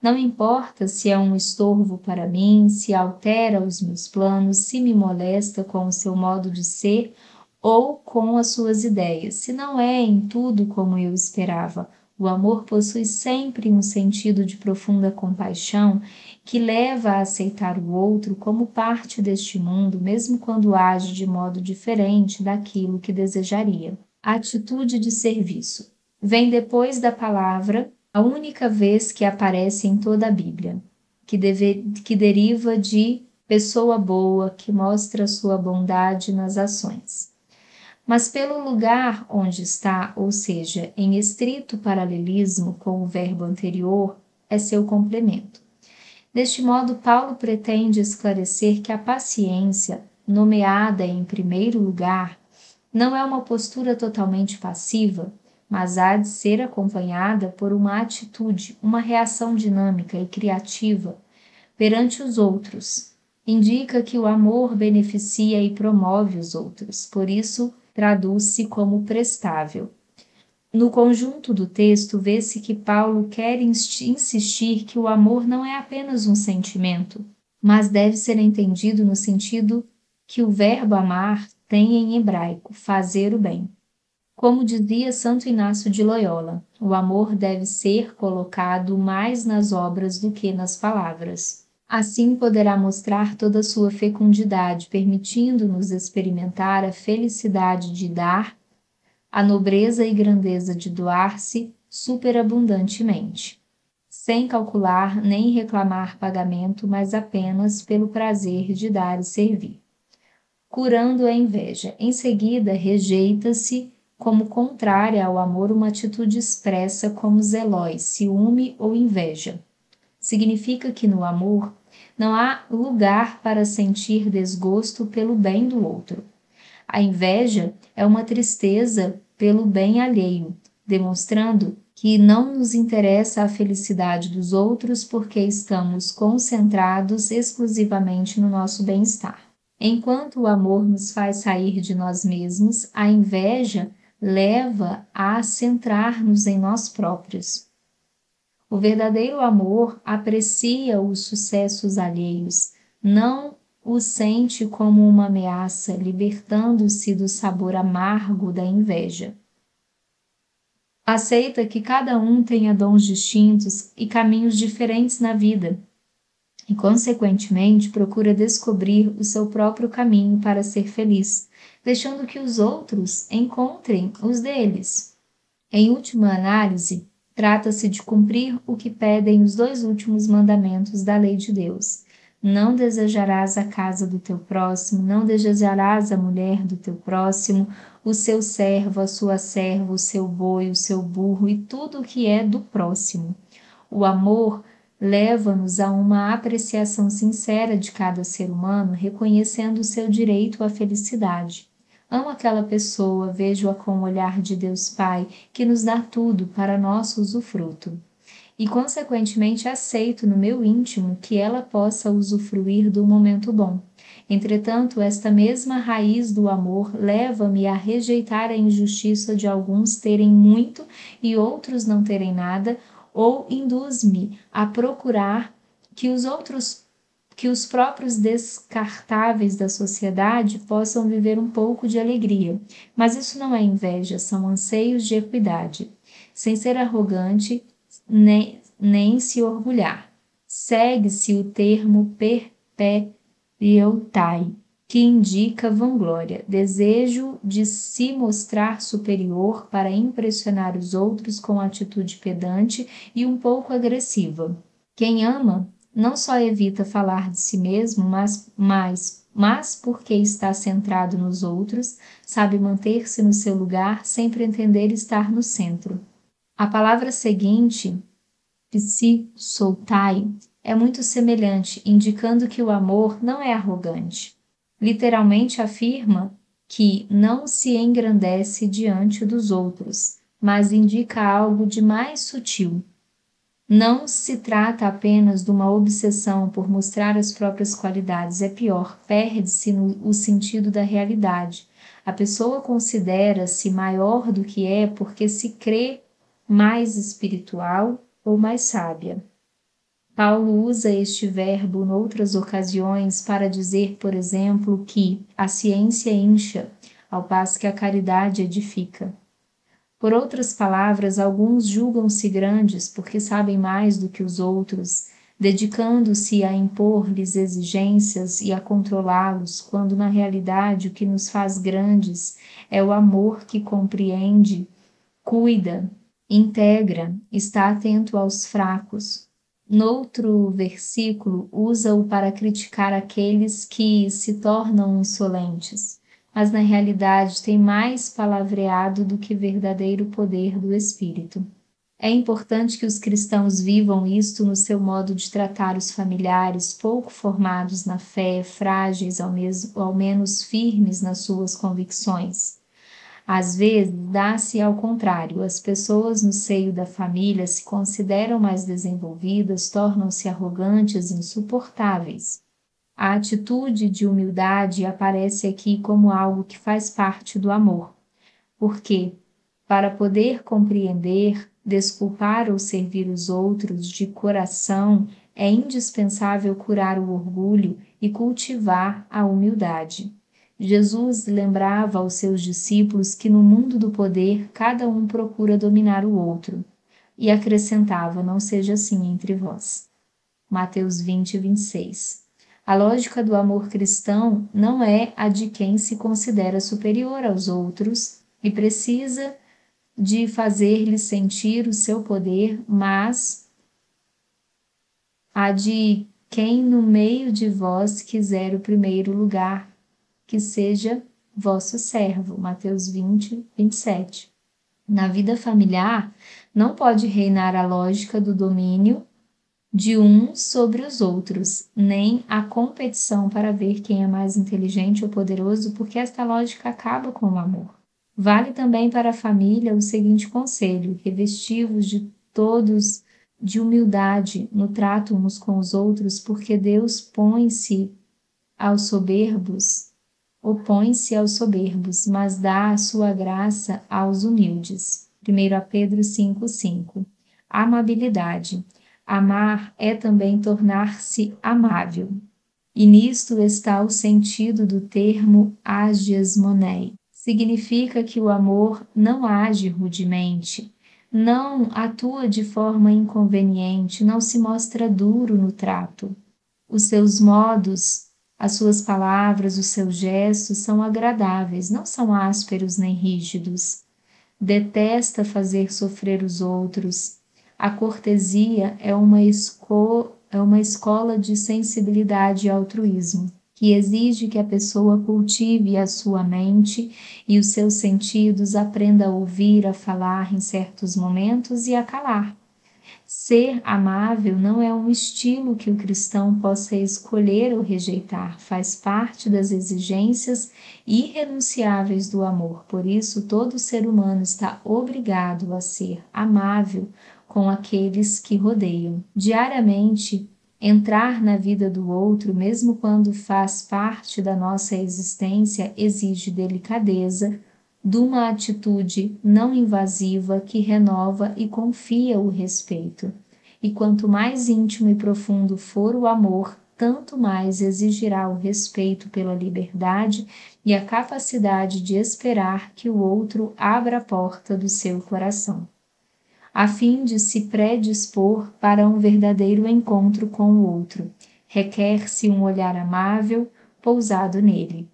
Não importa se é um estorvo para mim, se altera os meus planos, se me molesta com o seu modo de ser ou com as suas ideias, se não é em tudo como eu esperava. O amor possui sempre um sentido de profunda compaixão que leva a aceitar o outro como parte deste mundo, mesmo quando age de modo diferente daquilo que desejaria. Atitude de serviço vem depois da palavra a única vez que aparece em toda a Bíblia, que, deve, que deriva de pessoa boa que mostra sua bondade nas ações. Mas pelo lugar onde está, ou seja, em estrito paralelismo com o verbo anterior, é seu complemento. Deste modo, Paulo pretende esclarecer que a paciência, nomeada em primeiro lugar, não é uma postura totalmente passiva, mas há de ser acompanhada por uma atitude, uma reação dinâmica e criativa perante os outros, indica que o amor beneficia e promove os outros, por isso traduz-se como prestável. No conjunto do texto, vê-se que Paulo quer insistir que o amor não é apenas um sentimento, mas deve ser entendido no sentido que o verbo amar tem em hebraico, fazer o bem. Como dizia Santo Inácio de Loyola, o amor deve ser colocado mais nas obras do que nas palavras. Assim poderá mostrar toda a sua fecundidade, permitindo-nos experimentar a felicidade de dar, a nobreza e grandeza de doar-se superabundantemente, sem calcular nem reclamar pagamento, mas apenas pelo prazer de dar e servir. Curando a inveja. Em seguida, rejeita-se como contrária ao amor uma atitude expressa como zelóis, ciúme ou inveja. Significa que no amor não há lugar para sentir desgosto pelo bem do outro. A inveja é uma tristeza pelo bem alheio, demonstrando que não nos interessa a felicidade dos outros porque estamos concentrados exclusivamente no nosso bem-estar. Enquanto o amor nos faz sair de nós mesmos, a inveja leva a centrar-nos em nós próprios. O verdadeiro amor aprecia os sucessos alheios, não o sente como uma ameaça, libertando-se do sabor amargo da inveja. Aceita que cada um tenha dons distintos e caminhos diferentes na vida, e, consequentemente, procura descobrir o seu próprio caminho para ser feliz, deixando que os outros encontrem os deles. Em última análise, Trata-se de cumprir o que pedem os dois últimos mandamentos da lei de Deus. Não desejarás a casa do teu próximo, não desejarás a mulher do teu próximo, o seu servo, a sua serva, o seu boi, o seu burro e tudo o que é do próximo. O amor leva-nos a uma apreciação sincera de cada ser humano, reconhecendo o seu direito à felicidade. Amo aquela pessoa, vejo-a com o olhar de Deus Pai, que nos dá tudo para nosso usufruto. E, consequentemente, aceito no meu íntimo que ela possa usufruir do momento bom. Entretanto, esta mesma raiz do amor leva-me a rejeitar a injustiça de alguns terem muito e outros não terem nada, ou induz-me a procurar que os outros que os próprios descartáveis da sociedade possam viver um pouco de alegria. Mas isso não é inveja, são anseios de equidade, sem ser arrogante nem, nem se orgulhar. Segue-se o termo perpetuitai, que indica vanglória, desejo de se mostrar superior para impressionar os outros com atitude pedante e um pouco agressiva. Quem ama não só evita falar de si mesmo, mas, mas, mas porque está centrado nos outros, sabe manter-se no seu lugar sem pretender estar no centro. A palavra seguinte, psi soltai, é muito semelhante, indicando que o amor não é arrogante. Literalmente afirma que não se engrandece diante dos outros, mas indica algo de mais sutil não se trata apenas de uma obsessão por mostrar as próprias qualidades, é pior, perde-se o sentido da realidade. A pessoa considera-se maior do que é porque se crê mais espiritual ou mais sábia. Paulo usa este verbo noutras ocasiões para dizer, por exemplo, que a ciência incha, ao passo que a caridade edifica. Por outras palavras, alguns julgam-se grandes porque sabem mais do que os outros, dedicando-se a impor-lhes exigências e a controlá-los, quando na realidade o que nos faz grandes é o amor que compreende, cuida, integra, está atento aos fracos. Noutro versículo, usa-o para criticar aqueles que se tornam insolentes mas na realidade tem mais palavreado do que verdadeiro poder do Espírito. É importante que os cristãos vivam isto no seu modo de tratar os familiares pouco formados na fé, frágeis ao, mesmo, ao menos firmes nas suas convicções. Às vezes, dá-se ao contrário, as pessoas no seio da família se consideram mais desenvolvidas, tornam-se arrogantes insuportáveis. A atitude de humildade aparece aqui como algo que faz parte do amor, porque, para poder compreender, desculpar ou servir os outros de coração, é indispensável curar o orgulho e cultivar a humildade. Jesus lembrava aos seus discípulos que no mundo do poder cada um procura dominar o outro, e acrescentava: Não seja assim entre vós. Mateus 20, 26. A lógica do amor cristão não é a de quem se considera superior aos outros e precisa de fazer-lhes sentir o seu poder, mas a de quem no meio de vós quiser o primeiro lugar, que seja vosso servo. Mateus 20, 27. Na vida familiar, não pode reinar a lógica do domínio de um sobre os outros, nem a competição para ver quem é mais inteligente ou poderoso, porque esta lógica acaba com o amor. Vale também para a família o seguinte conselho: revestivos de todos de humildade no trato uns com os outros, porque Deus põe-se aos soberbos, opõe-se aos soberbos, mas dá a sua graça aos humildes. 1 Pedro 5,5 Amabilidade Amar é também tornar-se amável. E nisto está o sentido do termo agiesmonei. Significa que o amor não age rudemente, não atua de forma inconveniente, não se mostra duro no trato. Os seus modos, as suas palavras, os seus gestos são agradáveis, não são ásperos nem rígidos. Detesta fazer sofrer os outros, a cortesia é uma, é uma escola de sensibilidade e altruísmo, que exige que a pessoa cultive a sua mente e os seus sentidos, aprenda a ouvir, a falar em certos momentos e a calar. Ser amável não é um estilo que o cristão possa escolher ou rejeitar, faz parte das exigências irrenunciáveis do amor. Por isso, todo ser humano está obrigado a ser amável com aqueles que rodeiam. Diariamente, entrar na vida do outro, mesmo quando faz parte da nossa existência, exige delicadeza, de uma atitude não invasiva que renova e confia o respeito. E quanto mais íntimo e profundo for o amor, tanto mais exigirá o respeito pela liberdade e a capacidade de esperar que o outro abra a porta do seu coração a fim de se predispor para um verdadeiro encontro com o outro. Requer-se um olhar amável pousado nele.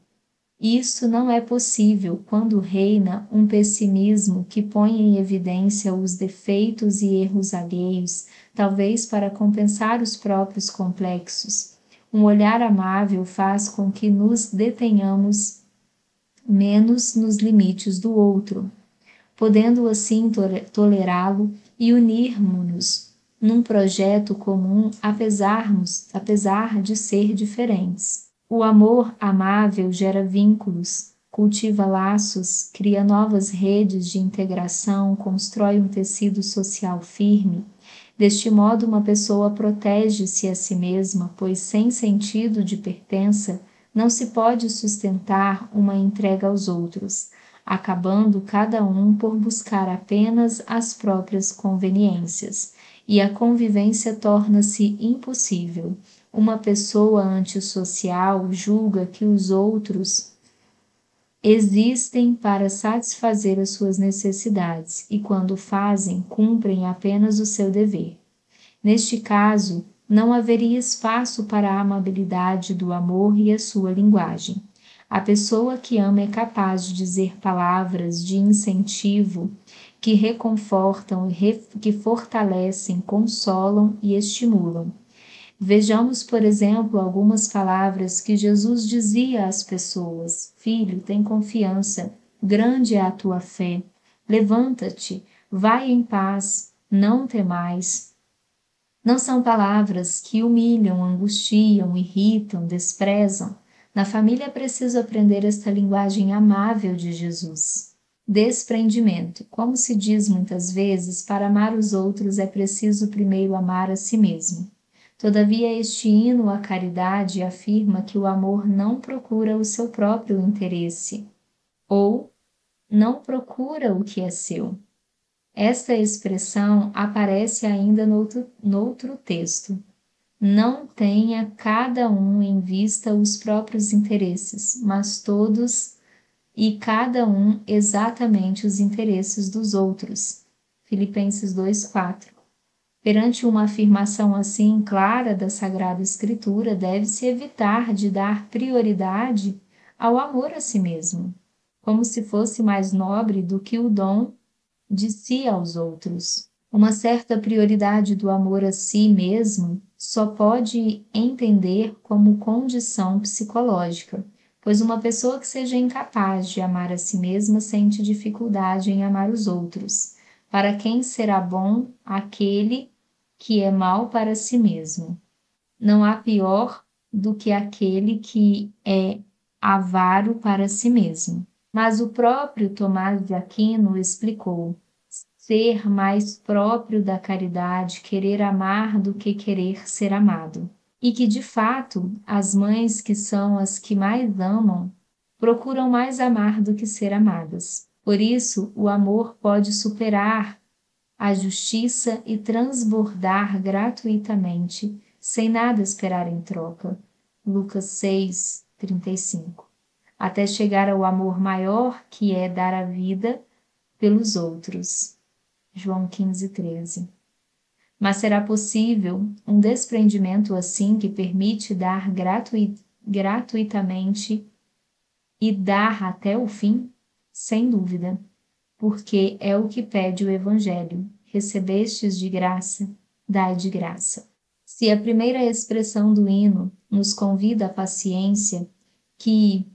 Isso não é possível quando reina um pessimismo que põe em evidência os defeitos e erros alheios, talvez para compensar os próprios complexos. Um olhar amável faz com que nos detenhamos menos nos limites do outro, podendo assim tolerá-lo e unirmos-nos num projeto comum apesarmos, apesar de ser diferentes. O amor amável gera vínculos, cultiva laços, cria novas redes de integração, constrói um tecido social firme. Deste modo, uma pessoa protege-se a si mesma, pois sem sentido de pertença não se pode sustentar uma entrega aos outros acabando cada um por buscar apenas as próprias conveniências, e a convivência torna-se impossível. Uma pessoa antissocial julga que os outros existem para satisfazer as suas necessidades e, quando fazem, cumprem apenas o seu dever. Neste caso, não haveria espaço para a amabilidade do amor e a sua linguagem. A pessoa que ama é capaz de dizer palavras de incentivo que reconfortam, que fortalecem, consolam e estimulam. Vejamos, por exemplo, algumas palavras que Jesus dizia às pessoas: Filho, tem confiança, grande é a tua fé. Levanta-te, vai em paz, não temais. Não são palavras que humilham, angustiam, irritam, desprezam na família é preciso aprender esta linguagem amável de Jesus. Desprendimento. Como se diz muitas vezes, para amar os outros é preciso primeiro amar a si mesmo. Todavia, este hino à caridade afirma que o amor não procura o seu próprio interesse, ou não procura o que é seu. Esta expressão aparece ainda noutro, noutro texto. Não tenha cada um em vista os próprios interesses, mas todos e cada um exatamente os interesses dos outros. Filipenses 2:4. Perante uma afirmação assim clara da Sagrada Escritura, deve-se evitar de dar prioridade ao amor a si mesmo, como se fosse mais nobre do que o dom de si aos outros. Uma certa prioridade do amor a si mesmo só pode entender como condição psicológica, pois uma pessoa que seja incapaz de amar a si mesma sente dificuldade em amar os outros. Para quem será bom aquele que é mal para si mesmo? Não há pior do que aquele que é avaro para si mesmo. Mas o próprio Tomás de Aquino explicou: ser mais próprio da caridade, querer amar do que querer ser amado. E que, de fato, as mães que são as que mais amam procuram mais amar do que ser amadas. Por isso, o amor pode superar a justiça e transbordar gratuitamente, sem nada esperar em troca. Lucas 6, 35 até chegar ao amor maior que é dar a vida pelos outros. João 15, 13. Mas será possível um desprendimento assim que permite dar gratuit gratuitamente e dar até o fim? Sem dúvida, porque é o que pede o Evangelho: recebestes de graça, dai de graça. Se a primeira expressão do hino nos convida à paciência, que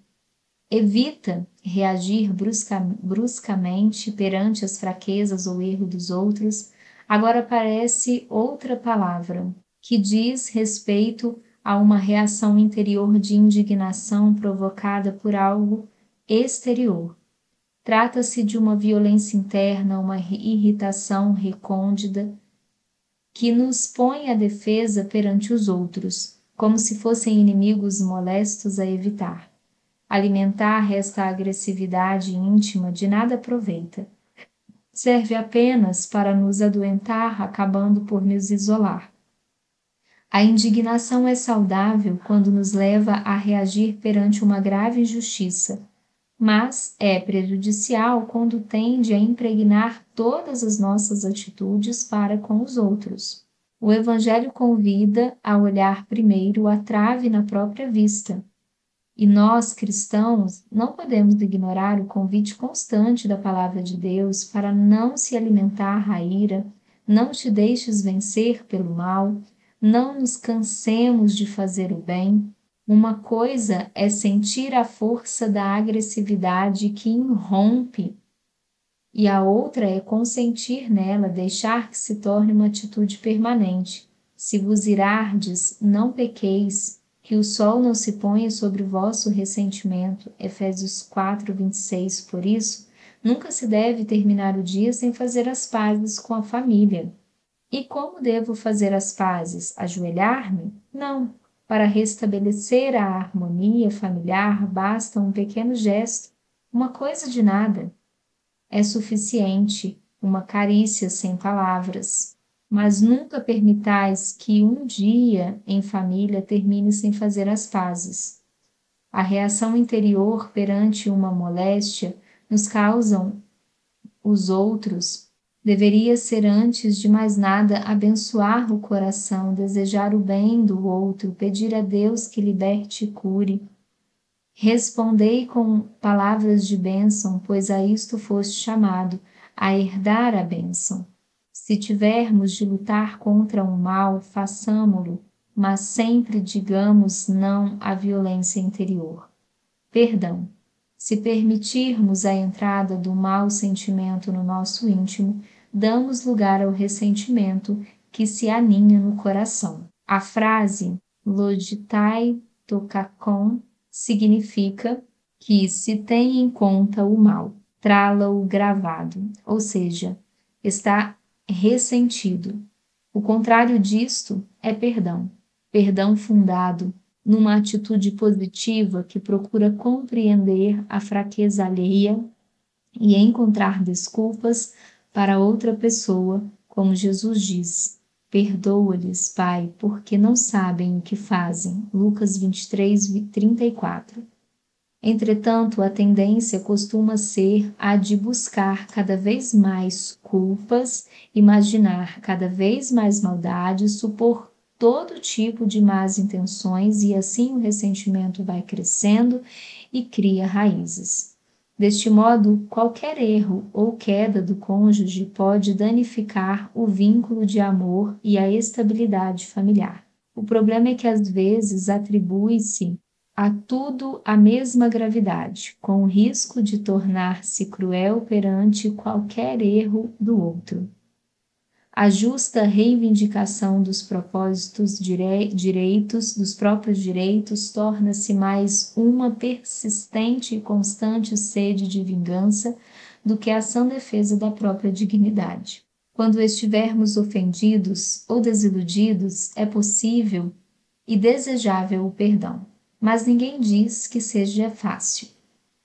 Evita reagir brusca, bruscamente perante as fraquezas ou erro dos outros. Agora aparece outra palavra que diz respeito a uma reação interior de indignação provocada por algo exterior. Trata-se de uma violência interna, uma irritação recôndita que nos põe à defesa perante os outros, como se fossem inimigos molestos a evitar. Alimentar esta agressividade íntima de nada aproveita. Serve apenas para nos adoentar, acabando por nos isolar. A indignação é saudável quando nos leva a reagir perante uma grave injustiça, mas é prejudicial quando tende a impregnar todas as nossas atitudes para com os outros. O Evangelho convida a olhar primeiro a trave na própria vista, e nós, cristãos, não podemos ignorar o convite constante da palavra de Deus para não se alimentar a ira, não te deixes vencer pelo mal, não nos cansemos de fazer o bem. Uma coisa é sentir a força da agressividade que irrompe, e a outra é consentir nela, deixar que se torne uma atitude permanente. Se vos irardes, não pequeis, que o sol não se ponha sobre o vosso ressentimento. Efésios 4, 26. Por isso, nunca se deve terminar o dia sem fazer as pazes com a família. E como devo fazer as pazes? Ajoelhar-me? Não. Para restabelecer a harmonia familiar, basta um pequeno gesto, uma coisa de nada. É suficiente uma carícia sem palavras mas nunca permitais que um dia em família termine sem fazer as pazes. A reação interior perante uma moléstia nos causam os outros deveria ser antes de mais nada abençoar o coração, desejar o bem do outro, pedir a Deus que liberte e cure. Respondei com palavras de bênção, pois a isto foste chamado, a herdar a bênção. Se tivermos de lutar contra o mal, façamo-lo, mas sempre digamos não à violência interior. Perdão. Se permitirmos a entrada do mau sentimento no nosso íntimo, damos lugar ao ressentimento que se aninha no coração. A frase Logitai tokakon significa que se tem em conta o mal, trala-o gravado, ou seja, está ressentido. O contrário disto é perdão. Perdão fundado numa atitude positiva que procura compreender a fraqueza alheia e encontrar desculpas para outra pessoa, como Jesus diz: Perdoa-lhes, Pai, porque não sabem o que fazem. Lucas 23, 34. Entretanto, a tendência costuma ser a de buscar cada vez mais culpas, imaginar cada vez mais maldades, supor todo tipo de más intenções e assim o ressentimento vai crescendo e cria raízes. Deste modo, qualquer erro ou queda do cônjuge pode danificar o vínculo de amor e a estabilidade familiar. O problema é que às vezes atribui-se a tudo a mesma gravidade, com o risco de tornar-se cruel perante qualquer erro do outro. A justa reivindicação dos propósitos direitos, dos próprios direitos, torna-se mais uma persistente e constante sede de vingança do que a ação defesa da própria dignidade. Quando estivermos ofendidos ou desiludidos, é possível e desejável o perdão mas ninguém diz que seja fácil.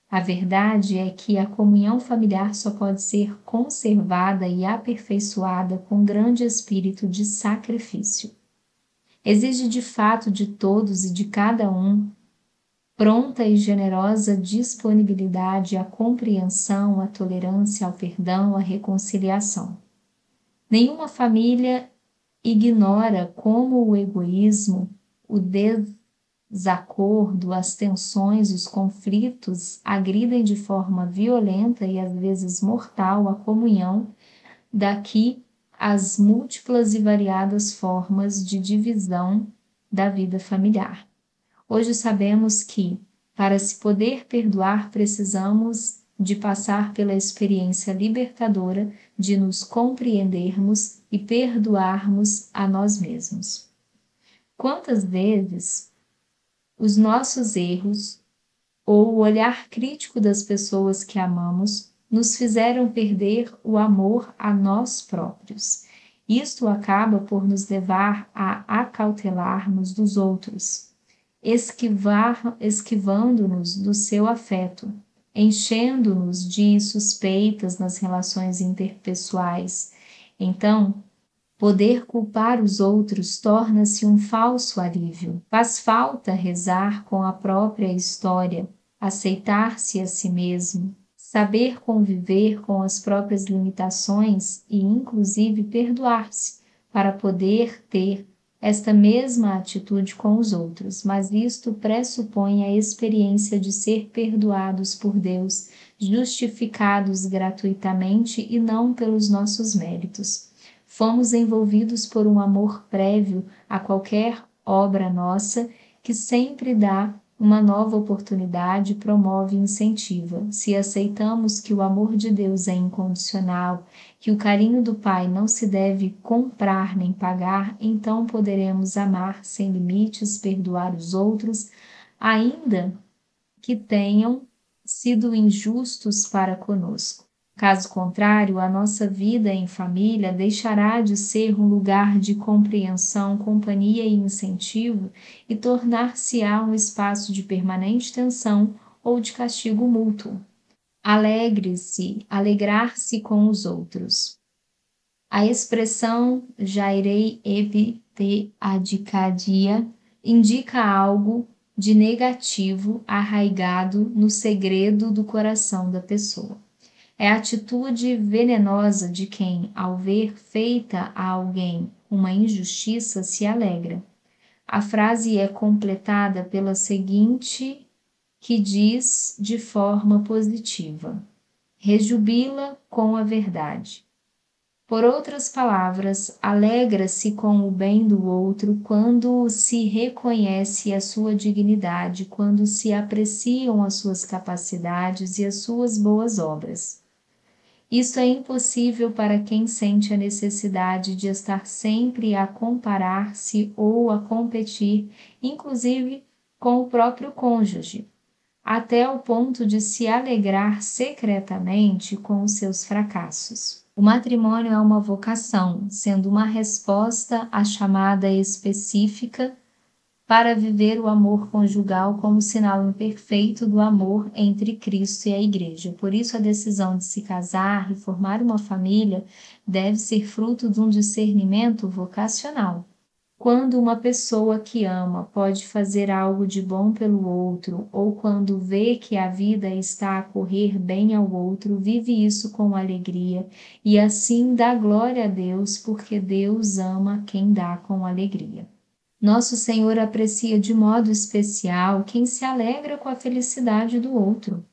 A verdade é que a comunhão familiar só pode ser conservada e aperfeiçoada com grande espírito de sacrifício. Exige de fato de todos e de cada um pronta e generosa disponibilidade à compreensão, à tolerância, ao perdão, à reconciliação. Nenhuma família ignora como o egoísmo, o des desacordo, as tensões, os conflitos agridem de forma violenta e às vezes mortal a comunhão, daqui as múltiplas e variadas formas de divisão da vida familiar. Hoje sabemos que, para se poder perdoar, precisamos de passar pela experiência libertadora de nos compreendermos e perdoarmos a nós mesmos. Quantas vezes os nossos erros ou o olhar crítico das pessoas que amamos nos fizeram perder o amor a nós próprios. Isto acaba por nos levar a acautelarmos dos outros, esquivando-nos do seu afeto, enchendo-nos de suspeitas nas relações interpessoais. Então, Poder culpar os outros torna-se um falso alívio. Faz falta rezar com a própria história, aceitar-se a si mesmo, saber conviver com as próprias limitações e, inclusive, perdoar-se, para poder ter esta mesma atitude com os outros, mas isto pressupõe a experiência de ser perdoados por Deus, justificados gratuitamente e não pelos nossos méritos. Fomos envolvidos por um amor prévio a qualquer obra nossa que sempre dá uma nova oportunidade, promove e incentiva. Se aceitamos que o amor de Deus é incondicional, que o carinho do Pai não se deve comprar nem pagar, então poderemos amar sem limites, perdoar os outros, ainda que tenham sido injustos para conosco. Caso contrário, a nossa vida em família deixará de ser um lugar de compreensão, companhia e incentivo e tornar-se-á um espaço de permanente tensão ou de castigo mútuo. Alegre-se, alegrar-se com os outros. A expressão jairei ebi te adikadia indica algo de negativo arraigado no segredo do coração da pessoa. É a atitude venenosa de quem, ao ver feita a alguém uma injustiça, se alegra. A frase é completada pela seguinte, que diz de forma positiva: rejubila com a verdade. Por outras palavras, alegra-se com o bem do outro quando se reconhece a sua dignidade, quando se apreciam as suas capacidades e as suas boas obras. Isso é impossível para quem sente a necessidade de estar sempre a comparar-se ou a competir, inclusive com o próprio cônjuge, até o ponto de se alegrar secretamente com os seus fracassos. O matrimônio é uma vocação, sendo uma resposta à chamada específica para viver o amor conjugal como sinal imperfeito do amor entre Cristo e a Igreja. Por isso, a decisão de se casar e formar uma família deve ser fruto de um discernimento vocacional. Quando uma pessoa que ama pode fazer algo de bom pelo outro, ou quando vê que a vida está a correr bem ao outro, vive isso com alegria e assim dá glória a Deus, porque Deus ama quem dá com alegria. Nosso Senhor aprecia de modo especial quem se alegra com a felicidade do outro.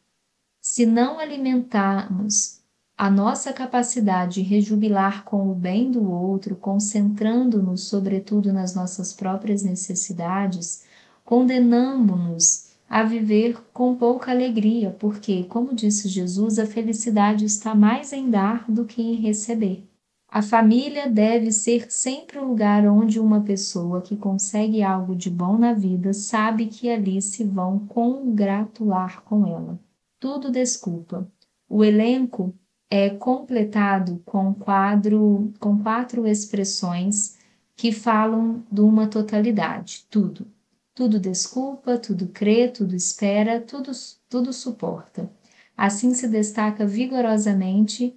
Se não alimentarmos a nossa capacidade de rejubilar com o bem do outro, concentrando-nos sobretudo nas nossas próprias necessidades, condenamos-nos a viver com pouca alegria, porque, como disse Jesus, a felicidade está mais em dar do que em receber. A família deve ser sempre o lugar onde uma pessoa que consegue algo de bom na vida sabe que ali se vão congratular com ela. Tudo desculpa. O elenco é completado com quadro com quatro expressões que falam de uma totalidade, tudo. Tudo desculpa, tudo crê, tudo espera, tudo, tudo suporta. Assim se destaca vigorosamente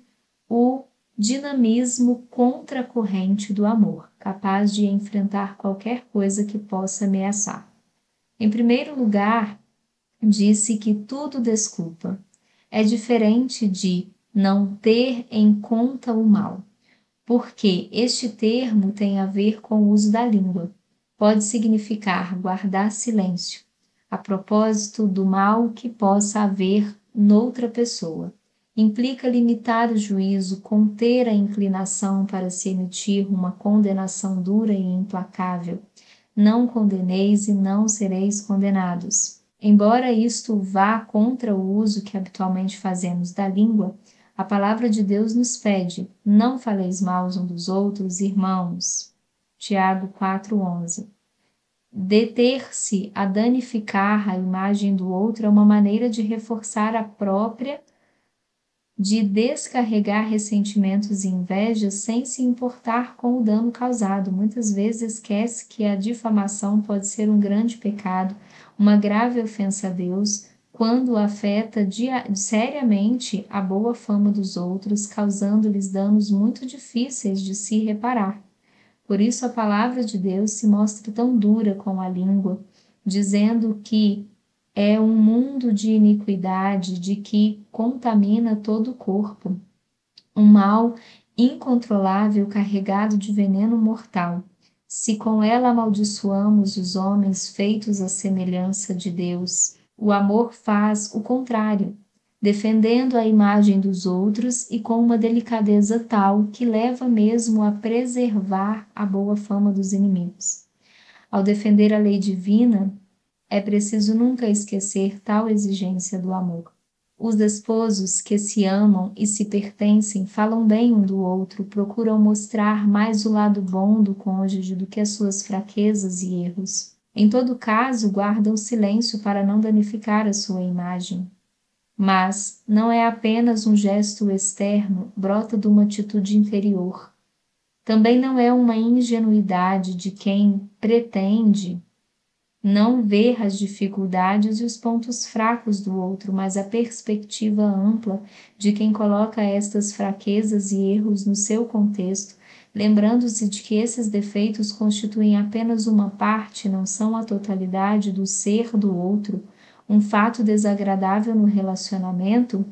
o dinamismo contracorrente do amor, capaz de enfrentar qualquer coisa que possa ameaçar. Em primeiro lugar, disse que tudo desculpa. É diferente de não ter em conta o mal, porque este termo tem a ver com o uso da língua. Pode significar guardar silêncio, a propósito do mal que possa haver noutra pessoa. Implica limitar o juízo, conter a inclinação para se emitir uma condenação dura e implacável. Não condeneis e não sereis condenados. Embora isto vá contra o uso que habitualmente fazemos da língua, a palavra de Deus nos pede: não faleis mal uns dos outros, irmãos. Tiago 4:11. Deter-se a danificar a imagem do outro é uma maneira de reforçar a própria, de descarregar ressentimentos e invejas sem se importar com o dano causado. Muitas vezes esquece que a difamação pode ser um grande pecado, uma grave ofensa a Deus, quando afeta seriamente a boa fama dos outros, causando-lhes danos muito difíceis de se reparar. Por isso a palavra de Deus se mostra tão dura com a língua, dizendo que é um mundo de iniquidade, de que contamina todo o corpo, um mal incontrolável carregado de veneno mortal. Se com ela amaldiçoamos os homens feitos à semelhança de Deus, o amor faz o contrário, defendendo a imagem dos outros e com uma delicadeza tal que leva mesmo a preservar a boa fama dos inimigos. Ao defender a lei divina, é preciso nunca esquecer tal exigência do amor. Os esposos que se amam e se pertencem falam bem um do outro, procuram mostrar mais o lado bom do cônjuge do que as suas fraquezas e erros. Em todo caso, guarda o silêncio para não danificar a sua imagem. Mas não é apenas um gesto externo, brota de uma atitude interior. Também não é uma ingenuidade de quem pretende não ver as dificuldades e os pontos fracos do outro, mas a perspectiva ampla de quem coloca estas fraquezas e erros no seu contexto lembrando-se de que esses defeitos constituem apenas uma parte, não são a totalidade do ser do outro, um fato desagradável no relacionamento,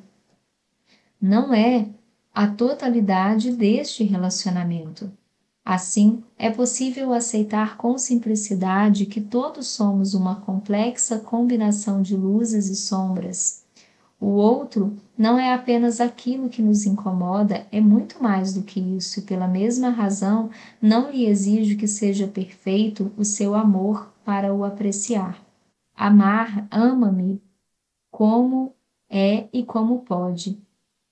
não é a totalidade deste relacionamento. Assim, é possível aceitar com simplicidade que todos somos uma complexa combinação de luzes e sombras o outro não é apenas aquilo que nos incomoda, é muito mais do que isso, e pela mesma razão não lhe exige que seja perfeito o seu amor para o apreciar. Amar, ama-me como é e como pode,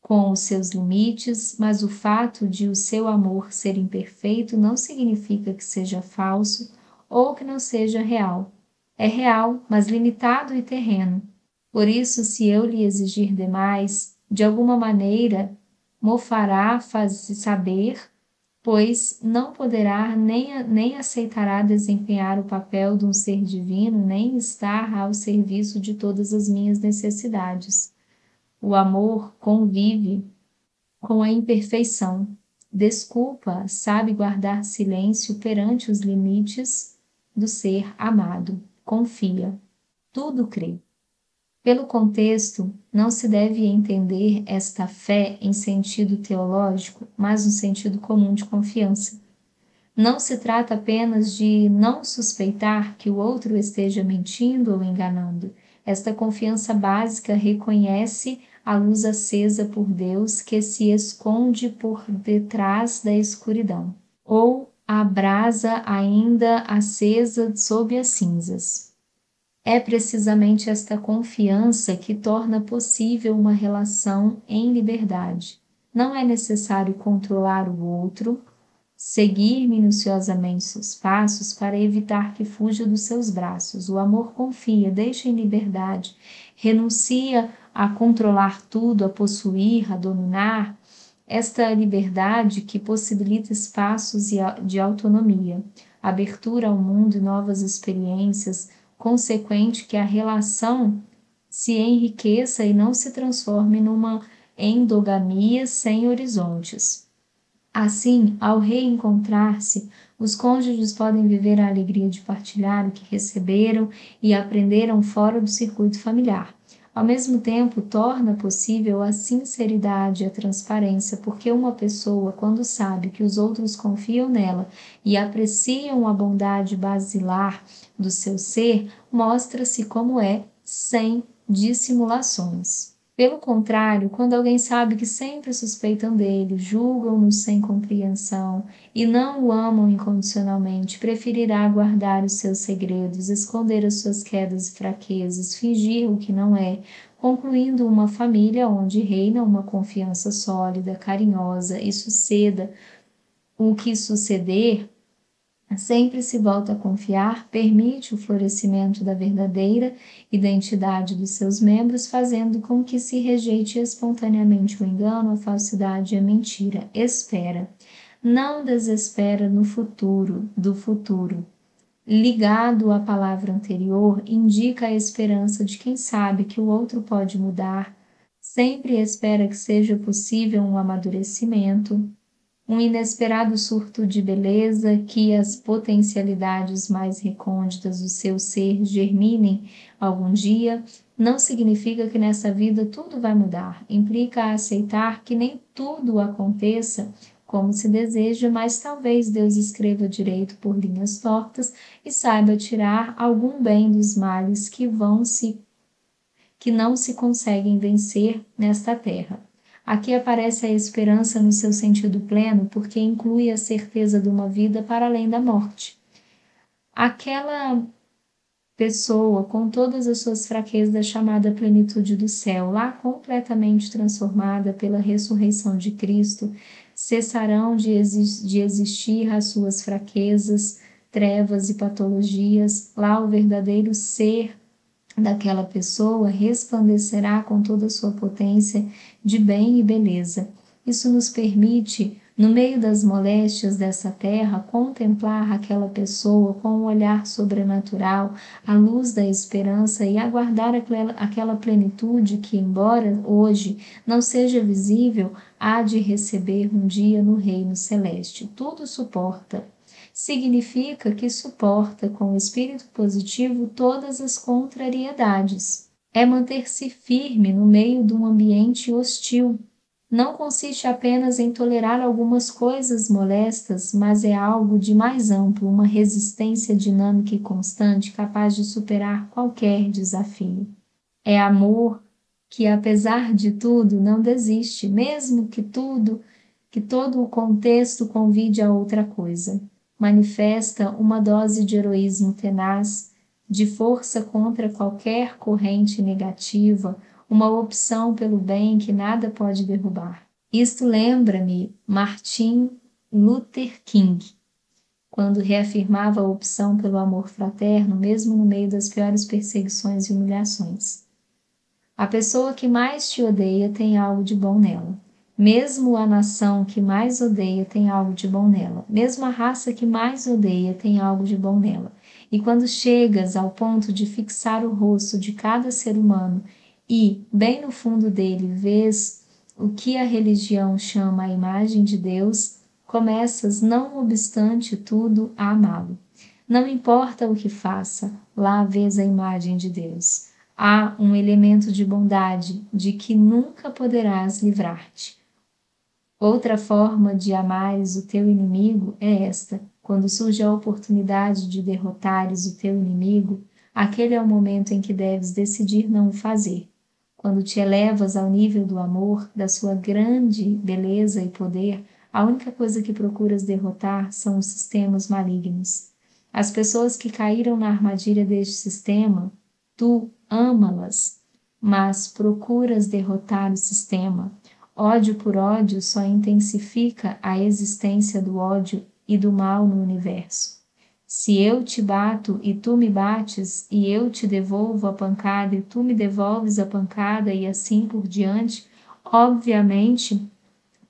com os seus limites, mas o fato de o seu amor ser imperfeito não significa que seja falso ou que não seja real. É real, mas limitado e terreno por isso, se eu lhe exigir demais, de alguma maneira, mofará fazer saber, pois não poderá nem, nem aceitará desempenhar o papel de um ser divino, nem estar ao serviço de todas as minhas necessidades. O amor convive com a imperfeição, desculpa, sabe guardar silêncio perante os limites do ser amado, confia, tudo crê. Pelo contexto, não se deve entender esta fé em sentido teológico, mas no sentido comum de confiança. Não se trata apenas de não suspeitar que o outro esteja mentindo ou enganando. Esta confiança básica reconhece a luz acesa por Deus que se esconde por detrás da escuridão, ou a brasa ainda acesa sob as cinzas. É precisamente esta confiança que torna possível uma relação em liberdade. Não é necessário controlar o outro, seguir minuciosamente seus passos para evitar que fuja dos seus braços. O amor confia, deixa em liberdade, renuncia a controlar tudo, a possuir, a dominar. Esta liberdade que possibilita espaços de autonomia, abertura ao mundo e novas experiências, consequente que a relação se enriqueça e não se transforme numa endogamia sem horizontes. Assim, ao reencontrar-se, os cônjuges podem viver a alegria de partilhar o que receberam e aprenderam fora do circuito familiar. Ao mesmo tempo, torna possível a sinceridade e a transparência, porque uma pessoa, quando sabe que os outros confiam nela e apreciam a bondade basilar do seu ser, mostra-se como é, sem dissimulações. Pelo contrário, quando alguém sabe que sempre suspeitam dele, julgam-no sem compreensão e não o amam incondicionalmente, preferirá guardar os seus segredos, esconder as suas quedas e fraquezas, fingir o que não é, concluindo uma família onde reina uma confiança sólida, carinhosa e suceda o que suceder sempre se volta a confiar, permite o florescimento da verdadeira identidade dos seus membros, fazendo com que se rejeite espontaneamente o engano, a falsidade e a mentira. Espera. Não desespera no futuro, do futuro. Ligado à palavra anterior, indica a esperança de quem sabe que o outro pode mudar, sempre espera que seja possível um amadurecimento, um inesperado surto de beleza que as potencialidades mais recônditas do seu ser germinem algum dia, não significa que nessa vida tudo vai mudar. Implica aceitar que nem tudo aconteça como se deseja, mas talvez Deus escreva direito por linhas tortas e saiba tirar algum bem dos males que vão se que não se conseguem vencer nesta terra. Aqui aparece a esperança no seu sentido pleno, porque inclui a certeza de uma vida para além da morte. Aquela pessoa com todas as suas fraquezas chamada plenitude do céu, lá completamente transformada pela ressurreição de Cristo, cessarão de, de existir as suas fraquezas, trevas e patologias, lá o verdadeiro ser daquela pessoa resplandecerá com toda a sua potência de bem e beleza. Isso nos permite, no meio das moléstias dessa terra, contemplar aquela pessoa com um olhar sobrenatural, à luz da esperança e aguardar aquela plenitude que, embora hoje não seja visível, há de receber um dia no reino celeste. Tudo suporta, significa que suporta com espírito positivo todas as contrariedades. É manter-se firme no meio de um ambiente hostil. Não consiste apenas em tolerar algumas coisas molestas, mas é algo de mais amplo, uma resistência dinâmica e constante capaz de superar qualquer desafio. É amor que, apesar de tudo, não desiste, mesmo que tudo, que todo o contexto convide a outra coisa manifesta uma dose de heroísmo tenaz, de força contra qualquer corrente negativa, uma opção pelo bem que nada pode derrubar. Isto lembra-me Martin Luther King, quando reafirmava a opção pelo amor fraterno, mesmo no meio das piores perseguições e humilhações. A pessoa que mais te odeia tem algo de bom nela. Mesmo a nação que mais odeia tem algo de bom nela. Mesmo a raça que mais odeia tem algo de bom nela. E quando chegas ao ponto de fixar o rosto de cada ser humano e, bem no fundo dele, vês o que a religião chama a imagem de Deus, começas, não obstante tudo, a amá-lo. Não importa o que faça, lá vês a imagem de Deus. Há um elemento de bondade de que nunca poderás livrar-te. Outra forma de amares o teu inimigo é esta: quando surge a oportunidade de derrotares o teu inimigo, aquele é o momento em que deves decidir não o fazer. Quando te elevas ao nível do amor, da sua grande beleza e poder, a única coisa que procuras derrotar são os sistemas malignos. As pessoas que caíram na armadilha deste sistema, tu ama-las, mas procuras derrotar o sistema. Ódio por ódio só intensifica a existência do ódio e do mal no universo. Se eu te bato e tu me bates, e eu te devolvo a pancada e tu me devolves a pancada, e assim por diante, obviamente,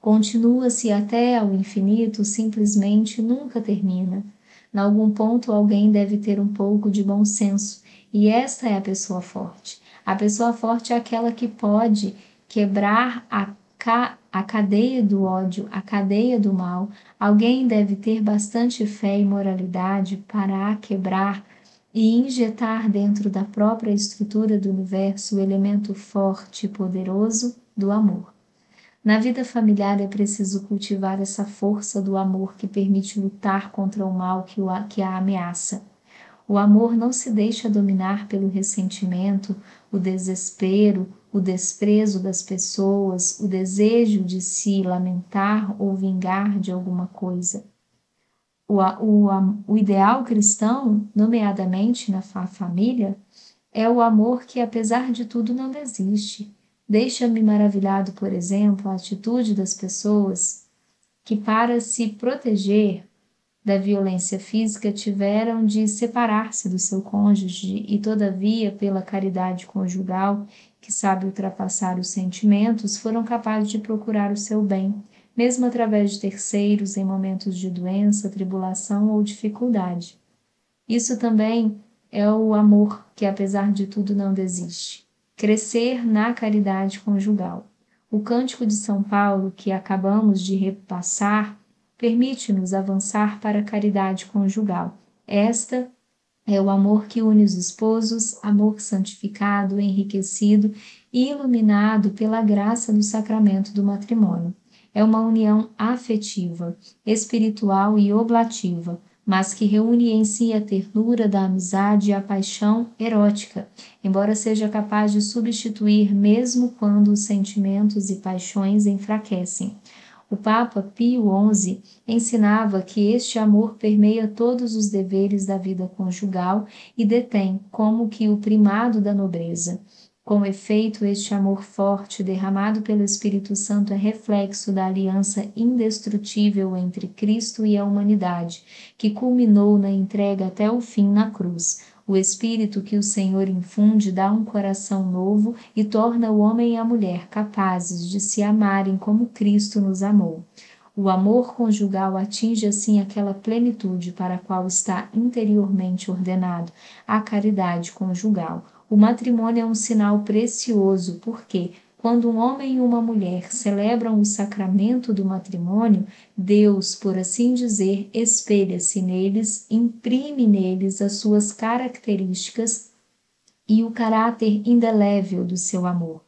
continua-se até ao infinito, simplesmente nunca termina. Em algum ponto, alguém deve ter um pouco de bom senso, e esta é a pessoa forte. A pessoa forte é aquela que pode quebrar a a cadeia do ódio, a cadeia do mal, alguém deve ter bastante fé e moralidade para a quebrar e injetar dentro da própria estrutura do universo o elemento forte e poderoso do amor. Na vida familiar é preciso cultivar essa força do amor que permite lutar contra o mal que, o, que a ameaça. O amor não se deixa dominar pelo ressentimento, o desespero, o desprezo das pessoas, o desejo de se lamentar ou vingar de alguma coisa. O, o, o ideal cristão, nomeadamente na família, é o amor que, apesar de tudo, não desiste. Deixa-me maravilhado, por exemplo, a atitude das pessoas que, para se proteger da violência física, tiveram de separar-se do seu cônjuge e, todavia, pela caridade conjugal que sabe ultrapassar os sentimentos, foram capazes de procurar o seu bem, mesmo através de terceiros em momentos de doença, tribulação ou dificuldade. Isso também é o amor que, apesar de tudo, não desiste. Crescer na caridade conjugal. O Cântico de São Paulo, que acabamos de repassar, permite-nos avançar para a caridade conjugal. Esta é o amor que une os esposos, amor santificado, enriquecido e iluminado pela graça do sacramento do matrimônio. É uma união afetiva, espiritual e oblativa, mas que reúne em si a ternura da amizade e a paixão erótica, embora seja capaz de substituir mesmo quando os sentimentos e paixões enfraquecem. O Papa Pio XI ensinava que este amor permeia todos os deveres da vida conjugal e detém como que o primado da nobreza. Com efeito, este amor forte derramado pelo Espírito Santo é reflexo da aliança indestrutível entre Cristo e a humanidade, que culminou na entrega até o fim na cruz, o Espírito que o Senhor infunde dá um coração novo e torna o homem e a mulher capazes de se amarem como Cristo nos amou. O amor conjugal atinge assim aquela plenitude para a qual está interiormente ordenado, a caridade conjugal. O matrimônio é um sinal precioso, porque quando um homem e uma mulher celebram o sacramento do matrimônio, Deus, por assim dizer, espelha-se neles, imprime neles as suas características e o caráter indelével do seu amor.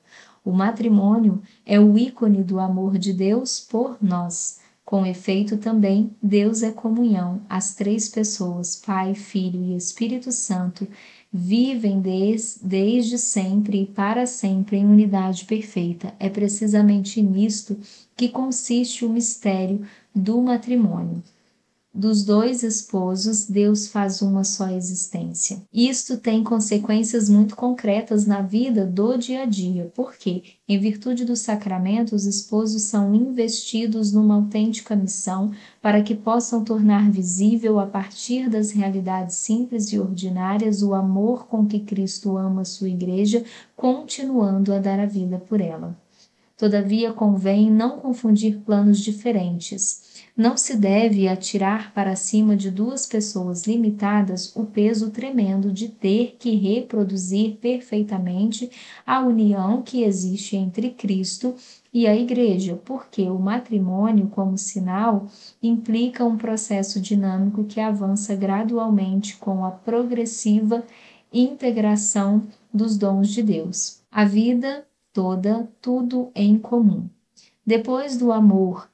O matrimônio é o ícone do amor de Deus por nós. Com efeito, também, Deus é comunhão, as três pessoas, Pai, Filho e Espírito Santo, vivem des, desde sempre e para sempre em unidade perfeita. É precisamente nisto que consiste o mistério do matrimônio dos dois esposos, Deus faz uma só existência. Isto tem consequências muito concretas na vida do dia a dia, porque, em virtude do sacramento, os esposos são investidos numa autêntica missão para que possam tornar visível, a partir das realidades simples e ordinárias, o amor com que Cristo ama a sua igreja, continuando a dar a vida por ela. Todavia, convém não confundir planos diferentes. Não se deve atirar para cima de duas pessoas limitadas o peso tremendo de ter que reproduzir perfeitamente a união que existe entre Cristo e a Igreja, porque o matrimônio, como sinal, implica um processo dinâmico que avança gradualmente com a progressiva integração dos dons de Deus. A vida toda, tudo em comum. Depois do amor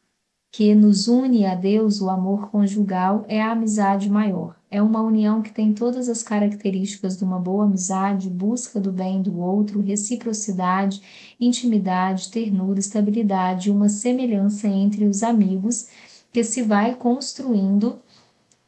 que nos une a Deus, o amor conjugal é a amizade maior. É uma união que tem todas as características de uma boa amizade, busca do bem do outro, reciprocidade, intimidade, ternura, estabilidade, uma semelhança entre os amigos que se vai construindo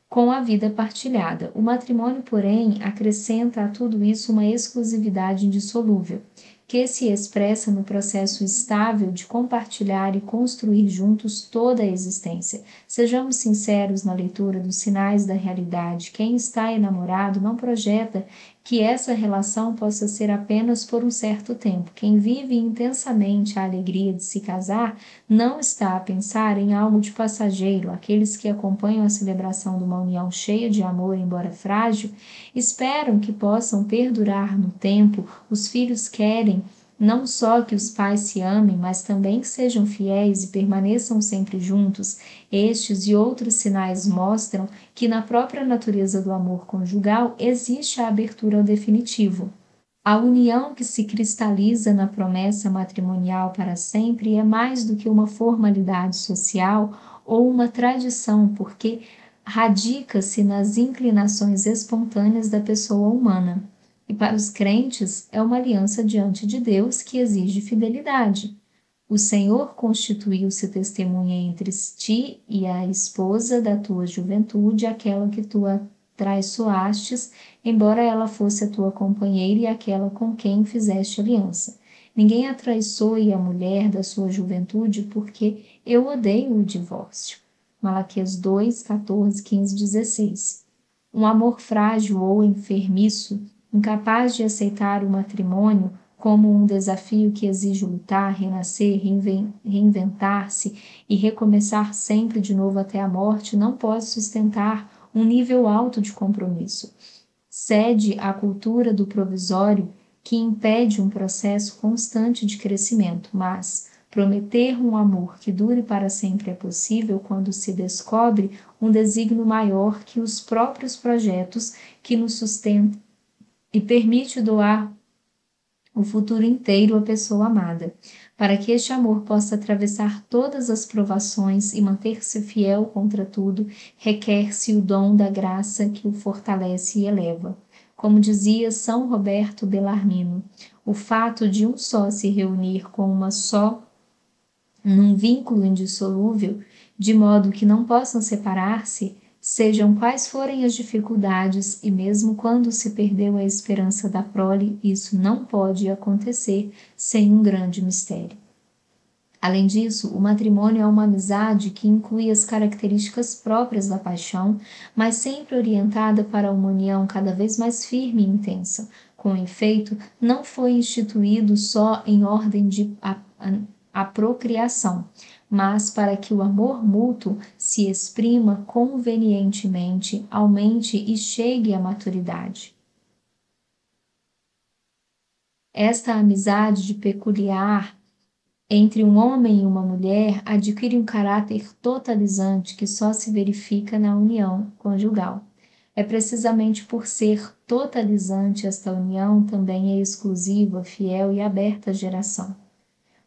com a vida partilhada. O matrimônio, porém, acrescenta a tudo isso uma exclusividade indissolúvel que se expressa no processo estável de compartilhar e construir juntos toda a existência. Sejamos sinceros na leitura dos sinais da realidade. Quem está enamorado não projeta que essa relação possa ser apenas por um certo tempo. Quem vive intensamente a alegria de se casar não está a pensar em algo de passageiro. Aqueles que acompanham a celebração de uma união cheia de amor, embora frágil, esperam que possam perdurar no tempo. Os filhos querem não só que os pais se amem, mas também que sejam fiéis e permaneçam sempre juntos. Estes e outros sinais mostram que na própria natureza do amor conjugal existe a abertura ao definitivo. A união que se cristaliza na promessa matrimonial para sempre é mais do que uma formalidade social ou uma tradição, porque radica-se nas inclinações espontâneas da pessoa humana. E para os crentes é uma aliança diante de Deus que exige fidelidade. O Senhor constituiu-se testemunha entre ti e a esposa da tua juventude, aquela que tu traiçoastes, embora ela fosse a tua companheira e aquela com quem fizeste aliança. Ninguém atraiçoe a mulher da sua juventude, porque eu odeio o divórcio. Malaquias 2, 14, 15, 16. Um amor frágil ou enfermiço incapaz de aceitar o matrimônio como um desafio que exige lutar, renascer, reinventar-se e recomeçar sempre de novo até a morte, não pode sustentar um nível alto de compromisso. Cede à cultura do provisório que impede um processo constante de crescimento, mas prometer um amor que dure para sempre é possível quando se descobre um desígnio maior que os próprios projetos que nos sustentam e permite doar o futuro inteiro à pessoa amada. Para que este amor possa atravessar todas as provações e manter-se fiel contra tudo, requer-se o dom da graça que o fortalece e eleva. Como dizia São Roberto Bellarmino, o fato de um só se reunir com uma só num vínculo indissolúvel, de modo que não possam separar-se, Sejam quais forem as dificuldades, e mesmo quando se perdeu a esperança da prole, isso não pode acontecer sem um grande mistério. Além disso, o matrimônio é uma amizade que inclui as características próprias da paixão, mas sempre orientada para uma união cada vez mais firme e intensa. Com efeito, não foi instituído só em ordem de a, a, a procriação, mas para que o amor mútuo se exprima convenientemente, aumente e chegue à maturidade. Esta amizade de peculiar entre um homem e uma mulher adquire um caráter totalizante que só se verifica na união conjugal. É precisamente por ser totalizante esta união também é exclusiva, fiel e aberta à geração.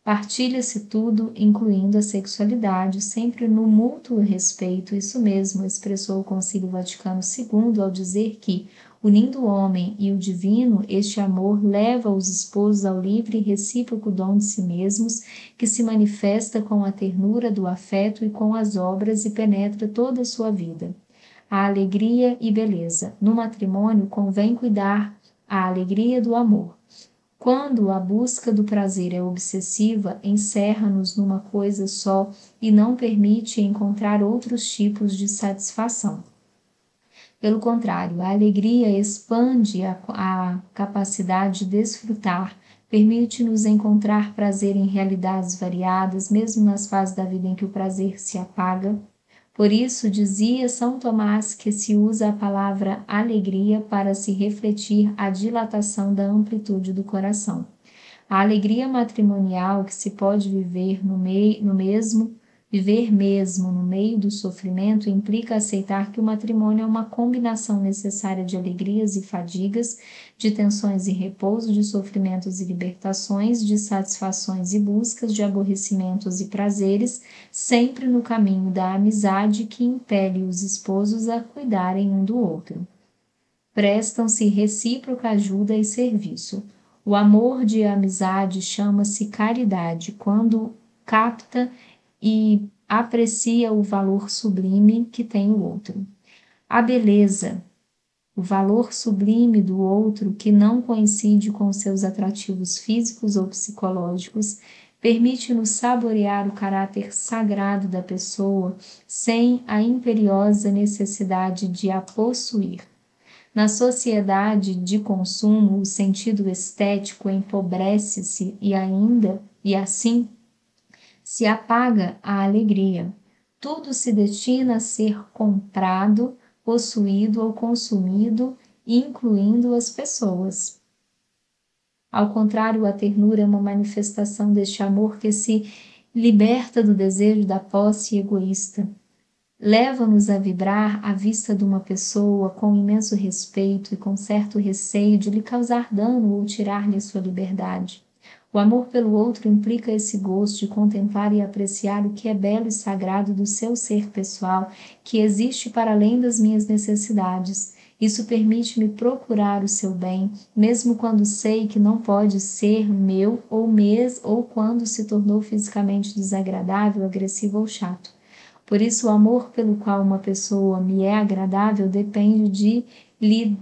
Partilha-se tudo, incluindo a sexualidade, sempre no mútuo respeito. Isso mesmo expressou o Concílio Vaticano II ao dizer que, unindo o homem e o divino, este amor leva os esposos ao livre e recíproco dom de si mesmos, que se manifesta com a ternura do afeto e com as obras e penetra toda a sua vida. A alegria e beleza. No matrimônio convém cuidar a alegria do amor quando a busca do prazer é obsessiva, encerra-nos numa coisa só e não permite encontrar outros tipos de satisfação. Pelo contrário, a alegria expande a, a capacidade de desfrutar permite-nos encontrar prazer em realidades variadas, mesmo nas fases da vida em que o prazer se apaga. Por isso, dizia São Tomás que se usa a palavra alegria para se refletir a dilatação da amplitude do coração. A alegria matrimonial que se pode viver no, meio, no mesmo Viver mesmo no meio do sofrimento implica aceitar que o matrimônio é uma combinação necessária de alegrias e fadigas, de tensões e repouso, de sofrimentos e libertações, de satisfações e buscas, de aborrecimentos e prazeres, sempre no caminho da amizade que impele os esposos a cuidarem um do outro. Prestam-se recíproca ajuda e serviço. O amor de amizade chama-se caridade quando capta e aprecia o valor sublime que tem o outro. A beleza, o valor sublime do outro que não coincide com seus atrativos físicos ou psicológicos, permite-nos saborear o caráter sagrado da pessoa sem a imperiosa necessidade de a possuir. Na sociedade de consumo, o sentido estético empobrece-se e ainda, e assim, se apaga a alegria. Tudo se destina a ser comprado, possuído ou consumido, incluindo as pessoas. Ao contrário, a ternura é uma manifestação deste amor que se liberta do desejo da posse egoísta. Leva-nos a vibrar à vista de uma pessoa com imenso respeito e com certo receio de lhe causar dano ou tirar-lhe sua liberdade. O amor pelo outro implica esse gosto de contemplar e apreciar o que é belo e sagrado do seu ser pessoal, que existe para além das minhas necessidades. Isso permite-me procurar o seu bem, mesmo quando sei que não pode ser meu ou mes ou quando se tornou fisicamente desagradável, agressivo ou chato. Por isso, o amor pelo qual uma pessoa me é agradável depende de lhe,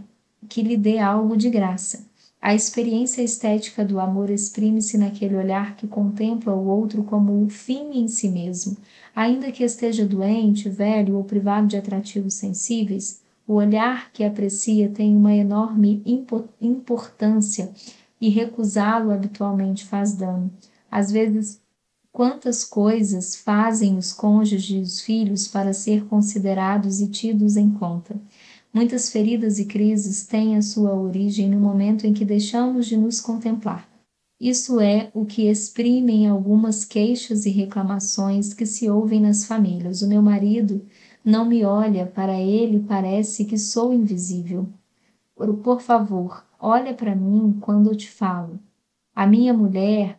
que lhe dê algo de graça. A experiência estética do amor exprime-se naquele olhar que contempla o outro como um fim em si mesmo. Ainda que esteja doente, velho ou privado de atrativos sensíveis, o olhar que aprecia tem uma enorme importância e recusá-lo habitualmente faz dano. Às vezes, quantas coisas fazem os cônjuges e os filhos para ser considerados e tidos em conta? Muitas feridas e crises têm a sua origem no momento em que deixamos de nos contemplar. Isso é o que exprimem algumas queixas e reclamações que se ouvem nas famílias. O meu marido não me olha, para ele parece que sou invisível. Por, favor, olha para mim quando eu te falo. A minha mulher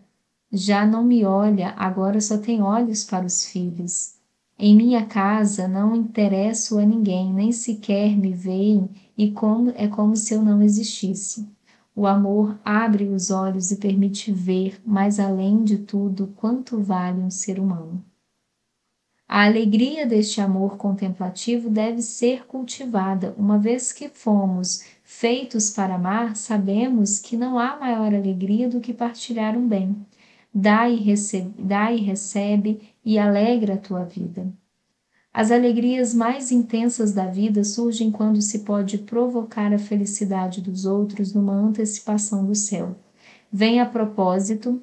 já não me olha, agora só tem olhos para os filhos. Em minha casa não interesso a ninguém, nem sequer me veem, e como é como se eu não existisse. O amor abre os olhos e permite ver, mais além de tudo, quanto vale um ser humano. A alegria deste amor contemplativo deve ser cultivada, uma vez que fomos feitos para amar, sabemos que não há maior alegria do que partilhar um bem dá e recebe, dá e recebe e alegra a tua vida. As alegrias mais intensas da vida surgem quando se pode provocar a felicidade dos outros numa antecipação do céu. Vem a propósito